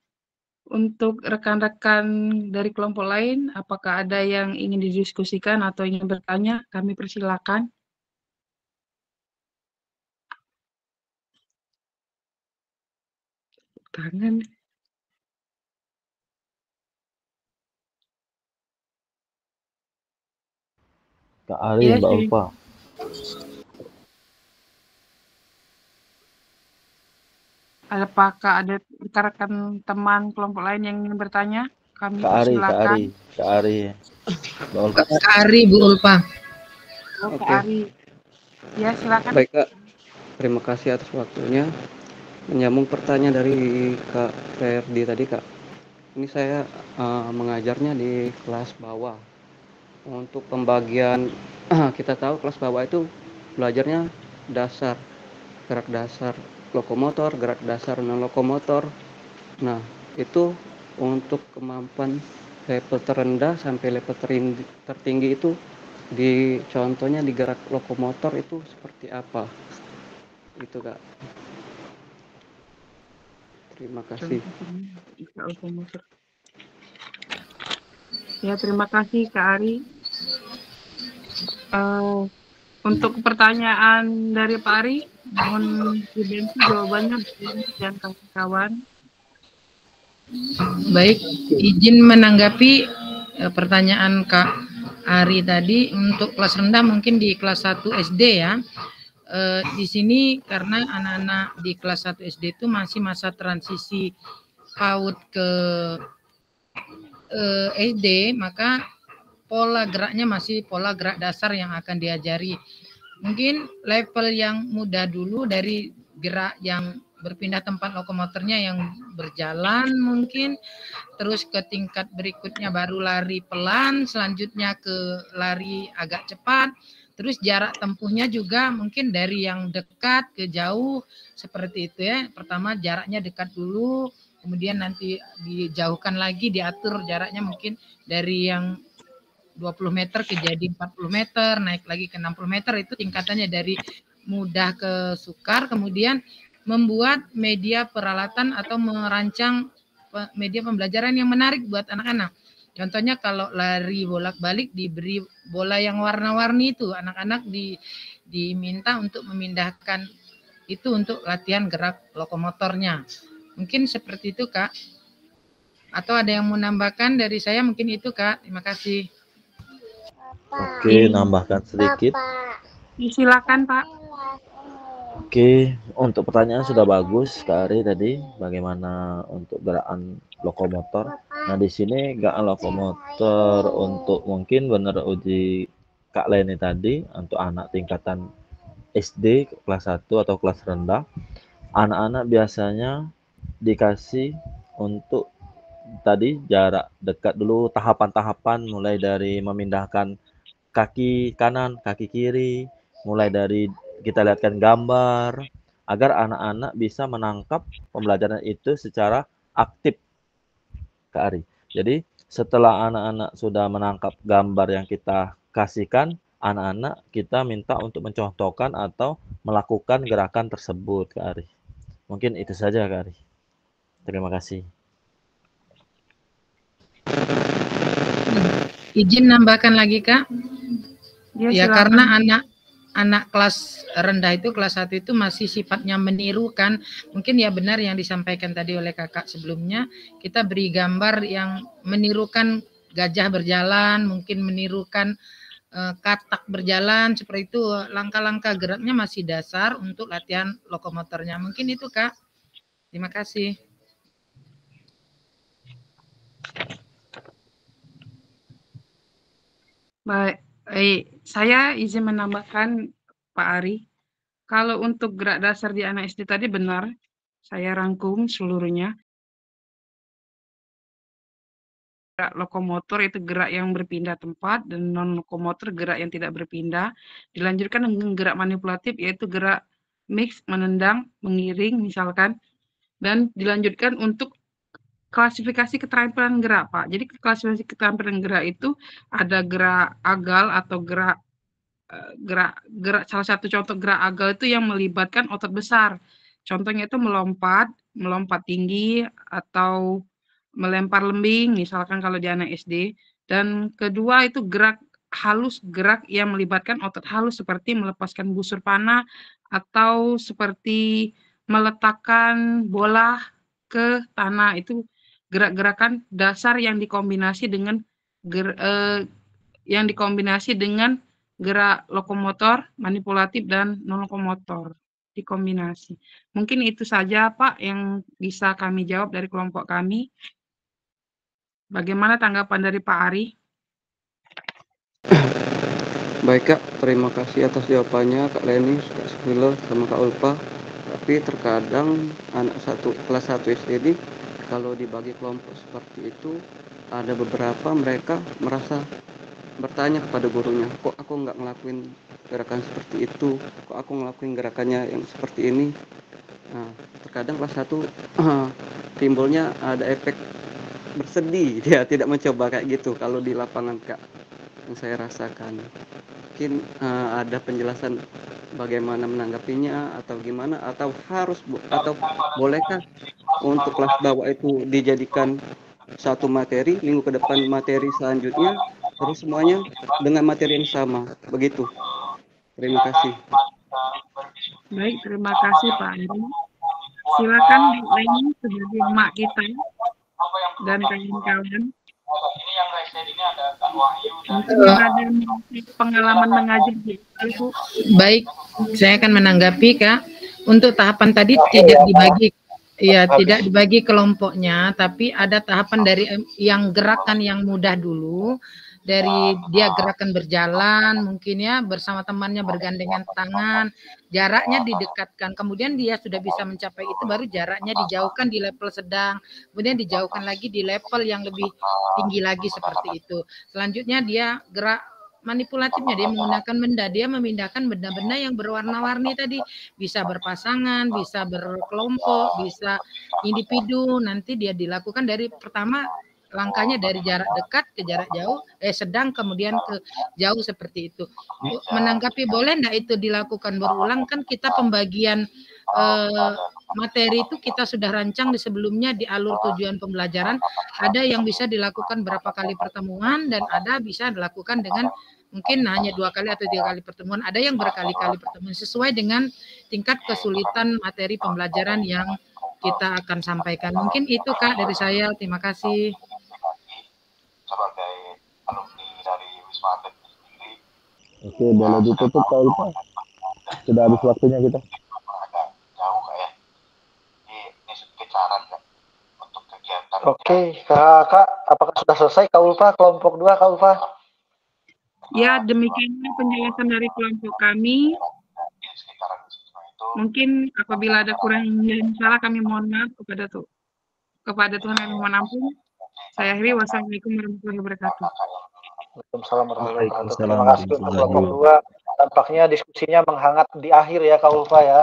untuk rekan-rekan dari kelompok lain, apakah ada yang ingin didiskusikan atau ingin bertanya? Kami persilakan. Tangan.
Kak Ari,
iya
Mbak Ulfa.
Apakah ada rekan-rekan teman kelompok lain yang ingin bertanya? Kami
Kak Ari, Kak. Ari, Kak Ari.
Kak Ari, Bu Ulfa.
Oh, Kak
Oke.
Ari. Ya, silakan.
Baik Kak, terima kasih atas waktunya. Menyambung pertanyaan dari Kak Ferdi tadi Kak. Ini saya eh, mengajarnya di kelas bawah. Untuk pembagian kita tahu kelas bawah itu belajarnya dasar, gerak dasar lokomotor, gerak dasar non lokomotor. Nah, itu untuk kemampuan level terendah sampai level tertinggi, itu di contohnya di gerak lokomotor itu seperti apa itu kak terima kasih.
Ya, terima kasih Kak Ari. Eh, untuk pertanyaan dari Pak Ari, mohon dibantu jawabannya dan kawan-kawan.
Baik, izin menanggapi eh, pertanyaan Kak Ari tadi untuk kelas rendah mungkin di kelas 1 SD ya. Eh, di sini karena anak-anak di kelas 1 SD itu masih masa transisi PAUD ke eh, SD, maka pola geraknya masih pola gerak dasar yang akan diajari. Mungkin level yang mudah dulu dari gerak yang berpindah tempat lokomotornya yang berjalan mungkin terus ke tingkat berikutnya baru lari pelan selanjutnya ke lari agak cepat terus jarak tempuhnya juga mungkin dari yang dekat ke jauh seperti itu ya pertama jaraknya dekat dulu kemudian nanti dijauhkan lagi diatur jaraknya mungkin dari yang 20 meter ke jadi 40 meter naik lagi ke 60 meter itu tingkatannya dari mudah ke sukar kemudian membuat media peralatan atau merancang media pembelajaran yang menarik buat anak-anak. Contohnya kalau lari bolak-balik diberi bola yang warna-warni itu, anak-anak di, diminta untuk memindahkan itu untuk latihan gerak lokomotornya. Mungkin seperti itu, Kak. Atau ada yang mau nambahkan dari saya mungkin itu, Kak. Terima kasih.
Oke, nambahkan sedikit.
Silakan, Pak.
Oke, untuk pertanyaan sudah bagus Kak Ari tadi bagaimana untuk gerakan lokomotor. Nah, di sini gerakan lokomotor untuk mungkin benar uji Kak Leni tadi untuk anak tingkatan SD kelas 1 atau kelas rendah. Anak-anak biasanya dikasih untuk tadi jarak dekat dulu tahapan-tahapan mulai dari memindahkan kaki kanan, kaki kiri, mulai dari kita lihatkan gambar agar anak-anak bisa menangkap pembelajaran itu secara aktif Kak Ari. Jadi setelah anak-anak sudah menangkap gambar yang kita kasihkan, anak-anak kita minta untuk mencontohkan atau melakukan gerakan tersebut Kak Ari. Mungkin itu saja Kak Ari. Terima kasih.
Izin nambahkan lagi, Kak.
Ya,
Ya,
silakan.
karena anak anak kelas rendah itu kelas 1 itu masih sifatnya menirukan. Mungkin ya benar yang disampaikan tadi oleh Kakak sebelumnya, kita beri gambar yang menirukan gajah berjalan, mungkin menirukan eh, katak berjalan seperti itu. Langkah-langkah geraknya masih dasar untuk latihan lokomotornya. Mungkin itu, Kak. Terima kasih.
Baik, eh, saya izin menambahkan Pak Ari. Kalau untuk gerak dasar di anak SD tadi benar, saya rangkum seluruhnya. Gerak lokomotor itu gerak yang berpindah tempat dan non lokomotor gerak yang tidak berpindah. Dilanjutkan dengan gerak manipulatif yaitu gerak mix, menendang, mengiring misalkan. Dan dilanjutkan untuk klasifikasi keterampilan gerak, Pak. Jadi klasifikasi keterampilan gerak itu ada gerak agal atau gerak eh, gerak gerak salah satu contoh gerak agal itu yang melibatkan otot besar. Contohnya itu melompat, melompat tinggi atau melempar lembing misalkan kalau di anak SD. Dan kedua itu gerak halus, gerak yang melibatkan otot halus seperti melepaskan busur panah atau seperti meletakkan bola ke tanah itu gerak-gerakan dasar yang dikombinasi dengan ger, eh, yang dikombinasi dengan gerak lokomotor, manipulatif dan non lokomotor dikombinasi. Mungkin itu saja Pak yang bisa kami jawab dari kelompok kami. Bagaimana tanggapan dari Pak Ari?
Baik Kak, terima kasih atas jawabannya Kak Leni, Kak Sufilo, sama Kak Ulfa. Tapi terkadang anak satu kelas 1 SD ini kalau dibagi kelompok seperti itu ada beberapa mereka merasa bertanya kepada gurunya, kok aku nggak ngelakuin gerakan seperti itu, kok aku ngelakuin gerakannya yang seperti ini. Nah, terkadang kelas satu timbulnya ada efek bersedih. Dia tidak mencoba kayak gitu kalau di lapangan kak yang saya rasakan mungkin uh, ada penjelasan bagaimana menanggapinya atau gimana atau harus atau bolehkah untuk kelas bawah itu dijadikan satu materi minggu ke depan materi selanjutnya terus semuanya dengan materi yang sama begitu. Terima kasih.
Baik terima kasih Pak Eri silakan Eni sebagai emak kita dan kawan-kawan mungkin ada pengalaman mengajar Ibu.
Baik, saya akan menanggapi Kak. Untuk tahapan tadi tidak dibagi Iya, tidak dibagi kelompoknya, tapi ada tahapan dari yang gerakan yang mudah dulu, dari dia gerakan berjalan mungkin ya bersama temannya bergandengan tangan jaraknya didekatkan. Kemudian dia sudah bisa mencapai itu baru jaraknya dijauhkan di level sedang. Kemudian dijauhkan lagi di level yang lebih tinggi lagi seperti itu. Selanjutnya dia gerak manipulatifnya dia menggunakan benda. Dia memindahkan benda-benda yang berwarna-warni tadi. Bisa berpasangan bisa berkelompok bisa individu. Nanti dia dilakukan dari pertama langkahnya dari jarak dekat ke jarak jauh, eh sedang kemudian ke jauh seperti itu. Menanggapi boleh enggak itu dilakukan berulang? Kan kita pembagian eh, materi itu kita sudah rancang di sebelumnya di alur tujuan pembelajaran. Ada yang bisa dilakukan berapa kali pertemuan dan ada bisa dilakukan dengan mungkin hanya dua kali atau tiga kali pertemuan. Ada yang berkali-kali pertemuan sesuai dengan tingkat kesulitan materi pembelajaran yang kita akan sampaikan. Mungkin itu kak dari saya. Terima kasih
sebagai alumni dari Wisma Atlet sendiri.
Oke, boleh ditutup Kak Ulfa. Sudah habis waktunya kita.
Jauh kak ya. Ini, ini sedikit saran kak untuk kegiatan.
Oke, Kak, apakah sudah selesai Kak Ulfa, kelompok dua Kak Ulfa?
Ya, demikianlah penjelasan dari kelompok kami. Mungkin apabila ada kurang yang salah kami mohon maaf kepada tuh kepada Tuhan yang menampung. Saya akhiri wassalamualaikum warahmatullahi wabarakatuh.
Waalaikumsalam warahmatullahi wabarakatuh. Terima kasih untuk kelompok dua. Tampaknya diskusinya menghangat di akhir ya Kak Ulfa ya.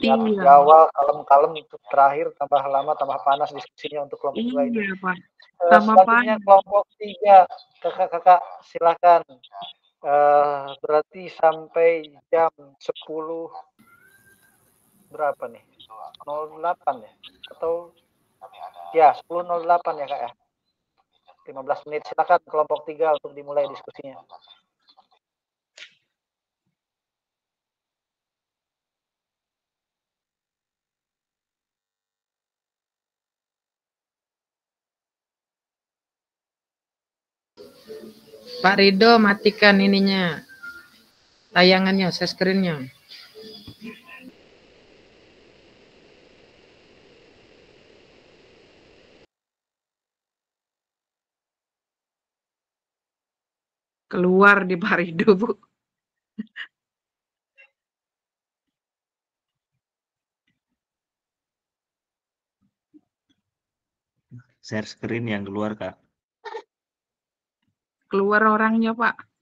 Iya.
Di awal kalem-kalem untuk terakhir tambah lama tambah panas diskusinya untuk kelompok dua ini.
Iya, Pak.
Uh,
Tambah
selanjutnya kelompok tiga kakak-kakak silakan. Uh, berarti sampai jam 10 berapa nih? 08 ya? Atau ya 10.08 ya kak ya? 15 menit. Silakan kelompok tiga untuk dimulai diskusinya.
Pak Rido matikan ininya tayangannya, share screen-nya.
Keluar di Pak Rido, Bu.
Share screen yang keluar, Kak.
Keluar orangnya, Pak.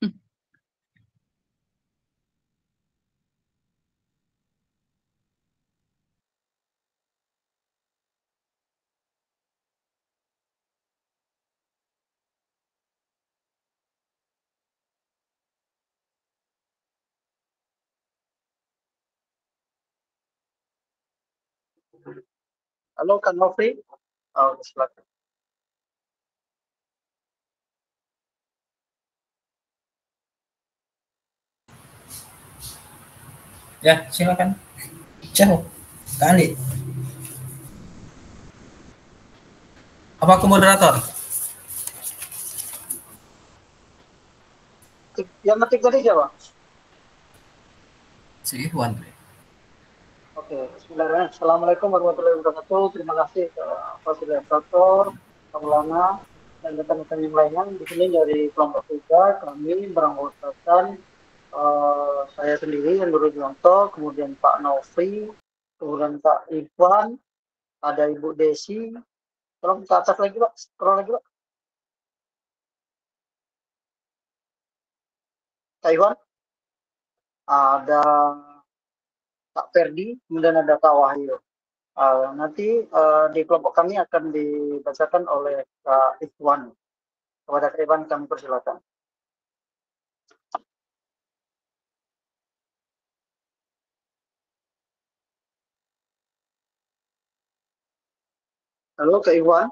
Halo Kak Novi. Oh, silakan.
Ya, silakan. Jauh. Kali. Apa aku moderator?
Yang ngetik tadi siapa?
Si Ikhwan.
Oke, Bismillahirrahmanirrahim. Assalamualaikum warahmatullahi wabarakatuh. Terima kasih ke fasilitator, Maulana, dan rekan-rekan yang lainnya. Di sini dari kelompok tiga, kami beranggotakan uh, saya sendiri, Hendro Jonto, kemudian Pak Novi, kemudian Pak Ivan, ada Ibu Desi. Tolong ke atas lagi, Pak. Scroll lagi, Pak. Kak Ivan. Ada Kak Ferdi, kemudian ada Kak Wahyu. Uh, nanti uh, di kelompok kami akan dibacakan oleh Kak Ikhwan. Kepada Kak Ikhwan kami persilakan. Halo Kak Ikhwan.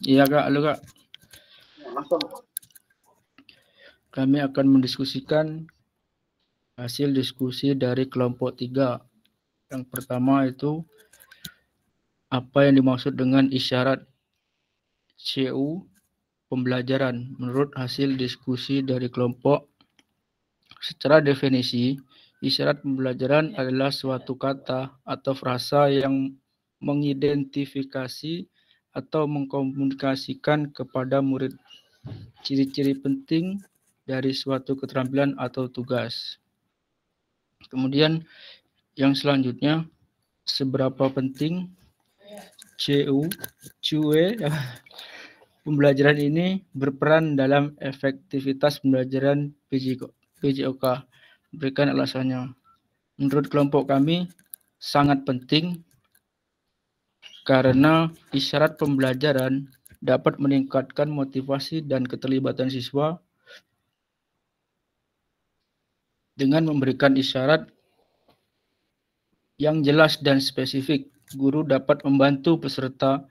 Iya kak, halo kak.
Ya, langsung.
Kami akan mendiskusikan hasil diskusi dari kelompok tiga. Yang pertama itu apa yang dimaksud dengan isyarat CU pembelajaran menurut hasil diskusi dari kelompok. Secara definisi, isyarat pembelajaran adalah suatu kata atau frasa yang mengidentifikasi atau mengkomunikasikan kepada murid ciri-ciri penting dari suatu keterampilan atau tugas. Kemudian yang selanjutnya seberapa penting CU CUE pembelajaran ini berperan dalam efektivitas pembelajaran PJOK. Berikan alasannya. Menurut kelompok kami sangat penting karena isyarat pembelajaran dapat meningkatkan motivasi dan keterlibatan siswa dengan memberikan isyarat yang jelas dan spesifik. Guru dapat membantu peserta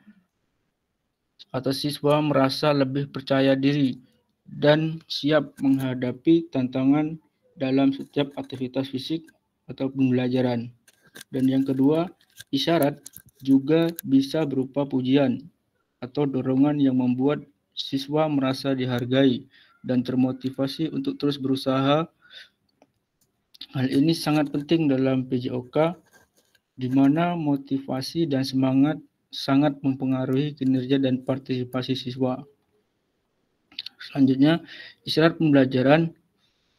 atau siswa merasa lebih percaya diri dan siap menghadapi tantangan dalam setiap aktivitas fisik atau pembelajaran. Dan yang kedua, isyarat juga bisa berupa pujian atau dorongan yang membuat siswa merasa dihargai dan termotivasi untuk terus berusaha. Hal ini sangat penting dalam PJOK, di mana motivasi dan semangat sangat mempengaruhi kinerja dan partisipasi siswa. Selanjutnya, isyarat pembelajaran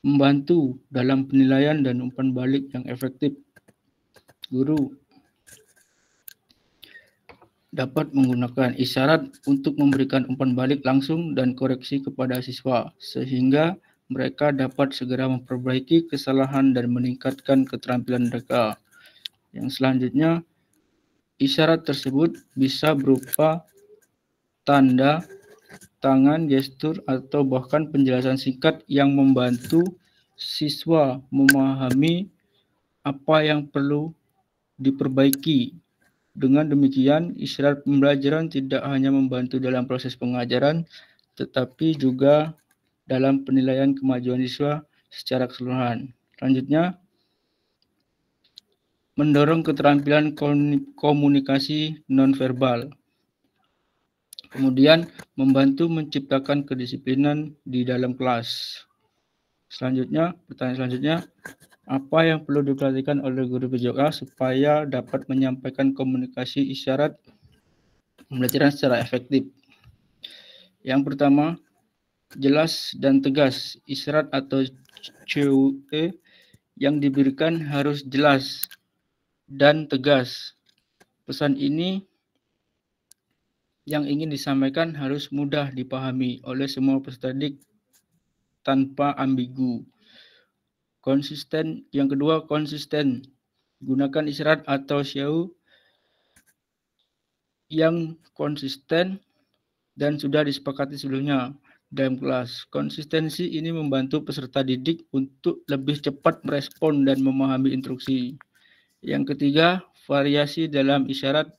membantu dalam penilaian dan umpan balik yang efektif. Guru dapat menggunakan isyarat untuk memberikan umpan balik langsung dan koreksi kepada siswa, sehingga mereka dapat segera memperbaiki kesalahan dan meningkatkan keterampilan mereka. Yang selanjutnya, isyarat tersebut bisa berupa tanda, tangan, gestur, atau bahkan penjelasan singkat yang membantu siswa memahami apa yang perlu diperbaiki dengan demikian, isyarat pembelajaran tidak hanya membantu dalam proses pengajaran, tetapi juga dalam penilaian kemajuan siswa secara keseluruhan. Selanjutnya, mendorong keterampilan komunikasi nonverbal. Kemudian, membantu menciptakan kedisiplinan di dalam kelas. Selanjutnya, pertanyaan selanjutnya, apa yang perlu diperhatikan oleh guru PJOK supaya dapat menyampaikan komunikasi isyarat pembelajaran secara efektif? Yang pertama, jelas dan tegas. Isyarat atau CUE yang diberikan harus jelas dan tegas. Pesan ini yang ingin disampaikan harus mudah dipahami oleh semua peserta didik tanpa ambigu. Konsisten. Yang kedua, konsisten. Gunakan isyarat atau syau yang konsisten dan sudah disepakati sebelumnya dalam kelas. Konsistensi ini membantu peserta didik untuk lebih cepat merespon dan memahami instruksi. Yang ketiga, variasi dalam isyarat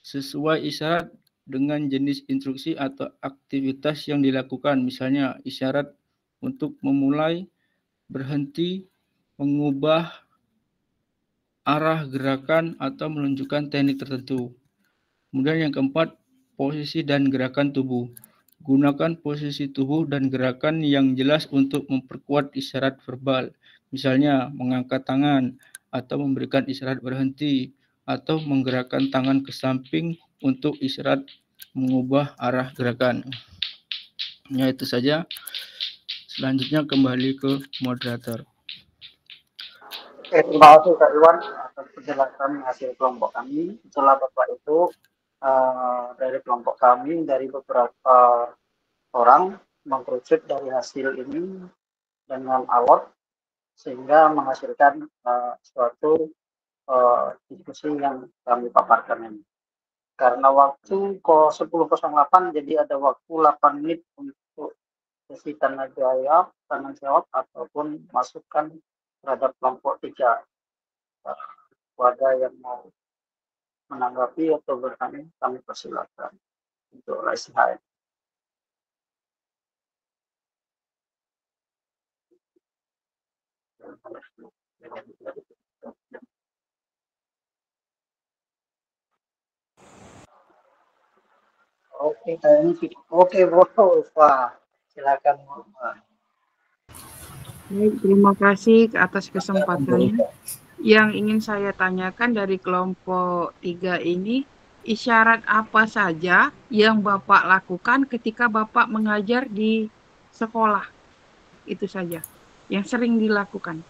sesuai isyarat dengan jenis instruksi atau aktivitas yang dilakukan. Misalnya isyarat untuk memulai berhenti, mengubah, arah gerakan atau menunjukkan teknik tertentu. Kemudian yang keempat, posisi dan gerakan tubuh. Gunakan posisi tubuh dan gerakan yang jelas untuk memperkuat isyarat verbal. Misalnya mengangkat tangan atau memberikan isyarat berhenti atau menggerakkan tangan ke samping untuk isyarat mengubah arah gerakan. Ya itu saja. Selanjutnya kembali ke moderator.
Oke, terima kasih Kak Iwan atas penjelasan hasil kelompok kami. Itulah Bapak itu uh, dari kelompok kami dari beberapa orang mengkerucut dari hasil ini dengan alot sehingga menghasilkan uh, suatu uh, diskusi yang kami paparkan ini. Karena waktu kok 10.08 jadi ada waktu 8 menit untuk sesi tanya jawab, tanya jawab ataupun masukan terhadap kelompok tiga warga yang mau menanggapi atau bertanya kami persilakan untuk raise hand. Oke, kayaknya oke, bro. Wah, silakan.
Baik, terima kasih atas kesempatannya. Yang ingin saya tanyakan dari kelompok tiga ini, isyarat apa saja yang Bapak lakukan ketika Bapak mengajar di sekolah? Itu saja yang sering dilakukan.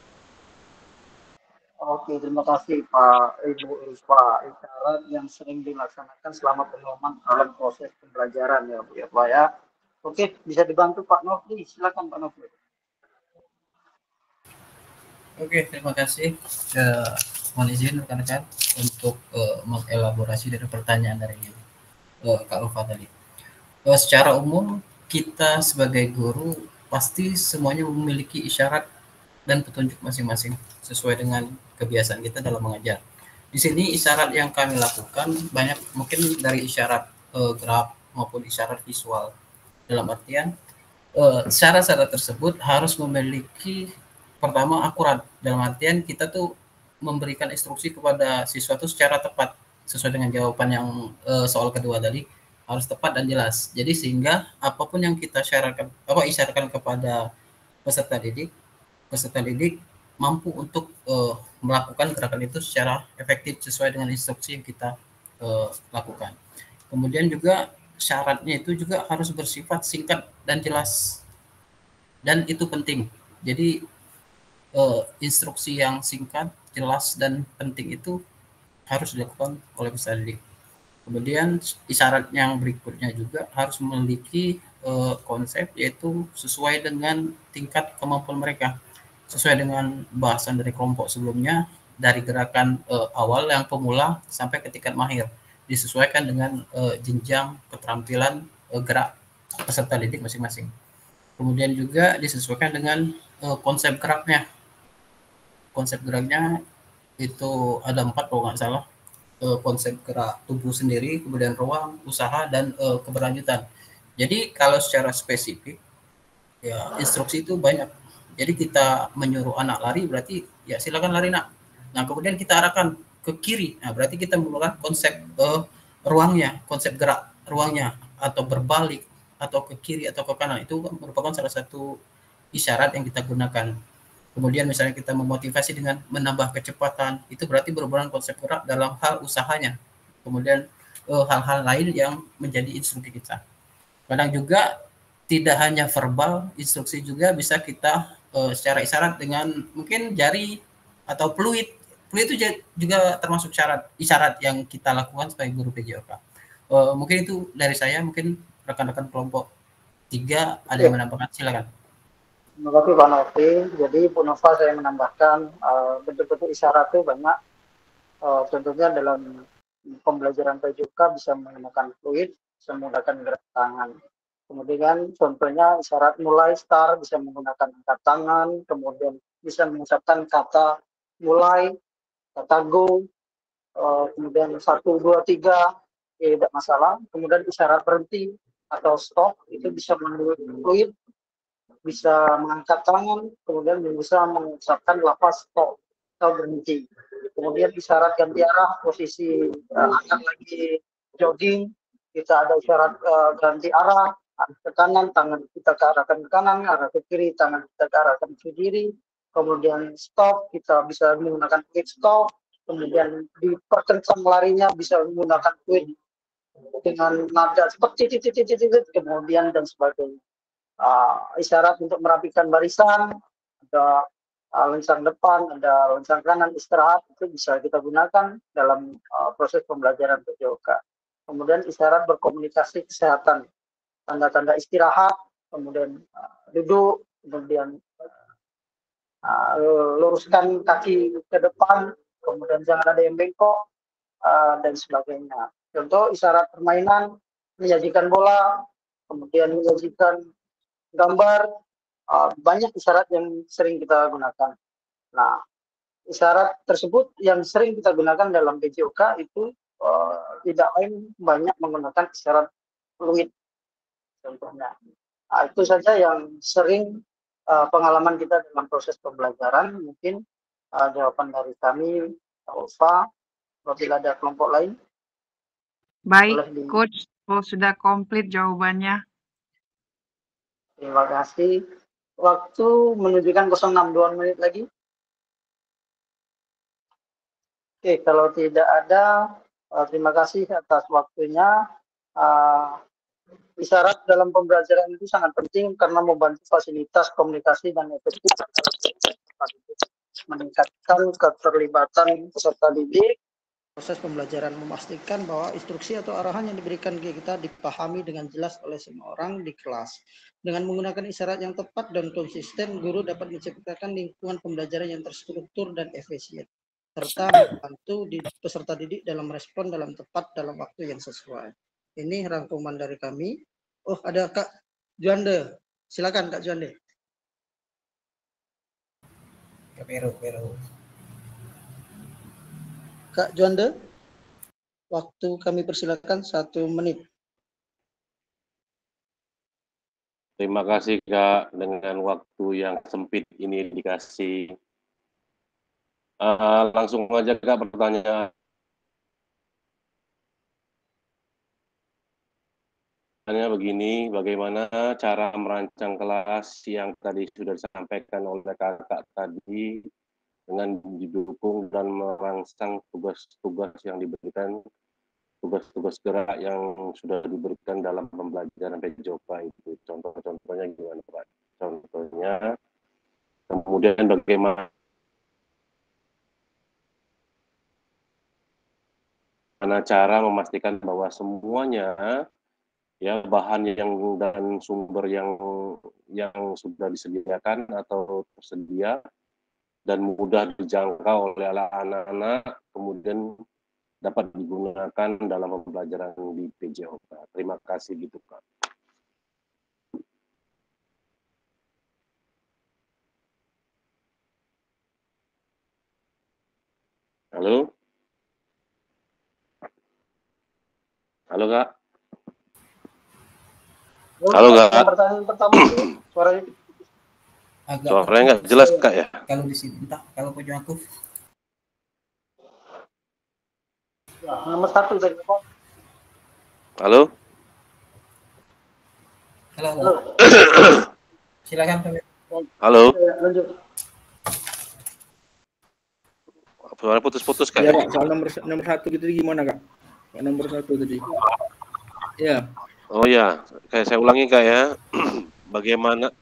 Oke, terima kasih Pak Ibu Rispa. Isyarat yang sering dilaksanakan selama pengalaman dalam proses pembelajaran ya Bu ya Pak ya. Oke, bisa dibantu Pak Nofri. Silakan Pak Nofri.
Oke, terima kasih. Uh, mohon izin rekan-rekan untuk uh, mengelaborasi dari pertanyaan dari uh, Kak Lufa tadi. Uh, secara umum kita sebagai guru pasti semuanya memiliki isyarat dan petunjuk masing-masing sesuai dengan kebiasaan kita dalam mengajar. Di sini isyarat yang kami lakukan banyak mungkin dari isyarat uh, gerak maupun isyarat visual. Dalam artian uh, syarat-syarat tersebut harus memiliki pertama akurat. Dalam artian kita tuh memberikan instruksi kepada siswa itu secara tepat sesuai dengan jawaban yang uh, soal kedua tadi harus tepat dan jelas. Jadi sehingga apa pun yang kita syaratkan apa isyaratkan kepada peserta didik, peserta didik mampu untuk uh, melakukan gerakan itu secara efektif sesuai dengan instruksi yang kita uh, lakukan. Kemudian juga syaratnya itu juga harus bersifat singkat dan jelas. Dan itu penting. Jadi uh, instruksi yang singkat, jelas dan penting itu harus dilakukan oleh peserta didik. Kemudian isyarat yang berikutnya juga harus memiliki uh, konsep yaitu sesuai dengan tingkat kemampuan mereka. Sesuai dengan bahasan dari kelompok sebelumnya dari gerakan uh, awal yang pemula sampai ke tingkat mahir disesuaikan dengan uh, jenjang keterampilan uh, gerak peserta didik masing-masing. Kemudian juga disesuaikan dengan uh, konsep geraknya. Konsep geraknya itu ada empat kalau nggak salah uh, konsep gerak tubuh sendiri, kemudian ruang, usaha, dan uh, keberlanjutan. Jadi kalau secara spesifik, ya instruksi itu banyak. Jadi kita menyuruh anak lari berarti ya silakan lari nak. Nah kemudian kita arahkan ke kiri. Nah berarti kita menggunakan konsep uh, ruangnya, konsep gerak ruangnya atau berbalik atau ke kiri atau ke kanan itu merupakan salah satu isyarat yang kita gunakan. Kemudian misalnya kita memotivasi dengan menambah kecepatan, itu berarti berhubungan konsep gerak dalam hal usahanya. Kemudian eh, hal-hal lain yang menjadi instruksi kita. Kadang juga tidak hanya verbal, instruksi juga bisa kita uh, secara isyarat dengan mungkin jari atau peluit. Peluit itu juga termasuk syarat isyarat yang kita lakukan sebagai guru PJOK. Uh, mungkin itu dari saya, mungkin rekan-rekan kelompok tiga ada yang menambahkan, silakan.
Terima kasih Pak Novi. Jadi Bu Nova saya menambahkan uh, bentuk-bentuk isyarat itu banyak. Uh, tentunya dalam pembelajaran PJK bisa menggunakan fluid, bisa menggunakan gerak tangan. Kemudian contohnya isyarat mulai start bisa menggunakan angkat tangan, kemudian bisa mengucapkan kata mulai, kata go, uh, kemudian satu dua tiga tidak masalah. Kemudian isyarat berhenti atau stop itu bisa melalui fluid bisa mengangkat tangan, kemudian bisa mengucapkan lapas stop atau berhenti. kemudian isyarat ganti arah posisi uh, akan lagi jogging kita ada isyarat uh, ganti arah ke kanan tangan kita ke arahkan ke kanan arah ke kiri tangan kita ke arahkan ke kiri. Kemudian stop kita bisa menggunakan quick stop. Kemudian diperkencang larinya bisa menggunakan quick dengan nada seperti titik titik titik kemudian dan sebagainya uh, isyarat untuk merapikan barisan ada uh, lencang depan, ada lencang kanan, istirahat itu bisa kita gunakan dalam uh, proses pembelajaran PJOK. Kemudian isyarat berkomunikasi kesehatan, tanda-tanda istirahat, kemudian uh, duduk, kemudian uh, luruskan kaki ke depan, kemudian jangan ada yang bengkok uh, dan sebagainya. Contoh isyarat permainan menyajikan bola, kemudian menyajikan gambar, uh, banyak isyarat yang sering kita gunakan. Nah, isyarat tersebut yang sering kita gunakan dalam PJOK itu uh, tidak lain banyak menggunakan isyarat fluid contohnya. Nah, itu saja yang sering uh, pengalaman kita dalam proses pembelajaran. Mungkin uh, jawaban dari kami, Ulfa, apabila ada kelompok lain.
Baik, Coach, kalau sudah komplit jawabannya.
Terima kasih. Waktu menunjukkan 062 menit lagi. Oke, kalau tidak ada, uh, terima kasih atas waktunya. Uh, isyarat dalam pembelajaran itu sangat penting karena membantu fasilitas komunikasi dan efektif meningkatkan keterlibatan peserta didik proses pembelajaran memastikan bahwa instruksi atau arahan yang diberikan ke kita dipahami dengan jelas oleh semua orang di kelas. Dengan menggunakan isyarat yang tepat dan konsisten, guru dapat menciptakan lingkungan pembelajaran yang terstruktur dan efisien, serta membantu di peserta didik dalam respon dalam tepat dalam waktu yang sesuai. Ini rangkuman dari kami. Oh, ada Kak Juande. Silakan Kak Juande.
Kak Peru, Peru.
Kak Juanda, waktu kami persilakan satu menit.
Terima kasih Kak, dengan waktu yang sempit ini dikasih. Uh, langsung aja Kak pertanyaan. Tanya begini, bagaimana cara merancang kelas yang tadi sudah disampaikan oleh kakak tadi dengan didukung dan merangsang tugas-tugas yang diberikan tugas-tugas gerak yang sudah diberikan dalam pembelajaran PJOK itu contoh-contohnya gimana Pak? Contohnya kemudian bagaimana cara memastikan bahwa semuanya ya bahan yang dan sumber yang yang sudah disediakan atau tersedia dan mudah dijangkau oleh anak-anak, kemudian dapat digunakan dalam pembelajaran di PJOK. Terima kasih gitu Kak. Halo? Halo Kak? Halo Kak?
Pertanyaan pertama suaranya
agak Suaranya nggak jelas kak ya?
Kalau di sini, entah kalau punya aku.
Ya, nomor satu dari Pak.
Halo?
Halo. Halo. Silakan Pak.
Halo.
Ya, lanjut.
Suara putus-putus kak.
Ya, Kak, soal nomor nomor satu gitu gimana kak? Nomor satu tadi. Ya.
Oh ya, kayak saya ulangi kak ya. Bagaimana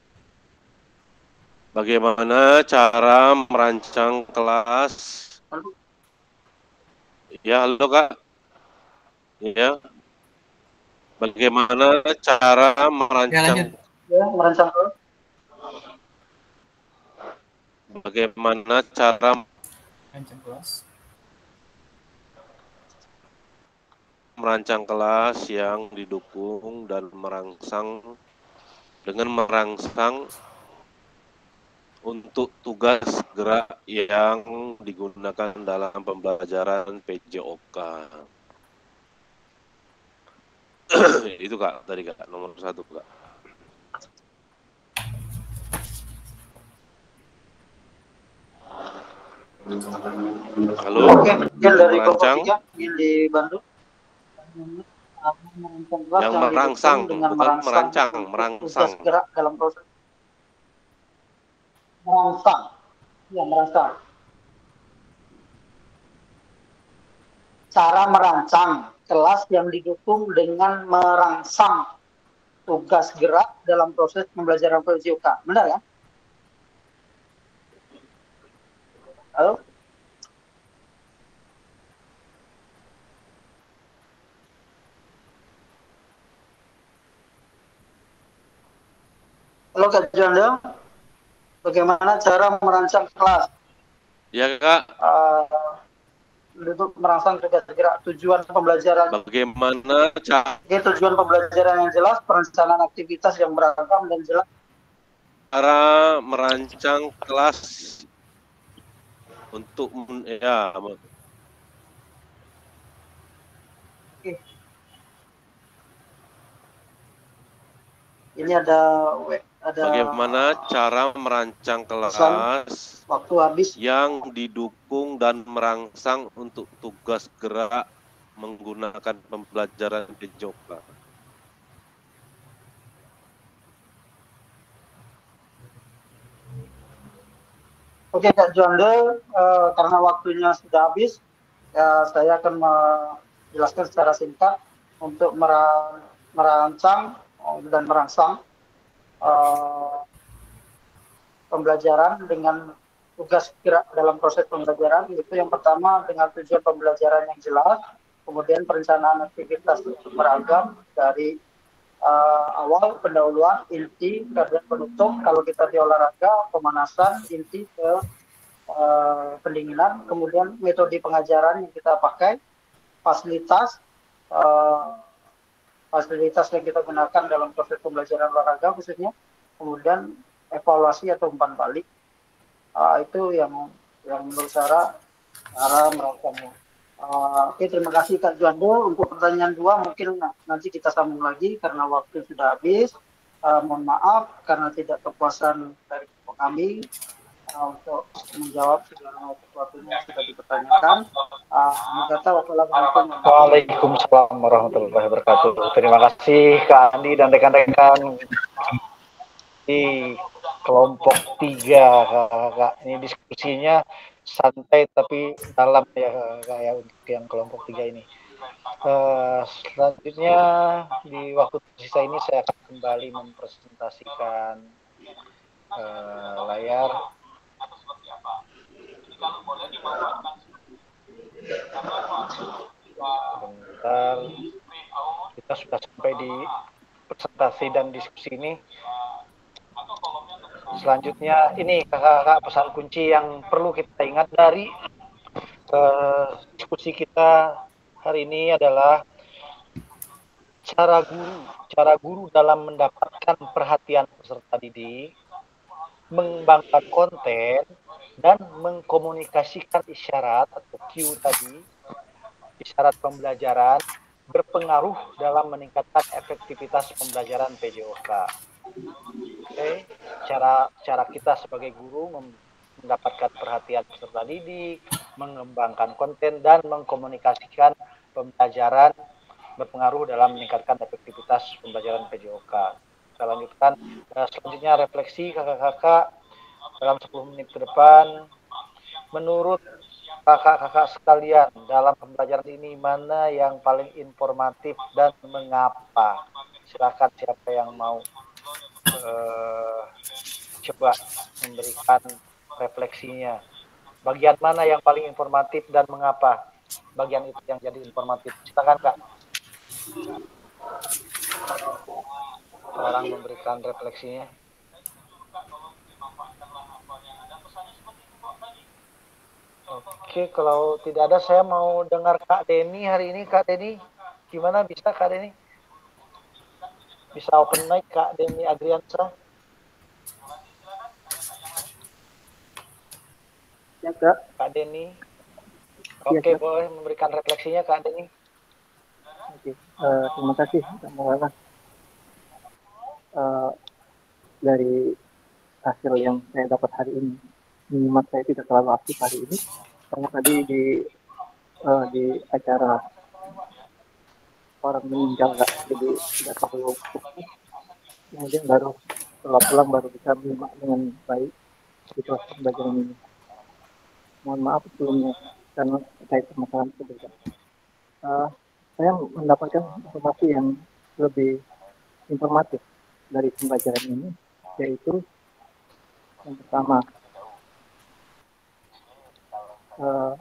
Bagaimana cara merancang kelas? Ya, halo Kak. Ya. Bagaimana cara merancang
ya, merancang
Bagaimana cara
merancang kelas?
Merancang kelas yang didukung dan merangsang dengan merangsang untuk tugas gerak yang digunakan dalam pembelajaran PJOK. Itu kak tadi kak nomor satu kak. Halo,
Oke, yang dari tiga yang di Bandung.
Yang merangsang, bukan
merangsang
merancang,
tugas
merangsang.
gerak dalam proses merangsang. Ya, merangsang. Cara merancang kelas yang didukung dengan merangsang tugas gerak dalam proses pembelajaran PJOK. Benar ya? Halo? Halo Kak Jondo, bagaimana cara merancang kelas?
Ya kak,
Uh, untuk merangsang gerak tujuan pembelajaran
bagaimana cara
Oke, tujuan pembelajaran yang jelas, perencanaan aktivitas yang beragam dan jelas.
merancang kelas untuk ya
Oke. Ini ada ada
bagaimana cara merancang kelas
waktu habis.
yang didukung dan merangsang untuk tugas gerak menggunakan pembelajaran PJOK.
Oke Kak Jondo, eh, karena waktunya sudah habis, ya, saya akan menjelaskan secara singkat untuk mera- merancang dan merangsang eh, pembelajaran dengan tugas gerak dalam proses pembelajaran. Itu yang pertama dengan tujuan pembelajaran yang jelas, kemudian perencanaan aktivitas beragam dari eh, awal pendahuluan inti kemudian penutup kalau kita di olahraga pemanasan inti ke eh, pendinginan kemudian metode pengajaran yang kita pakai fasilitas eh, fasilitas yang kita gunakan dalam proses pembelajaran olahraga khususnya kemudian evaluasi atau umpan balik Ah, itu yang yang menurut saya cara merancangnya Uh, Oke, terima kasih Kak Juando. Untuk pertanyaan dua mungkin na- nanti kita sambung lagi karena waktu sudah habis. Uh, mohon maaf karena tidak kepuasan dari kami uh, untuk menjawab segala sesuatunya yang sudah dipertanyakan. Uh,
Waalaikumsalam warahmatullahi wabarakatuh. Terima kasih Kak Andi dan rekan-rekan di kelompok tiga kakak. Ini diskusinya santai tapi dalam ya kakak ya untuk yang kelompok tiga ini. Eh, selanjutnya di waktu tersisa ini saya akan kembali mempresentasikan eh, layar. Sebentar, kita sudah sampai di presentasi dan diskusi ini. Selanjutnya ini kakak-kakak pesan kunci yang perlu kita ingat dari eh, diskusi kita hari ini adalah cara guru, cara guru dalam mendapatkan perhatian peserta didik, mengembangkan konten dan mengkomunikasikan isyarat atau cue tadi, isyarat pembelajaran berpengaruh dalam meningkatkan efektivitas pembelajaran PJOK. Oke, cara cara kita sebagai guru mendapatkan perhatian peserta didik, mengembangkan konten dan mengkomunikasikan pembelajaran berpengaruh dalam meningkatkan efektivitas pembelajaran PJOK. Kita lanjutkan Eh, selanjutnya refleksi kakak-kakak dalam 10 menit ke depan. Menurut kakak-kakak sekalian dalam pembelajaran ini mana yang paling informatif dan mengapa? Silakan siapa yang mau eh, coba memberikan refleksinya. Bagian mana yang paling informatif dan mengapa? Bagian itu yang jadi informatif. Silakan kak. Orang memberikan refleksinya. Oke, kalau tidak ada saya mau dengar Kak Denny hari ini. Kak Denny, gimana bisa Kak Denny? Bisa open mic Kak Denny Adriansa?
Ya, Kak.
Kak Denny.
Iya,
Oke,
Kak.
boleh memberikan refleksinya Kak Denny.
Oke, eh, terima kasih Kak Maulana. Eh, dari hasil yang saya dapat hari ini. Menyimak saya tidak terlalu aktif hari ini karena tadi di uh, di acara orang meninggal nggak jadi tidak terlalu fokus kemudian baru setelah pulang baru bisa menyimak dengan baik di proses pembelajaran ini. Mohon maaf sebelumnya karena terkait permasalahan tersebut uh, saya mendapatkan informasi yang lebih informatif dari pembelajaran ini yaitu yang pertama uh,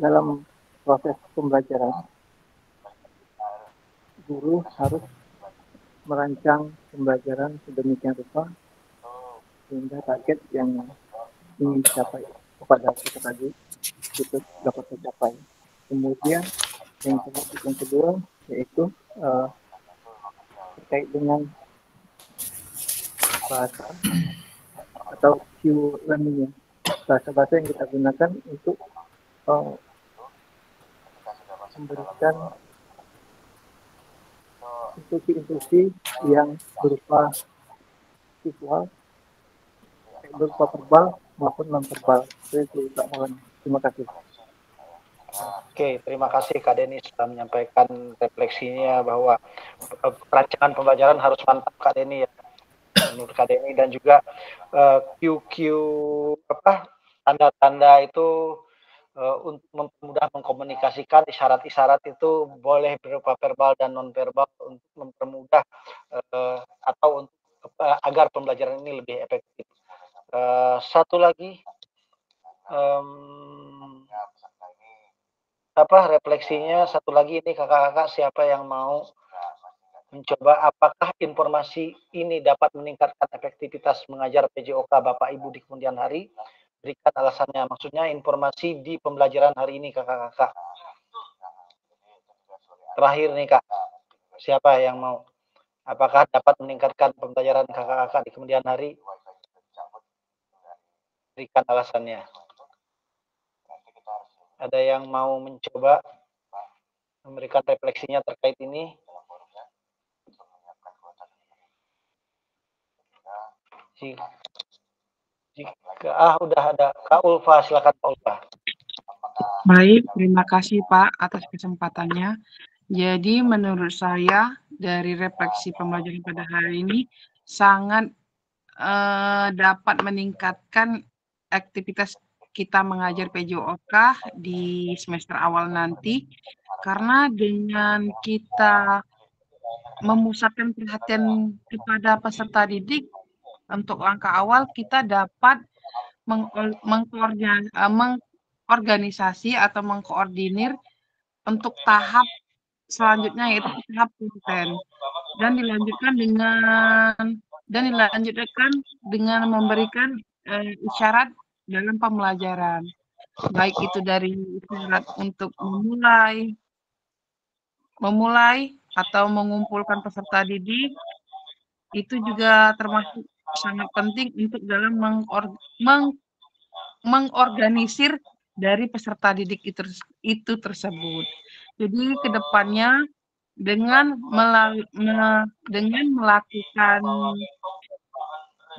dalam proses pembelajaran guru harus merancang pembelajaran sedemikian rupa sehingga target yang ingin dicapai kepada kita tadi itu dapat tercapai. Kemudian yang yang kedua yaitu uh, terkait dengan bahasa atau Q learning bahasa-bahasa yang kita gunakan untuk uh, memberikan instruksi-instruksi yang berupa visual, berupa verbal maupun non verbal. Terima kasih.
Oke, terima kasih Kak Deni sudah menyampaikan refleksinya bahwa eh, perancangan pembelajaran harus mantap Kak Deni ya. Menurut Deni dan juga uh, eh, QQ apa tanda-tanda itu uh, untuk mempermudah mengkomunikasikan isyarat-isyarat itu boleh berupa verbal dan non verbal untuk mempermudah uh, atau uh, agar pembelajaran ini lebih efektif. Uh, satu lagi um, apa refleksinya satu lagi ini kakak-kakak siapa yang mau mencoba apakah informasi ini dapat meningkatkan efektivitas mengajar PJOK Bapak Ibu di kemudian hari? Berikan alasannya maksudnya informasi di pembelajaran hari ini kakak-kakak. Terakhir nih kak. Siapa yang mau? Apakah dapat meningkatkan pembelajaran kakak-kakak di kemudian hari? Berikan alasannya. Ada yang mau mencoba memberikan refleksinya terkait ini? Jika, ah udah ada Kak Ulfa, silakan Kak Ulfa.
Baik, terima kasih Pak atas kesempatannya. Jadi menurut saya dari refleksi pembelajaran pada hari ini sangat eh, dapat meningkatkan aktivitas kita mengajar PJOK di semester awal nanti karena dengan kita memusatkan perhatian kepada peserta didik untuk langkah awal kita dapat eh, mengorganisasi atau mengkoordinir untuk tahap selanjutnya yaitu tahap konten. Dan dilanjutkan dengan dan dilanjutkan dengan memberikan uh, isyarat dalam pembelajaran, baik itu dari syarat untuk memulai, memulai atau mengumpulkan peserta didik, itu juga termasuk sangat penting untuk dalam mengor, meng, mengorganisir dari peserta didik itu, itu tersebut. Jadi ke depannya dengan melalui, me, dengan melakukan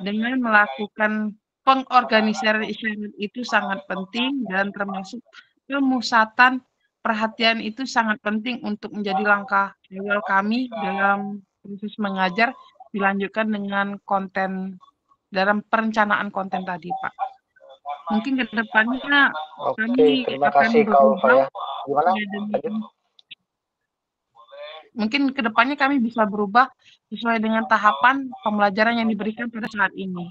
dengan melakukan pengorganisasian itu sangat penting dan termasuk pemusatan perhatian itu sangat penting untuk menjadi langkah awal kami dalam proses mengajar dilanjutkan dengan konten dalam perencanaan konten tadi Pak. Mungkin ke depannya
Oke, kami terima akan kasih berubah ya. Gimana?
mungkin ke depannya kami bisa berubah sesuai dengan tahapan pembelajaran yang diberikan pada saat ini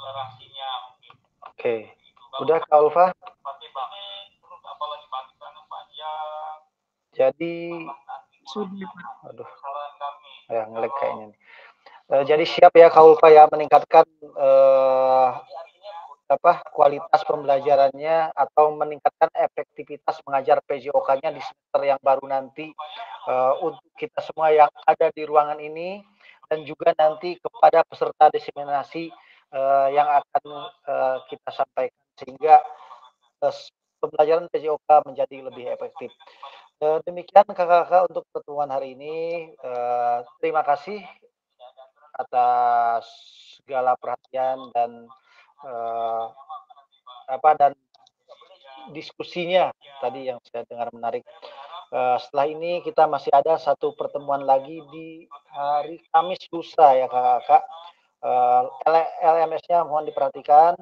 akselerasinya mungkin. Oke. Udah Kak Ulfa? Jadi Aduh. Ya ngelek kayaknya nih. Uh, jadi siap ya Kak Ulfa ya meningkatkan uh, apa kualitas pembelajarannya atau meningkatkan efektivitas mengajar PJOK-nya di semester yang baru nanti uh, untuk kita semua yang ada di ruangan ini dan juga nanti kepada peserta diseminasi uh, yang akan uh, kita sampaikan sehingga uh, pembelajaran PJOK menjadi lebih efektif. Uh, demikian kakak-kakak untuk pertemuan hari ini. Uh, terima kasih atas segala perhatian dan uh, apa dan diskusinya tadi yang saya dengar menarik. Setelah ini kita masih ada satu pertemuan lagi di hari Kamis lusa ya kakak-kakak. LMS-nya mohon diperhatikan.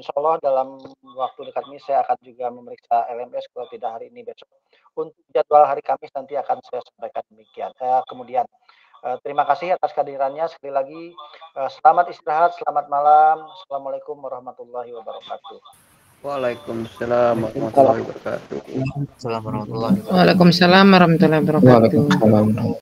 Insya Allah dalam waktu dekat ini saya akan juga memeriksa LMS kalau tidak hari ini besok. Untuk jadwal hari Kamis nanti akan saya sampaikan demikian. Eh, kemudian eh, terima kasih atas kehadirannya sekali lagi. Eh, selamat istirahat, selamat malam. Assalamualaikum warahmatullahi wabarakatuh.
Waalaikumsalam warahmatullahi wabarakatuh.
Waalaikumsalam warahmatullahi wabarakatuh.